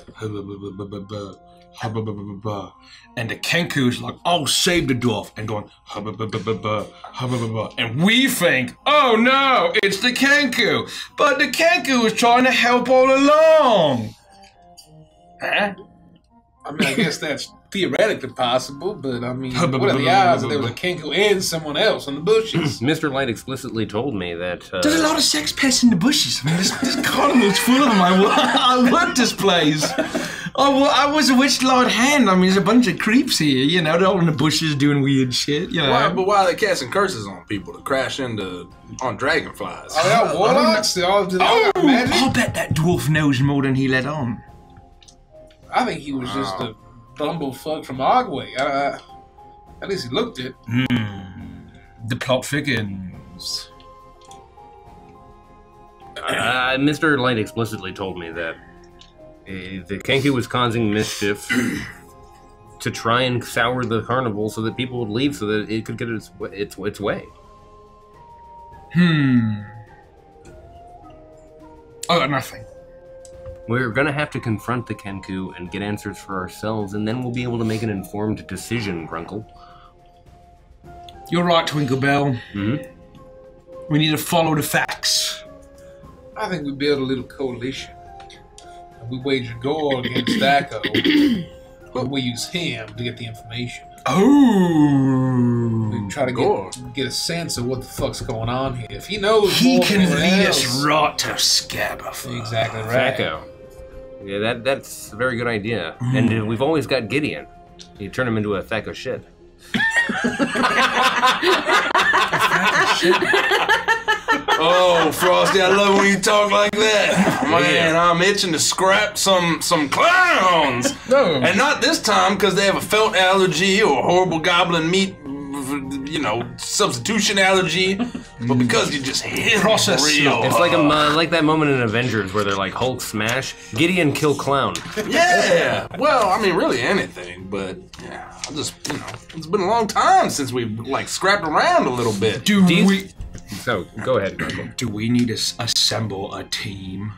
And the Kenku's like, I'll save the dwarf, and going, hubba, bubba, bubba, hubba, bubba. and we think, oh no, it's the Kenku, but the Kenku is trying to help all along. Huh? I mean, I guess that's theoretically possible, but I mean, what are the odds that there was a Kenku and someone else in the bushes? Mr. Light explicitly told me that. Uh, There's a lot of sex pests in the bushes. I mean, this, this carnival's full of them. I, wo- I work this place. I, well, I was a witch lord hand. I mean, there's a bunch of creeps here. You know, they're all in the bushes doing weird shit. You know. Why, but why are they casting curses on people to crash into on dragonflies? Are they warlocks? They all, they all got magic? I'll bet that dwarf knows more than he let on. I think he was just a bumblefuck from Ogway. Uh, at least he looked it. The plot thickens. Uh, Mr. Light explicitly told me that uh, the Kenku was causing mischief to try and sour the carnival so that people would leave so that it could get its its, its way. Hmm. I got nothing. We're gonna have to confront the Kenku and get answers for ourselves, and then we'll be able to make an informed decision, Grunkle. You're right, Twinkle Bell. Mhm. We need to follow the facts. I think we build a little coalition. And we wage a war against Thaco. but we use him to get the information. Oh. We try to get, get a sense of what the fuck's going on here. If he knows He more can than lead else- us right to Skabatha. Exactly right. Thaco. Yeah, that that's a very good idea. And uh, we've always got Gideon. You turn him into a Thaco shit. Oh, Frosty, I love when you talk like that. Man, I'm itching to scrap some some clowns. No. And not this time because they have a felt allergy or horrible goblin meat, you know, substitution allergy, but because you just hit Process real. It's like a uh, like that moment in Avengers where they're like Hulk smash, Gideon kill clown. Yeah. Well, I mean, really anything, but yeah, I just you know, it's been a long time since we've like scrapped around a little bit. Do These- we So go ahead, Grunkle. do we need to s- assemble a team?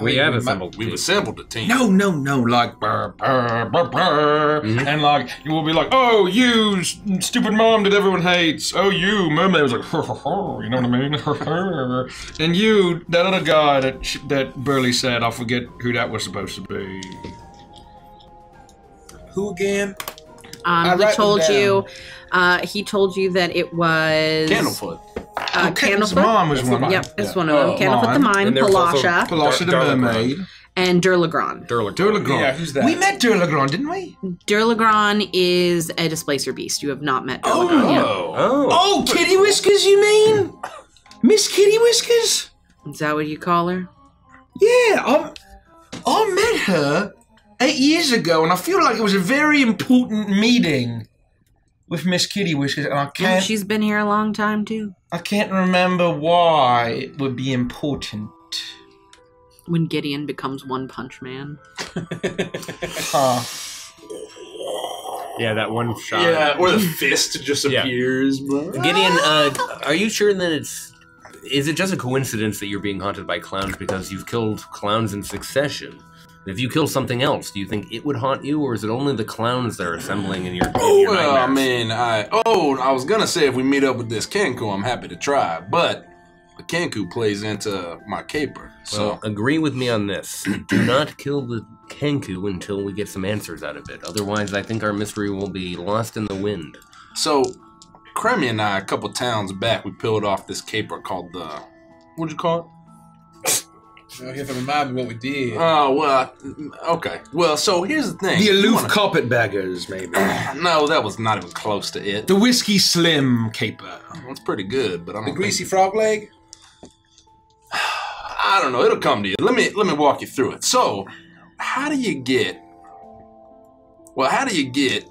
We think have we assembled. We've team. assembled a team. No, no, no. Like Brr, brr, brr, brr. And like you will be like, oh, you s- stupid mom that everyone hates. Oh, you mermaid was like, "Hur, hur, hur," you know what I mean? Hur, hur. and you, that other guy that sh- that Burly said, I forget who that was supposed to be. Who again? I Um, he write them told down. you. Uh, he told you that it was Candlefoot. Uh, His Candlefoot. mom was one. of them. Yep, it's yeah. one of them. Oh, Candlefoot the mime. Mime, And there was also Palasha, Palasha the mermaid. and Dirlagraun. Durlagrand. Dirlagraun. Yeah, who's that? We met Dirlagraun, didn't we? Dirlagraun is a displacer beast. You have not met Dirlagraun yet. Oh. Oh. Oh, Kitty Whiskers, you mean? Miss Kitty Whiskers? Is that what you call her? Yeah, I, I met her eight years ago, and I feel like it was a very important meeting with Miss Kitty Whiskers, and I can't, she's been here a long time too. I can't remember why it would be important. When Gideon becomes One Punch Man. Huh. Yeah, that one shot. Yeah, or the fist just Yeah. appears. bro. Gideon, uh, are you sure that it's? Is it just a coincidence that you're being haunted by clowns because you've killed clowns in succession? If you kill something else, do you think it would haunt you, or is it only the clowns that are assembling in your, in your Well, I mean, I oh, I was gonna say if we meet up with this Kenku, I'm happy to try, but the Kenku plays into my caper. So Well, agree with me on this. Do not kill the Kenku until we get some answers out of it. Otherwise, I think our mystery will be lost in the wind. so Kremy and I, a couple towns back, we peeled off this caper called the what'd you call it? You have to remind me what we did. Oh well, okay. Well, so here's the thing. The You aloof wanna- carpetbaggers, maybe. No, that was not even close to it. the whiskey slim caper. That's pretty good, but I the don't greasy think, frog leg. I don't know. It'll come to you. Let me let me walk you through it. So, how do you get? Well, how do you get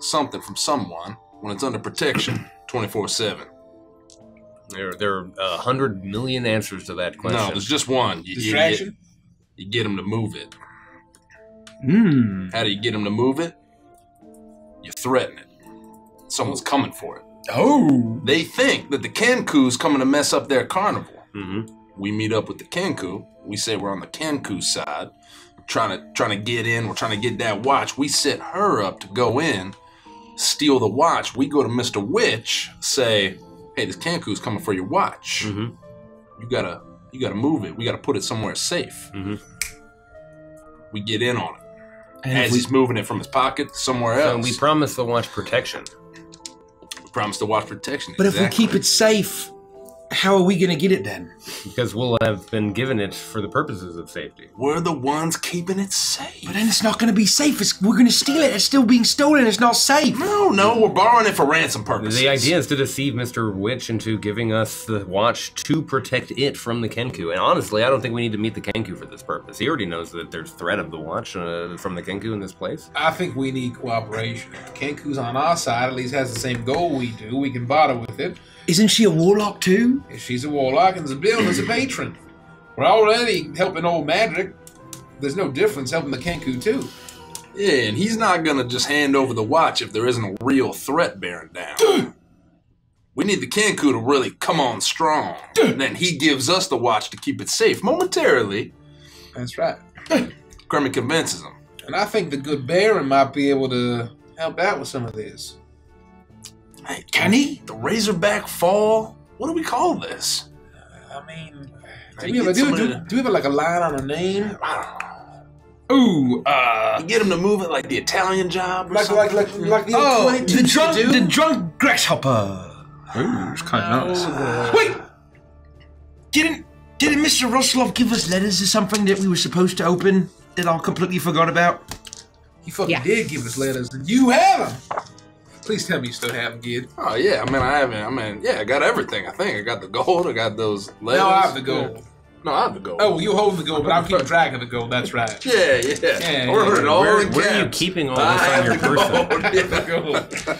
something from someone when it's under protection, twenty four seven? There, there are a hundred million answers to that question. No, there's just one. You, you Distraction. get, you get them to move it. Hmm. How do you get them to move it? You threaten it. Someone's coming for it. Oh. They think that the Kenku's coming to mess up their carnival. hmm We meet up with the Kenku. We say we're on the Kenku side, trying to trying to get in. We're trying to get that watch. We set her up to go in, steal the watch. We go to Mister Witch, say, "Hey, this Kenku's coming for your watch. hmm You gotta you gotta move it. We gotta put it somewhere safe." Mhm. We get in on it And as we, he's moving it from his pocket somewhere So else. we promise the watch protection. We promise to watch protection. but if we keep it safe, how are we going to get it then? Because we'll have been given it for the purposes of safety. we're the ones keeping it safe. But then it's not going to be safe. It's, we're going to steal it. It's still being stolen. It's not safe. no, no, we're borrowing it for ransom purposes. The idea is to deceive Mr. Witch into giving us the watch to protect it from the Kenku. And honestly, I don't think we need to meet the Kenku for this purpose. He already knows that there's threat of the watch uh, from the Kenku in this place. I think we need cooperation. If Kenku's on our side, at least has the same goal we do. We can barter with it. Isn't she a warlock too? If she's a warlock and Zybilna's a patron, we're already helping old magic. There's no difference helping the Kenku too. Yeah, and he's not gonna just hand over the watch if there isn't a real threat bearing down. we need the Kenku to really come on strong. And then he gives us the watch to keep it safe momentarily. That's right. Kermit convinces him. And I think the good Baron might be able to help out with some of this. Hey, can he? The Razorback Fall? What do we call this? I mean, do we, have, get do, do, do we have like a line on a name? I don't know. Ooh, uh. You get him to move it like the Italian job or Like something? like like like the old Oh, 22 the drunk, do? the drunk grasshopper. Ooh, it's kind of nice. Oh, Wait, didn't didn't Mr. Roslof give us letters or something that we were supposed to open that I completely forgot about? He fucking Yeah. did give us letters, and you have them. Please tell me you still have them, kid. Oh yeah, I mean I haven't I mean, yeah, I got everything, I think. I got the gold, I got those letters. No, I have the gold. No, I have the gold. Oh, well, you holding the gold, but I'm keeping track of the gold. That's right. Yeah, yeah. Yeah, Ordered yeah. it all Where, in where are you keeping all I this on have your the person? gold, yeah.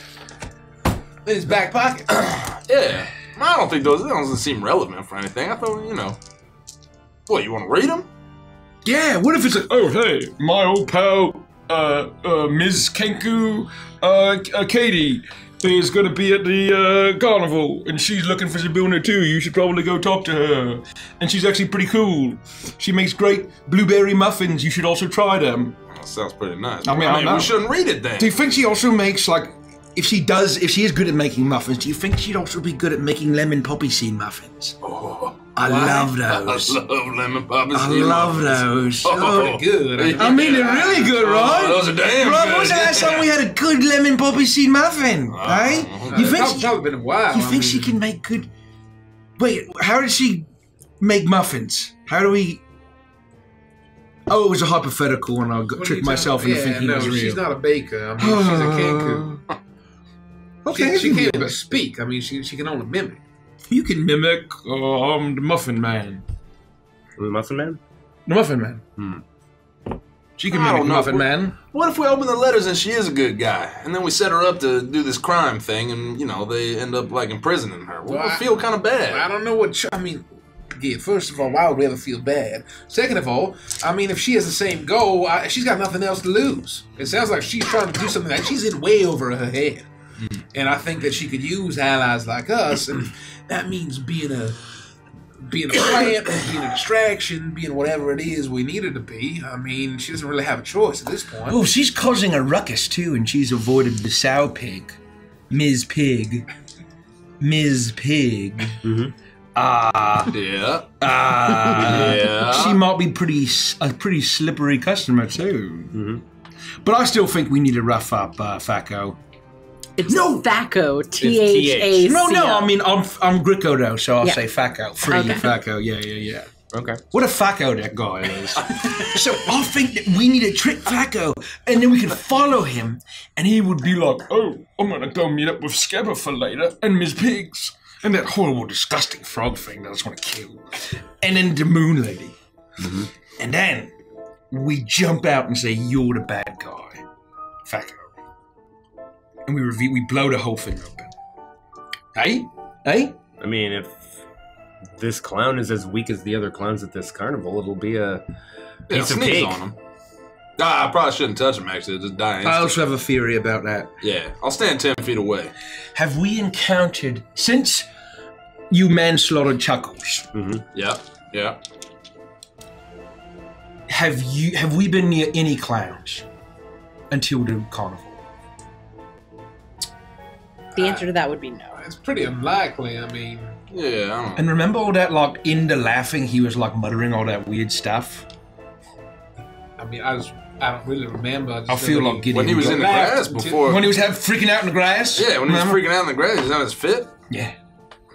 The gold. In his back pocket. Yeah. I don't think those, that doesn't seem relevant for anything. I thought, you know. What, you want to read them? Yeah, what if it's a Oh, hey, my old pal, uh, uh, Ms. Kenku, uh, uh, Katie, is gonna be at the, uh, carnival, and she's looking for Zybilna too. You should probably go talk to her. And she's actually pretty cool. She makes great blueberry muffins. You should also try them. That sounds pretty nice. I mean, I know. we shouldn't read it then. Do you think she also makes like if she does if she is good at making muffins, do you think she'd also be good at making lemon poppy seed muffins? Oh, I love those. I love lemon poppy I love those. Oh, Good. I mean, they're really good, right? Oh, those are damn Rob, good. when was the last time we had a good lemon poppy seed muffin? eh? You think It's she, probably been a while. you I think she can make good? Wait, how did she make muffins? How do we? Oh, it was a hypothetical, and I got what tricked myself into yeah, thinking no, it was real. she's not a baker. I mean, she's a Kenku. okay, She, she can't even speak. I mean, she, she can only mimic. You can mimic, uh, I'm the Muffin Man. The Muffin Man? The Muffin Man. Hmm. She can I mimic don't know. Muffin Man. What if we open the letters and she is a good guy, and then we set her up to do this crime thing, and you know they end up like imprisoning her? We Well, would I- feel kind of bad. I don't know what. ch- I mean, yeah, first of all, why would we ever feel bad? Second of all, I mean, if she has the same goal, I, she's got nothing else to lose. It sounds like she's trying to do something that she's in way over her head. And I think that she could use allies like us, and that means being a being a plant, being an distraction, being whatever it is we needed to be. I mean, she doesn't really have a choice at this point. Oh, she's causing a ruckus too, and she's avoided the sow pig, Ms. Pig, Ms. Pig. Mhm. Ah, Yeah. ah. Yeah. She might be pretty s- a pretty slippery customer too. Mhm. But I still think we need to rough up uh, Faco. It's No. Thaco. T H A C O. No, no, I mean I'm I'm Gricko though, so I'll Yeah. say Faco. Free Okay. Faco. Yeah, yeah, yeah. Okay. What a Flacco that guy is. so I think that we need to trick Flacco, and then we can follow him, and he would be like, Oh, I'm gonna go meet up with Scabba for later and Miss Pigs. and that horrible, disgusting frog thing that I just want to kill. And then the moon lady. And then we jump out and say, You're the bad guy. Flacco. And we reveal, we blow the whole thing open. Hey? Hey? I mean, if this clown is as weak as the other clowns at this carnival, it'll be a Yeah, piece of cake. on him. Ah, I probably shouldn't touch him. Actually, just die. I also have a theory about that. Yeah, I'll stand ten feet away. Have we encountered, since you manslaughtered Chuckles, Yeah, yeah. have you have we been near any clowns until the carnival? The answer to that would be no. It's pretty unlikely. I mean, Yeah, I don't. And remember all that like in the laughing, he was like muttering all that weird stuff. I mean, I just I don't really remember. I, just I feel like he- Gideon. When he was in the laughed grass before. when he was have, freaking out in the grass. yeah, when he was remember? freaking out in the grass, he's on his fit. Yeah,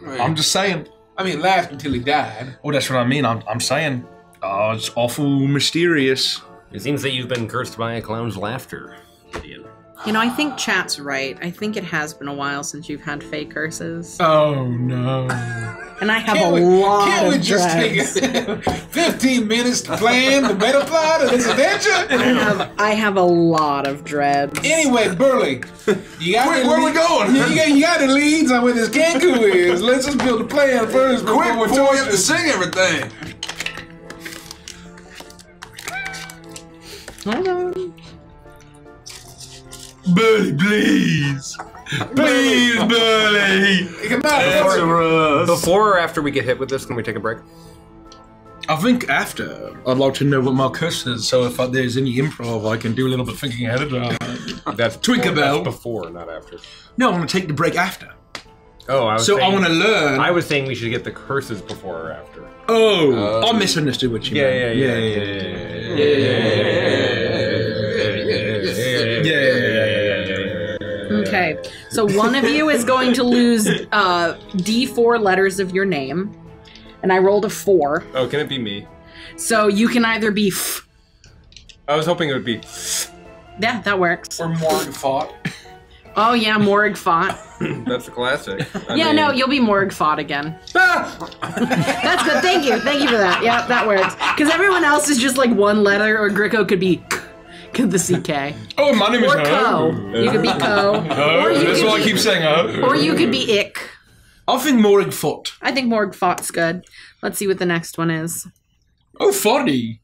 Man. I'm just saying. I mean, laughed until he died. Oh, that's what I mean. I'm, I'm saying. Oh, it's awful mysterious. It seems that you've been cursed by a clown's laughter, Gideon. You know, I think chat's right. I think it has been a while since you've had fake curses. Oh no. And I have Can't a we, lot can't we of just dreads. take 15 minutes to plan the meta plot of this adventure? I have, I have a lot of dreads. Anyway, Burly, you got Wait, the where we going? You, you got, you got the leads on where this Kenku is. Let's just build a plan first before Quick, we're before we have to sing everything. Hold on. Burly, please. Please, Burly. Come on, Before or after we get hit with this, can we take a break? I think after. I'd like to know what my curse is, so if there's any improv, I can do a little bit thinking ahead of time. That's Twinkerbell. That's before, not after. No, I'm going to take the break after. Oh, I was So I want to learn. I was saying we should get the curses before or after. oh, I misunderstood what you Yeah, meant. yeah, yeah, yeah, yeah, yeah, yeah, yeah, so one of you is going to lose uh, D4 letters of your name, and I rolled a four. Oh, can it be me? So you can either be f- I was hoping it would be. yeah, that works. Or Morg fought. Oh yeah, Morg fought. That's a classic. I yeah, mean, no, you'll be Morg fought again. That's good. Thank you. Thank you for that. Yeah, that works. Because everyone else is just like one letter, or Gricko could be could the CK. Oh, my name is Or Co. You could be Co. Or you That's could why I be- keep saying oh. Or you could be Ick. I think Morig fought. I think Morg fought's good. Let's see what the next one is. Oh, funny.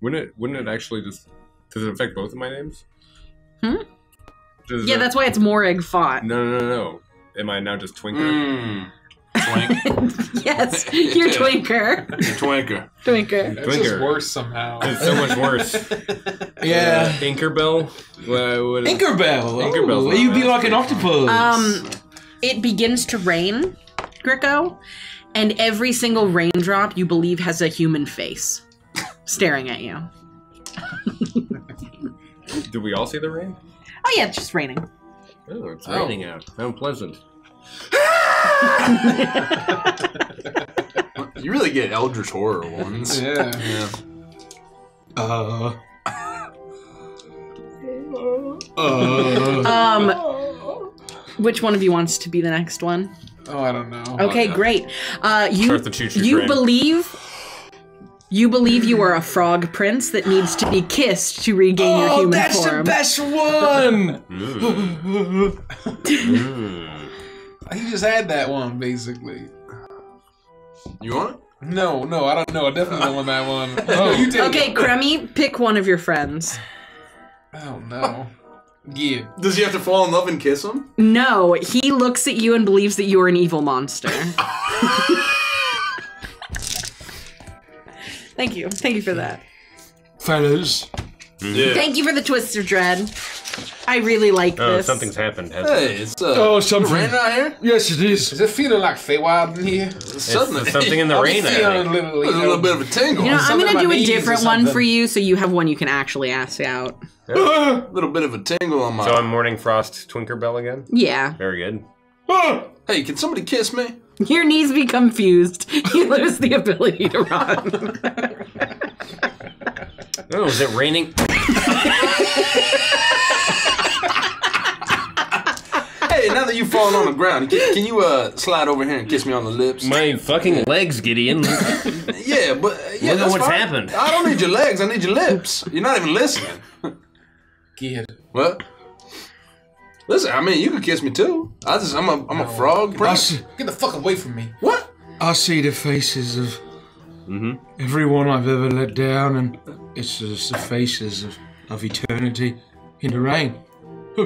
Wouldn't it? Wouldn't it actually just? Does it affect both of my names? Hmm? Does Yeah, it- that's why it's Morg fought. No, no, no, no. Am I now just Twinker? Mmm. Twink. yes, you're Twinker. Twinker. Twinker. That's just Twinker. worse somehow. It's so much worse. Yeah. Tinkerbell. What, what is- Tinkerbell. Tinkerbell's Oh, you'd be like an octopus. Um, it begins to rain, Gricko, and every single raindrop you believe has a human face staring at you. Do we all see the rain? Oh yeah, it's just raining. Oh, it's Oh. raining out. How pleasant. You really get Eldritch horror ones. Yeah. Yeah. Uh. Uh. Um, which one of you wants to be the next one? Oh, I don't know. Okay, yeah. great. Uh, you Start the choo-choo you train. believe you believe you are a frog prince that needs to be kissed to regain your Oh, human that's the best one. He just had that one, basically. You want it? No, no, I don't know. I definitely don't want that one. Oh, you take Okay, it. Kremy, pick one of your friends. Oh, no. Yeah. Does he have to fall in love and kiss him? No, he looks at you and believes that you are an evil monster. Thank you. Thank you for that. Fellas. Yeah. Thank you for the twister dread. I really like Oh, this. something's happened. hasn't Hey, it? it's uh, Oh, something. raining out here. Yes, it is. Is it feeling like Feywild in here? It's It's something in the rain. I feeling a little, There's a little bit of a tingle. You know, I'm gonna do a different one for you, so you have one you can actually ask out. a little bit of a tingle on my. So I'm Morning Frost Twinkerbell again? Yeah. Very good. Ah. hey, can somebody kiss me? Your knees become fused. You lose the ability to run. Oh, is it raining? Hey, now that you've fallen on the ground, can, can you uh slide over here and kiss me on the lips? My fucking legs, Gideon. yeah, but uh, yeah, Look at that's what's fine. happened. I don't need your legs. I need your lips. You're not even listening. Kid. What? Listen, I mean, you could kiss me too. I just, I'm a, I'm a frog I prince. see, Get the fuck away from me. What? I see the faces of Mm-hmm. everyone I've ever let down, and it's just the faces of, of eternity in the rain.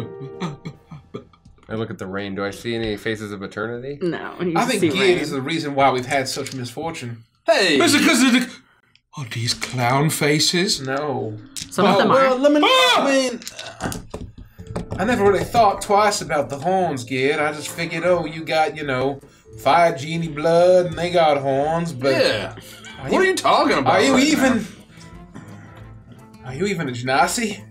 I look at the rain. Do I see any faces of eternity? No, you I think see Gid rain. is the reason why we've had such misfortune. Hey. Is it because of the. Oh, these clown faces? No. Some of them well, are. let me. Ah! I mean, I never really thought twice about the horns, Gid. I just figured, oh, you got, you know, fire genie blood and they got horns, but yeah. are What are you talking about? Are you right even now? Are you even a Genasi?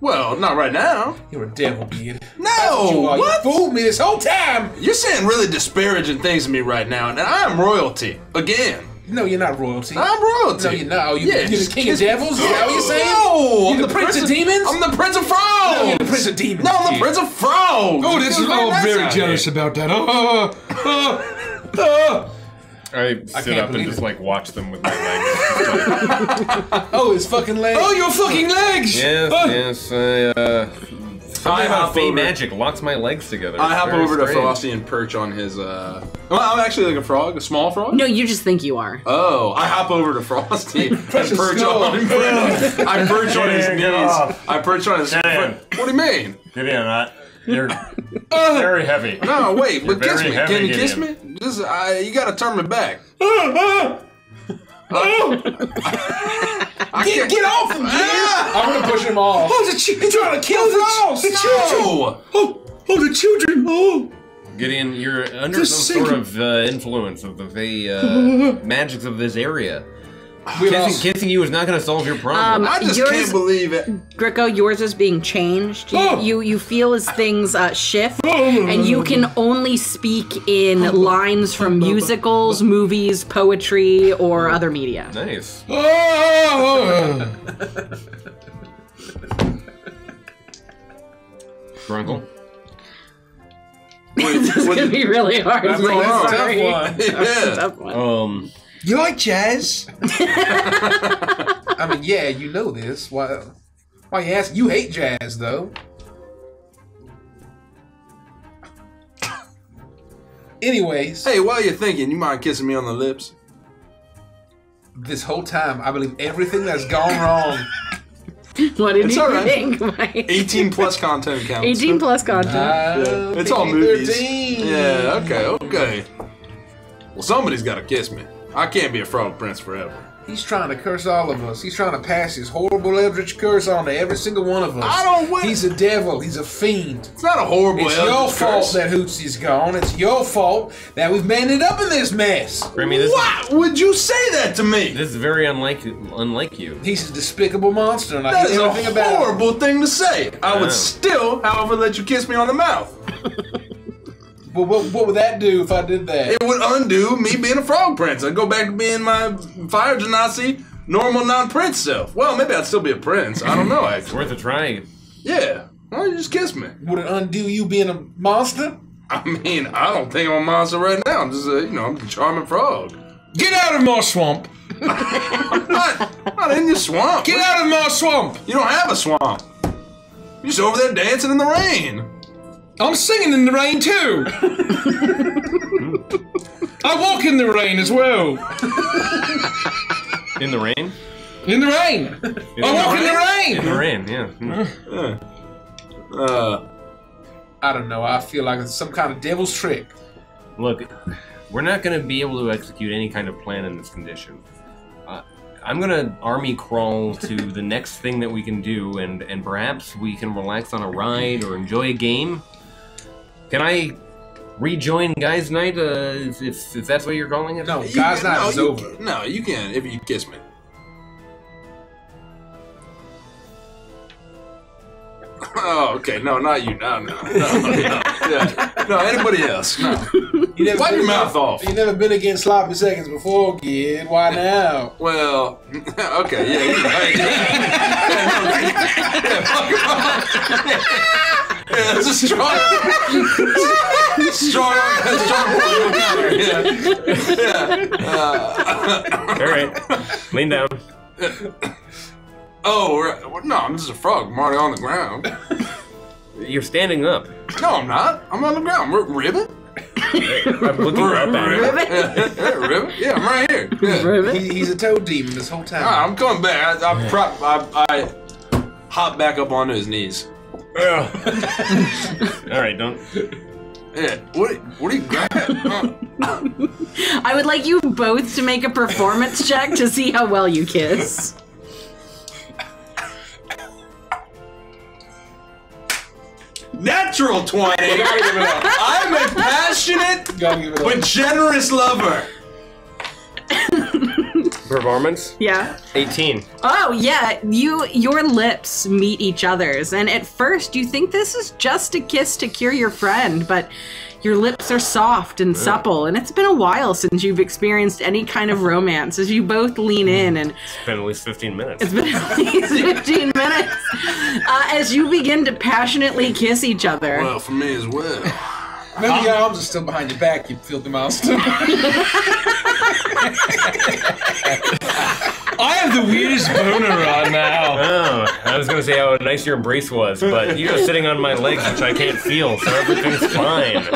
Well, not right now. You're a devil, Gid. No. You are. You what? fooled me this whole time! You're saying really disparaging things to me right now, and I am royalty again. No, you're not royalty. I'm royalty. No, you're not. Oh, you, Yeah, you're the king of devils? Is that what you're saying? No, You're I'm the prince of demons? I'm the prince of frogs. No, you're the prince of demons. No, I'm the prince of frogs. Oh, this is all very out jealous here. about that. Oh, oh, oh. I sit can't up and believe just it. like watch them with my legs. Oh, his fucking leg. Oh, your fucking legs! yes, Oh. yes. I, uh, something about hop fey over- magic locks my legs together. I It's hop very over to strange. Frosty and perch on his. uh... Well, I'm actually like a frog, a small frog. No, you just think you are. Oh, I hop over to Frosty and perch skull. on him. I perch on his Get knees. off. I perch on his. Get in. What do you mean? Gideon, I, you're very heavy. No, wait, but You're kiss very me. heavy, Can you kiss Gideon. me? Just, I, you gotta turn me back. I Get, can't- get off him, Gid! Ah! I'm gonna push him off. Oh, the chi- He's trying to kill frogs! the children! No! Oh, oh, the children! Oh! Gideon, you're under The some sort of uh, influence of the Fey uh, magics of this area. We Kissing, lost. kissing you is not going to solve your problem. Um, I just yours, can't believe it. Gricko, yours is being changed. You, Oh. you you feel as things uh, shift, and you can only speak in lines from musicals, movies, poetry, or other media. nice. Oh! Grunkle. This is gonna be really hard. That's I'm a tough one. That's a Yeah. tough one. Um, You like jazz? I mean, yeah, you know this. Why? Why you ask? You hate jazz, though. Anyways, Hey, while you're thinking, you mind kissing me on the lips? this whole time, I believe everything that's gone wrong. What did It's you all right. think, Mike? 18 plus content counts. 18 plus content. Uh, It's all movies. PG-13. Yeah, okay, okay. Well, somebody's got to kiss me. I can't be a frog prince forever. He's trying to curse all of us. He's trying to pass his horrible eldritch curse on to every single one of us. I don't win. He's a devil. He's a fiend. It's not a horrible It's your fault curse. that Hootsy's gone. It's your fault that we've ended up in this mess. Grammy, this, Why would you say that to me? this is very unlike unlike you. He's a despicable monster, and I That hate is a everything about him. horrible thing to say. I Yeah. would still, however, let you kiss me on the mouth. But what, what would that do if I did that? It would undo me being a frog prince. I'd go back to being my fire genasi, normal non-prince self. Well, maybe I'd still be a prince. I don't know, It's worth a try. Yeah. Why don't you just kiss me? Would it undo you being a monster? I mean, I don't think I'm a monster right now. I'm just a, you know, I'm a charming frog. Get out of my swamp! I'm not, I'm not in your swamp. Get out of my swamp! You don't have a swamp. You're just over there dancing in the rain. I'm singing in the rain too! I walk in the rain as well! In the rain? In the rain! I walk in the rain. In the rain! rain, yeah. Hmm. Uh, I don't know. I feel like it's some kind of devil's trick. Look, we're not going to be able to execute any kind of plan in this condition. Uh, I'm going to army crawl to the next thing that we can do, and, and perhaps we can relax on a ride or enjoy a game. Can I rejoin Guys Night uh, if, if, if that's what you're calling it? No, you God's can- night no, is you over. can- no, you can if you kiss me. Oh, okay. No, not you. No, no, no, no. Yeah. no anybody else? No. You You never Wipe been your mouth against- off. You never been against sloppy seconds before, kid. Why now? Well, okay, yeah, you're right. Yeah, fuck off. Yeah, that's a strong, strong, strong point. Yeah, yeah. Uh, All right, lean down. oh, we're- no, I'm just a frog. I'm already on the ground. You're standing up. No, I'm not. I'm on the ground. R- ribbit? I'm looking up at you. Ribbit? Yeah, ribbit? Yeah, I'm right here. Yeah. Ribbit? He, he's a toad demon this whole time. All right, I'm coming back. I, I, prop, I, I hop back up onto his knees. All right, don't. Yeah, what, what are you grabbing? I would like you both to make a performance check to see how well you kiss. Natural 20. I'm a passionate Gotta give it up. but generous lover. Performance? Yeah. 18. Oh yeah, you your lips meet each other's, and at first you think this is just a kiss to cure your friend, but your lips are soft and supple, and it's been a while since you've experienced any kind of romance. As you both lean in, and It's been at least 15 minutes. it's been at least fifteen minutes, uh, as you begin to passionately kiss each other. Well, for me as well. Remember, your arms are still behind your back, you filthy monster. I have the weirdest boner right now. Oh, I was gonna say how nice your embrace was, but you're sitting on my legs, which I can't feel, so everything's fine.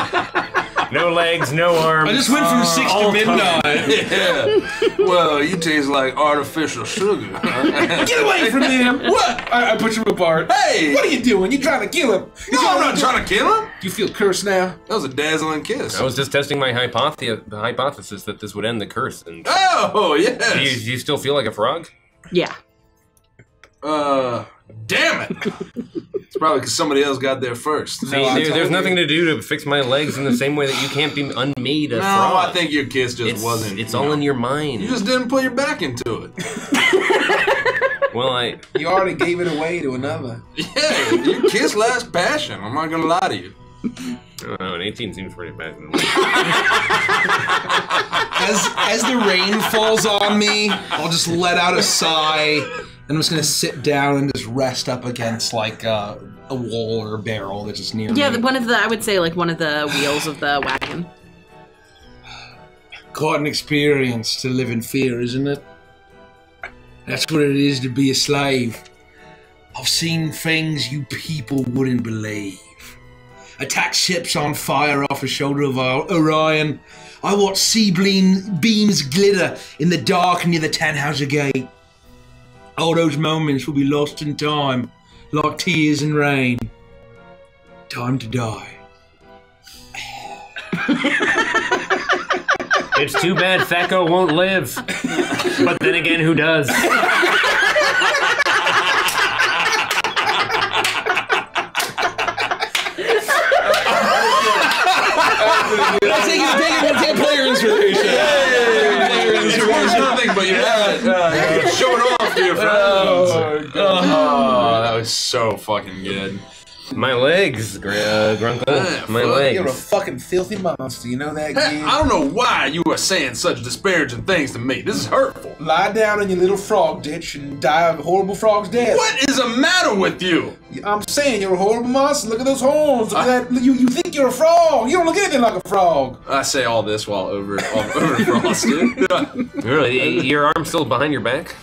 No legs, no arms. I just went from six to midnight. Yeah. Well, you taste like artificial sugar. Get away from him! What? I, I push him apart. Hey! What are you doing? You trying to kill him? No, I'm not trying to kill him. You feel cursed now? That was a dazzling kiss. I was just testing my hypothe- the hypothesis that this would end the curse. And Oh, do you, yes. do you still feel like a frog? Yeah. Uh, damn it. It's probably because somebody else got there first. See, I there- there's you. nothing to do to fix my legs in the same way that you can't be unmade a No, frog. I think your kiss just it's, wasn't. It's all know, in your mind. You just didn't put your back into it. well, I You already gave it away to another. Yeah, your kiss last passion. I'm not gonna lie to you. I know. An 18 seems pretty bad. As as the rain falls on me, I'll just let out a sigh, and I'm just gonna sit down and just rest up against like uh, a wall or a barrel that's just near Yeah, me. one of the I would say like one of the wheels of the wagon. Quite an experience to live in fear, isn't it? That's what it is to be a slave. I've seen things you people wouldn't believe. Attack ships on fire off the shoulder of Or- Orion. I watch C-beams glitter in the dark near the Tannhauser Gate. All those moments will be lost in time, like tears and rain. Time to die. it's too bad Thaco won't live. But then again, who does? I'll take a, take a, take a player inspiration. It's worth nothing, but you have it. Uh, you show it off to your friends. Oh, that was so fucking good. My legs, Gr- uh, Grunkle. My legs. You're a fucking filthy monster. You know that, Hey, kid? I don't know why you are saying such disparaging things to me. This is hurtful. Lie down in your little frog ditch and die a horrible frog's death. What is the matter with you? I'm saying you're a horrible monster. Look at those horns. Look at that. You, you think you're a frog. You don't look anything like a frog. I say all this while over over frosted. Really? Your arm's still behind your back?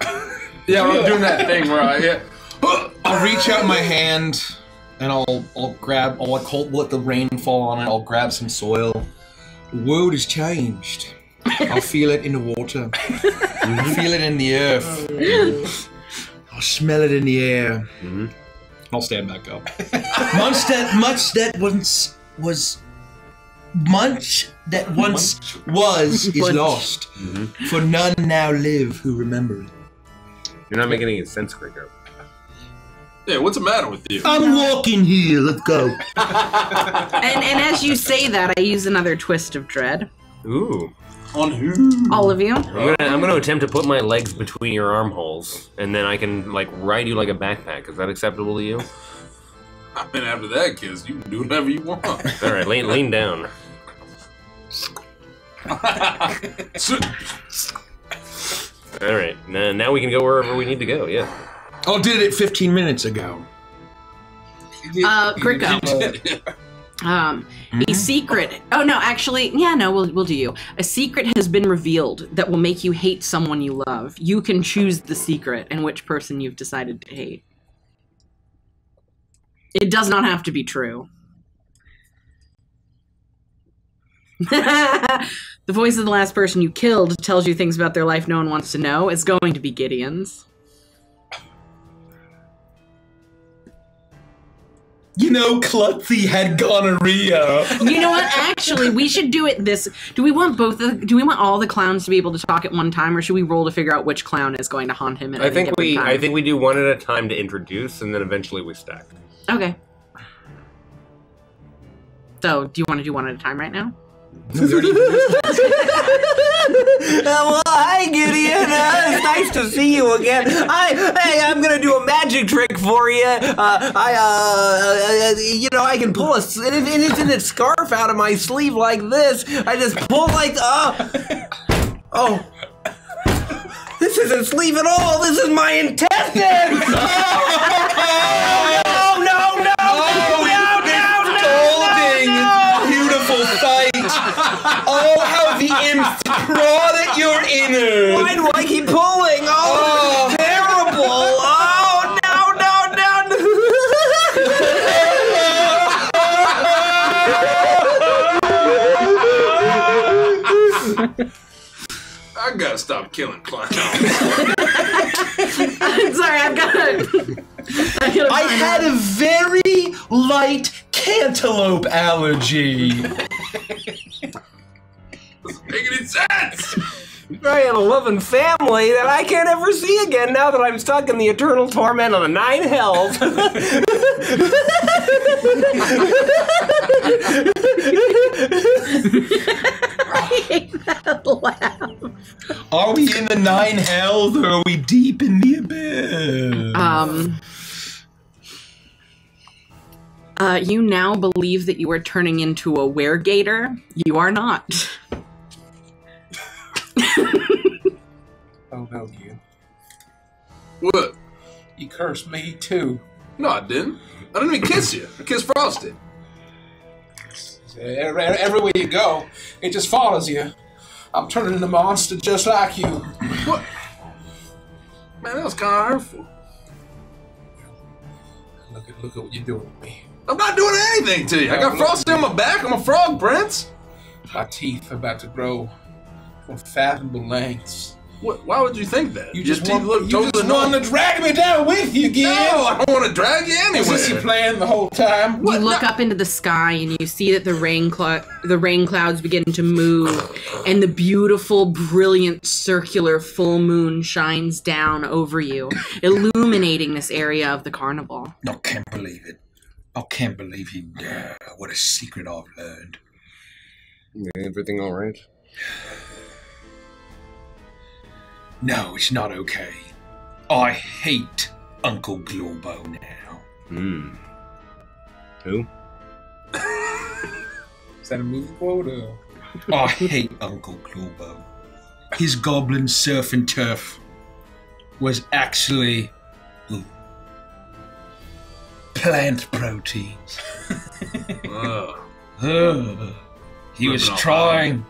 yeah, I'm doing that thing where I hit. I'll reach out my hand and I'll I'll grab I'll like hold, let the rain fall on it. I'll grab some soil. The world has changed. I'll feel it in the water. I'll feel it in the earth. I'll smell it in the air. Mm-hmm. I'll stand back up. much that much that once was much that once was is Bunch. lost. Mm-hmm. For none now live who remember it. You're not making any sense, Gringo. Yeah, what's the matter with you? I'm walking here. Let's go. And and as you say that, I use another twist of dread. Ooh. On who? All of you. I'm gonna, I'm gonna attempt to put my legs between your armholes, and then I can like ride you like a backpack. Is that acceptable to you? I mean, after that kids, you can do whatever you want. All right, lean, lean down. All right, n- now we can go wherever we need to go. Yeah. I did it 15 minutes ago. Uh, Gricko. Um, a secret. Oh no, actually, yeah, no, we'll we'll do you. A secret has been revealed that will make you hate someone you love. You can choose the secret and which person you've decided to hate. It does not have to be true. the voice of the last person you killed tells you things about their life no one wants to know. It's going to be Gideon's. You know, Klutzy had gonorrhea. You know what? Actually, we should do it this. Do we want both? The, do we want all the clowns to be able to talk at one time, or should we roll to figure out which clown is going to haunt him? At I any think we time? I think we do one at a time to introduce, and then eventually we stack. Okay. So, do you want to do one at a time right now? well, hi, Gideon. Uh, it's nice to see you again. I, hey, I'm gonna do a magic trick for you. Uh, I, uh, uh, you know, I can pull a an infinite scarf out of my sleeve like this. I just pull like, uh, oh. This isn't sleeve at all. This is my intestines. Oh, how the imps prod at your innards! Why do I keep pulling? Oh, Oh. terrible! Oh, no, no, no. I gotta stop killing clowns. I'm sorry, I've got to. I had a very light cantaloupe allergy. Doesn't make any sense. I had a loving family that I can't ever see again now that I'm stuck in the eternal torment of the nine hells. I hate that laugh. Are we in the nine hells or are we deep in the abyss? Um. Uh, you now believe that you are turning into a weregator. You are not. Oh no, you. What? You cursed me too. No, I didn't. I didn't even kiss you. I kissed Frosty. Every- Everywhere you go, it just follows you. I'm turning into a monster just like you. What? Man, that was kind of hurtful. Look at look at what you're doing to me. I'm not doing anything to you. I got Frosty on my back. I'm a frog prince. My teeth are about to grow unfathomable lengths. What, why would you think that? You Your just teeth want, look you totally just want normal. to drag me down with you, Gibbs. No, I don't want to drag you Is this your anywhere. plan the whole time? You look up into the sky and you see that the rain clou- the rain clouds begin to move, and the beautiful, brilliant, circular full moon shines down over you, illuminating this area of the carnival. I can't believe it. I can't believe he. Uh, what a secret I've learned. Everything all right? No, it's not okay. I hate Uncle Globo now. Hmm. Who? Is that a movie quote? Or? I hate Uncle Globo. His goblin surf and turf was actually ooh, plant proteins. Ugh. Ugh. he was Living off trying.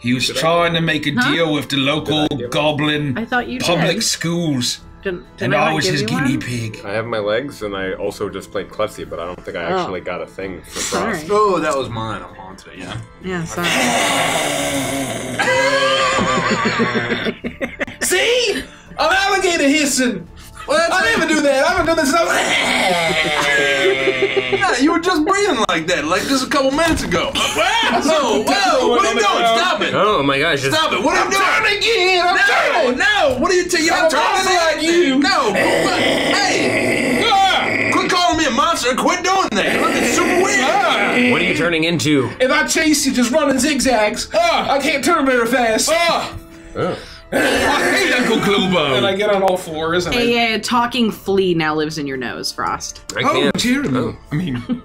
He was trying to make a Huh? deal with the local goblin I thought you public did. schools, Didn't, didn't and I, I was his guinea one? pig. I have my legs, and I also just played Klutzy, but I don't think I Oh. actually got a thing for Sorry. Frost. Oh, that was mine. I'm haunted. Yeah. Yeah, sorry. See? I'm alligator hissing. What? I didn't even do that. I haven't done this. Yeah, you were just breathing like that, like just a couple minutes ago. Whoa, whoa, what are you doing? Stop it! Oh my gosh! Stop it! What are you doing? Turn again. I'm No, turning. no! What are you taking? You're I'm not a monster turning like you. No! Hey! Quit calling me a monster! Quit doing that! You're looking super weird! what are you turning into? If I chase you just running zigzags, I can't turn very fast. Oh. I hate Uncle Globo. And I get on all fours and I A, talking flea now lives in your nose, Frost. I Oh, can't. Jeremy. Oh. I mean,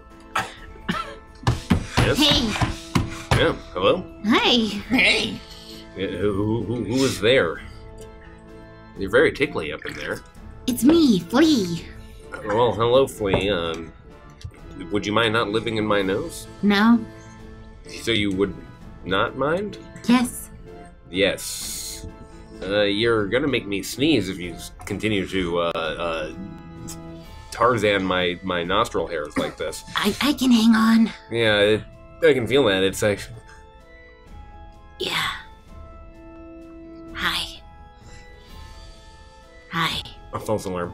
Yes. Hey, Yeah. Hello. Hey. Hey. Yeah, Who, who, who was there? You're very tickly up in there. It's me, Flea. Well, hello, Flea. Um, would you mind not living in my nose? No? So you would not mind? Yes. Yes. Uh, you're gonna make me sneeze if you continue to uh, uh, Tarzan my my nostril hairs like this. I, I can hang on. Yeah, it, I can feel that. It's like Yeah. Hi. Hi. a false alarm.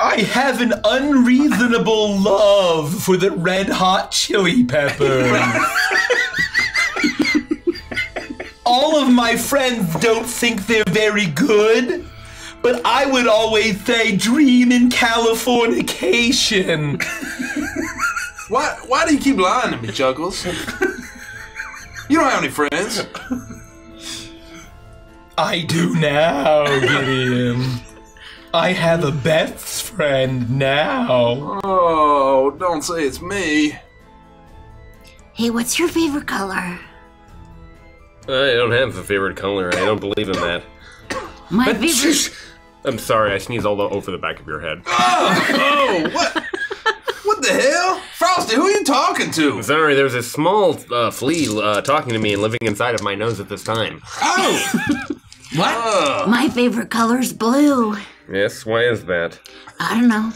I have an unreasonable love for the red hot chili peppers. All of my friends don't think they're very good, but I would always say dream in Californication. Why? Why do you keep lying to me, Chuckles? You don't have any friends. I do now, Gideon. I have a best friend now. Oh, don't say it's me. Hey, what's your favorite color? I don't have a favorite color. I don't believe in that. My favorite. I'm sorry. I sneezed all the over the back of your head. Oh, what? What the hell? Frosty, who are you talking to? Sorry, there's a small uh, flea uh, talking to me and living inside of my nose at this time. Oh! What? My favorite color's blue. Yes, why is that? I don't know.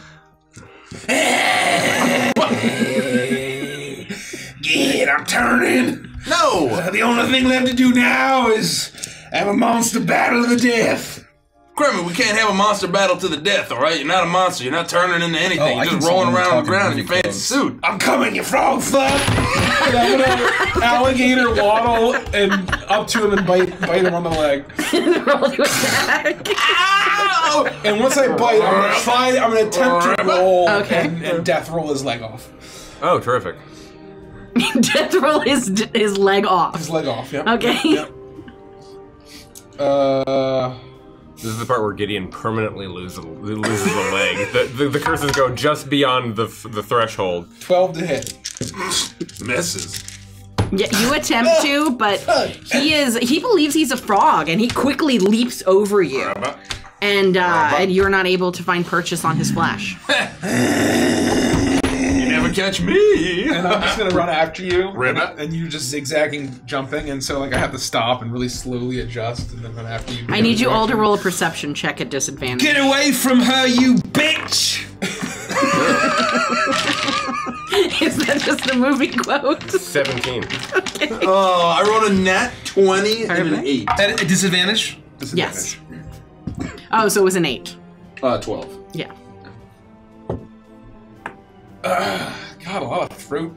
Get, I'm turning. No! Uh, the only thing left to do now is have a monster battle to the death. Kramer, we can't have a monster battle to the death, alright? You're not a monster. You're not turning into oh, anything. Oh, You're can just rolling around on the ground in your really fancy close. suit. I'm coming, you frog fuck! and alligator waddle and up to him and bite bite him on the leg. Roll to attack. And once I bite, I'm gonna try. I'm gonna attempt to roll Okay. and, and death roll his leg off. Oh, terrific. Death roll his his leg off. His leg off. Yep. Okay. Yep. Uh. This is the part where Gideon permanently loses loses a leg. The, the, the curses go just beyond the the threshold. 12 to hit. Misses. Yeah, you attempt to, but he is he believes he's a frog and he quickly leaps over you. And uh, and you're not able to find purchase on his flash. You never catch me. And I'm just gonna run after you. Ribbit. And you just zigzagging, jumping, and so like I have to stop and really slowly adjust and then run after you. I need you all to roll a perception check at disadvantage. Get away from her, you bitch! Is that just a movie quote? Seventeen. Oh, I rolled a nat 20 and an Perfect. 8. At a disadvantage? Yes. Oh, so it was an eight. Uh, 12. Yeah. God, a lot of throat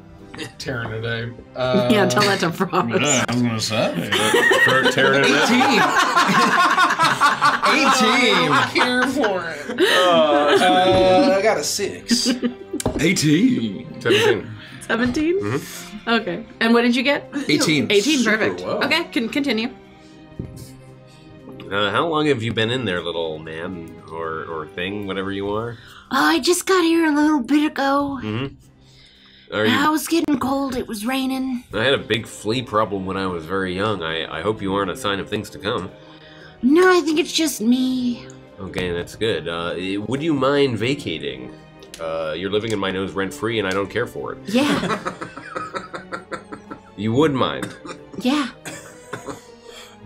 tearing today. Uh, yeah, tell that to frogs. I was gonna say. For tearing it. 18! 18! Here for it. Uh, I got a 6. 18. Seventeen. 17? Okay. And what did you get? 18. 18, perfect. well. Okay, can continue. Uh, how long have you been in there, little man or or thing, whatever you are? Oh, I just got here a little bit ago. Mm-hmm. Are I was getting cold. It was raining. I had a big flea problem when I was very young. I I hope you aren't a sign of things to come. No, I think it's just me. Okay, that's good. Uh, would you mind vacating? Uh, you're living in my nose rent free, and I don't care for it. Yeah, You would mind. yeah.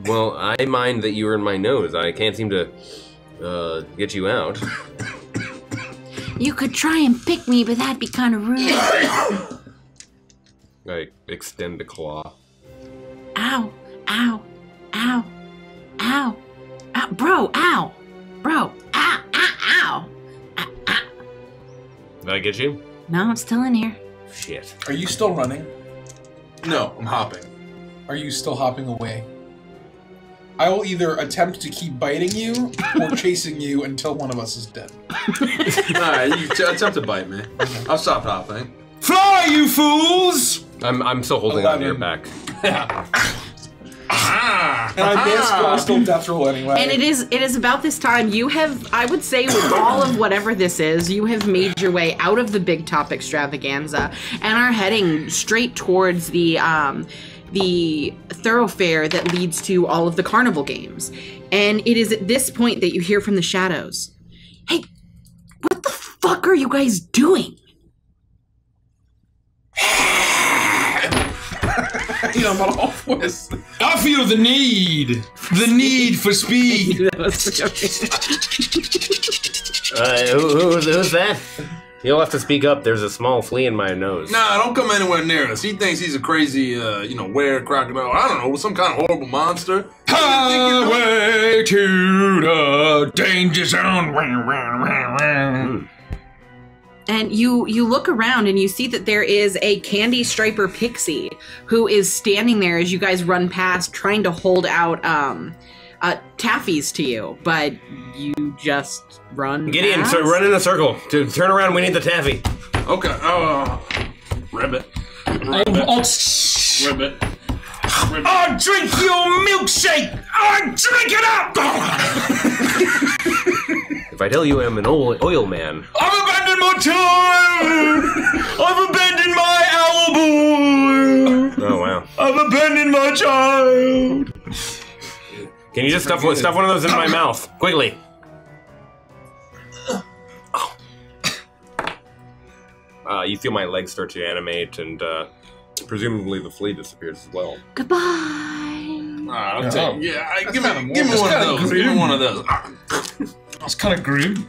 Well, I mind that you're in my nose. I can't seem to uh, get you out. You could try and pick me, but that'd be kind of rude. I extend a claw. ow, ow, ow, ow, ow, bro, ow, bro, ow, ow, ow. Did I get you? No, it's still in here. Shit. Are you still running? No, I'm hopping. Are you still hopping away? I will either attempt to keep biting you or chasing you until one of us is dead. Alright, you t- attempt to bite me. I'll stop hopping. Fly, you fools! I'm I'm still holding on to your Eleven. back. Ah! And I guess I'll still death roll anyway. And it is it is about this time you have I would say with all of whatever this is, you have made your way out of the big top extravaganza and are heading straight towards the um the thoroughfare that leads to all of the carnival games. And it is at this point that you hear from the shadows. Hey, what the fuck are you guys doing? you know, my whole voice. I feel the need, the need for speed. Uh, who, who's, who's that? You'll have to speak up. There's a small flea in my nose. Nah, don't come anywhere near us. He thinks he's a crazy, uh, you know, were crocodile. I don't know, some kind of horrible monster. Highway to the danger zone. And you you look around and you see that there is a candy striper pixie who is standing there as you guys run past, trying to hold out um, uh, taffies to you, but you just run. Gideon, past. so run in a circle. To turn around, we need the taffy. Okay, oh, ribbit. Ribbit. Oh, Ribbit. Ribbit. I'll drink your milkshake. I'll drink it up. If I tell you I'm an oil, oil man, I've abandoned my child. I've abandoned my owl boy. oh wow. I've abandoned my child. Can you just stuff one, stuff one of those in my mouth quickly? Uh, you feel my legs start to animate, and uh, presumably the flea disappears as well. Goodbye. Ah, I'll Oh. take, yeah, I, give kinda me, give me that's one of kinda those. Give me one of those. Ah, That's kind of grim.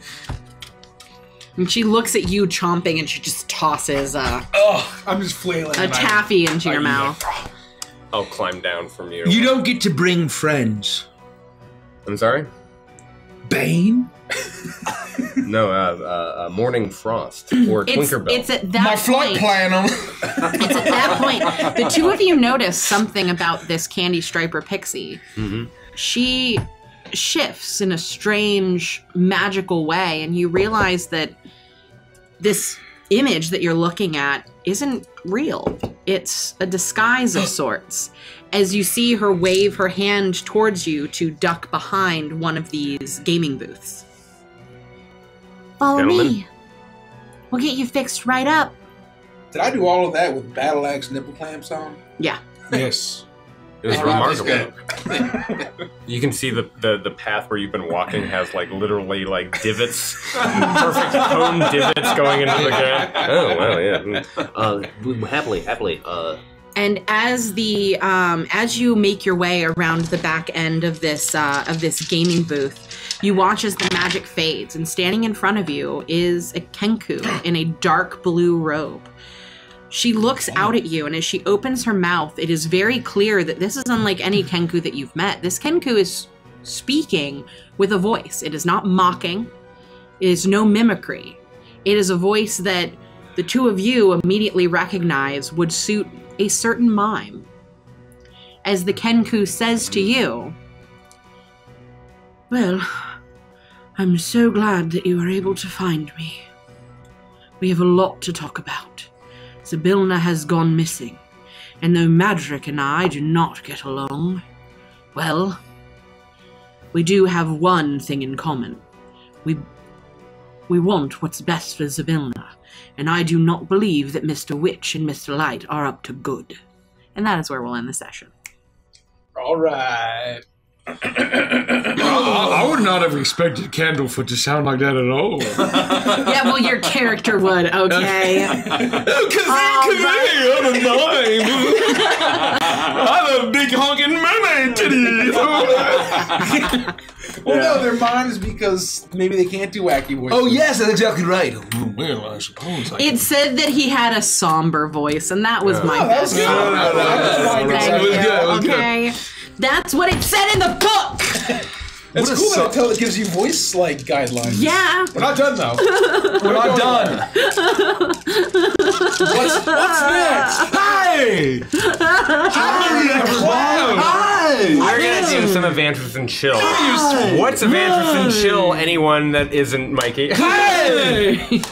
And she looks at you chomping, and she just tosses uh, Oh, I'm just flailing. a and I- taffy into your you mouth. I'll climb down from you. you don't get to bring friends. I'm sorry. Bane. No, uh, uh, uh, Morning Frost or It's, Twinkerbell. it's at that My flight point. plan on. It's at that point. The two of you notice something about this candy striper pixie. Mhm. She shifts in a strange, magical way, and you realize that this image that you're looking at isn't real. It's a disguise of sorts. As you see her wave her hand towards you to duck behind one of these gaming booths. Follow Gentlemen. me. We'll get you fixed right up. Did I do all of that with battle axe nipple clamps on? Yeah. yes. it was remarkable. You can see the, the the path where you've been walking has like literally like divots, perfect cone divots going into the ground. Oh wow, yeah. Mm. Uh, happily, happily. Uh, And as the um, as you make your way around the back end of this uh, of this gaming booth, you watch as the magic fades, and standing in front of you is a Kenku in a dark blue robe. She looks out at you, and as she opens her mouth, it is very clear that this is unlike any Kenku that you've met. This Kenku is speaking with a voice. It is not mocking. It is no mimicry. It is a voice that the two of you immediately recognize would suit a certain mime. As the Kenku says to you, Well, I'm so glad that you were able to find me. We have a lot to talk about. Zybilna has gone missing, and though Madryck and I do not get along, well, we do have one thing in common. We we want what's best for Zybilna, and I do not believe that Mr. Witch and Mr. Light are up to good. And that is where we'll end the session. All right. I, I would not have expected Candlefoot to sound like that at all. yeah, well, your character would, okay? Because All I'm a mime. I have big honking mermaid titties. Well, no, they're mine because maybe they can't do wacky voices. Oh yes, that's exactly right. well, I suppose. I It said that he had a somber voice, and that was my Oh, that was best. good. somber No, no, no, voice. that was fine. Thank It was you, good, it was good. okay? That's what it said in the book! It's cool that it, tell, it gives you voice like guidelines. Yeah. We're not done though. We're not done. what's, what's next? Hey! Hi! Hi. We're gonna do some advances in chill. What's advances in chill? Anyone that isn't Mikey? Hey!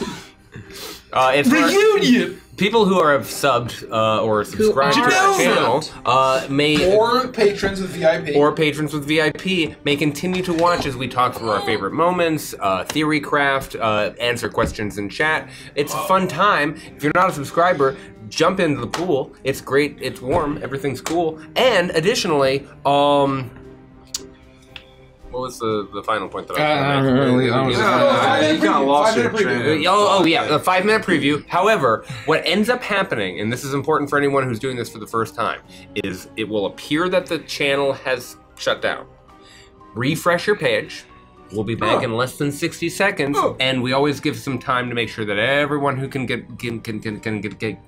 Uh, it's for, Reunion! People who are have subbed uh, or subscribed to our channel uh, may Or patrons with VIP. or patrons with VIP may continue to watch as we talk through our favorite moments, uh, theory craft, uh, answer questions in chat. It's a fun time. If you're not a subscriber, jump into the pool. It's great. It's warm. Everything's cool. And additionally, um, what was the, the final point that I was gonna make? Yeah, you got lost in Uh, Oh, oh yeah, the five minute preview. However, what ends up happening, and this is important for anyone who's doing this for the first time, is it will appear that the channel has shut down. Refresh your page. We'll be back in less than 60 seconds, and we always give some time to make sure that everyone who can get can can can, can get get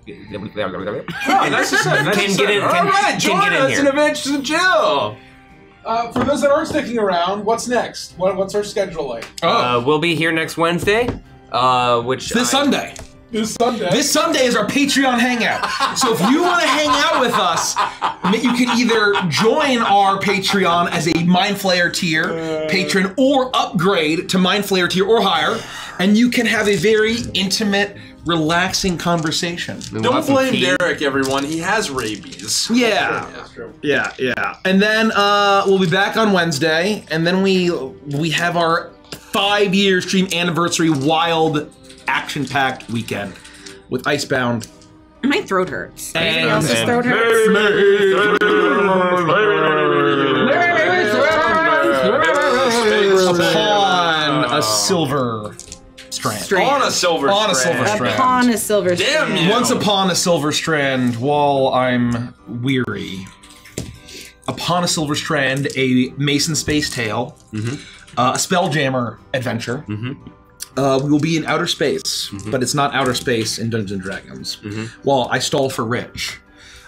Oh, nice to see. Nice Can to get in- All can- right, can join get in us here. Adventures in Jill. Uh, for those that aren't sticking around, what's next? What, what's our schedule like? Uh, we'll be here next Wednesday, uh, which This I- Sunday. This Sunday. This Sunday is our Patreon hangout. So if you want to hang out with us, you can either join our Patreon as a Mind Flayer tier patron or upgrade to Mind Flayer tier or higher, and you can have a very intimate, relaxing conversation. Don't blame Derek, everyone. He has rabies. Yeah. Yeah, yeah. And then uh, we'll be back on Wednesday, and then we we have our five year stream anniversary wild action packed weekend with Icebound. My throat hurts. And- else's throat hurts? Upon a silver strand. Strand. On a silver On a silver strand. Upon a silver Damn strand. you. Once upon a silver strand, while I'm weary. Upon a silver strand, a Mason Space Tale, uh, a Spelljammer adventure. Uh, we will be in outer space, but it's not outer space in Dungeons and Dragons. Well, I stall for Rich.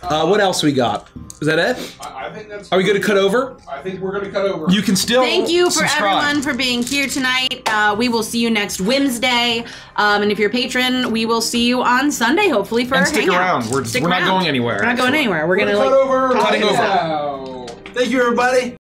Uh, what else we got? Is that it? I, I think that's. Are we going to cut over? I think we're gonna cut over. You can still. Thank you for subscribe. everyone for being here tonight. Uh, we will see you next Wednesday. Um, and if you're a patron, we will see you on Sunday, hopefully, for And stick hangout. around. We're- Stick we're not going anywhere, We're not going anywhere. We're We're gonna gonna like cut over. Cutting over. out. Thank you, everybody.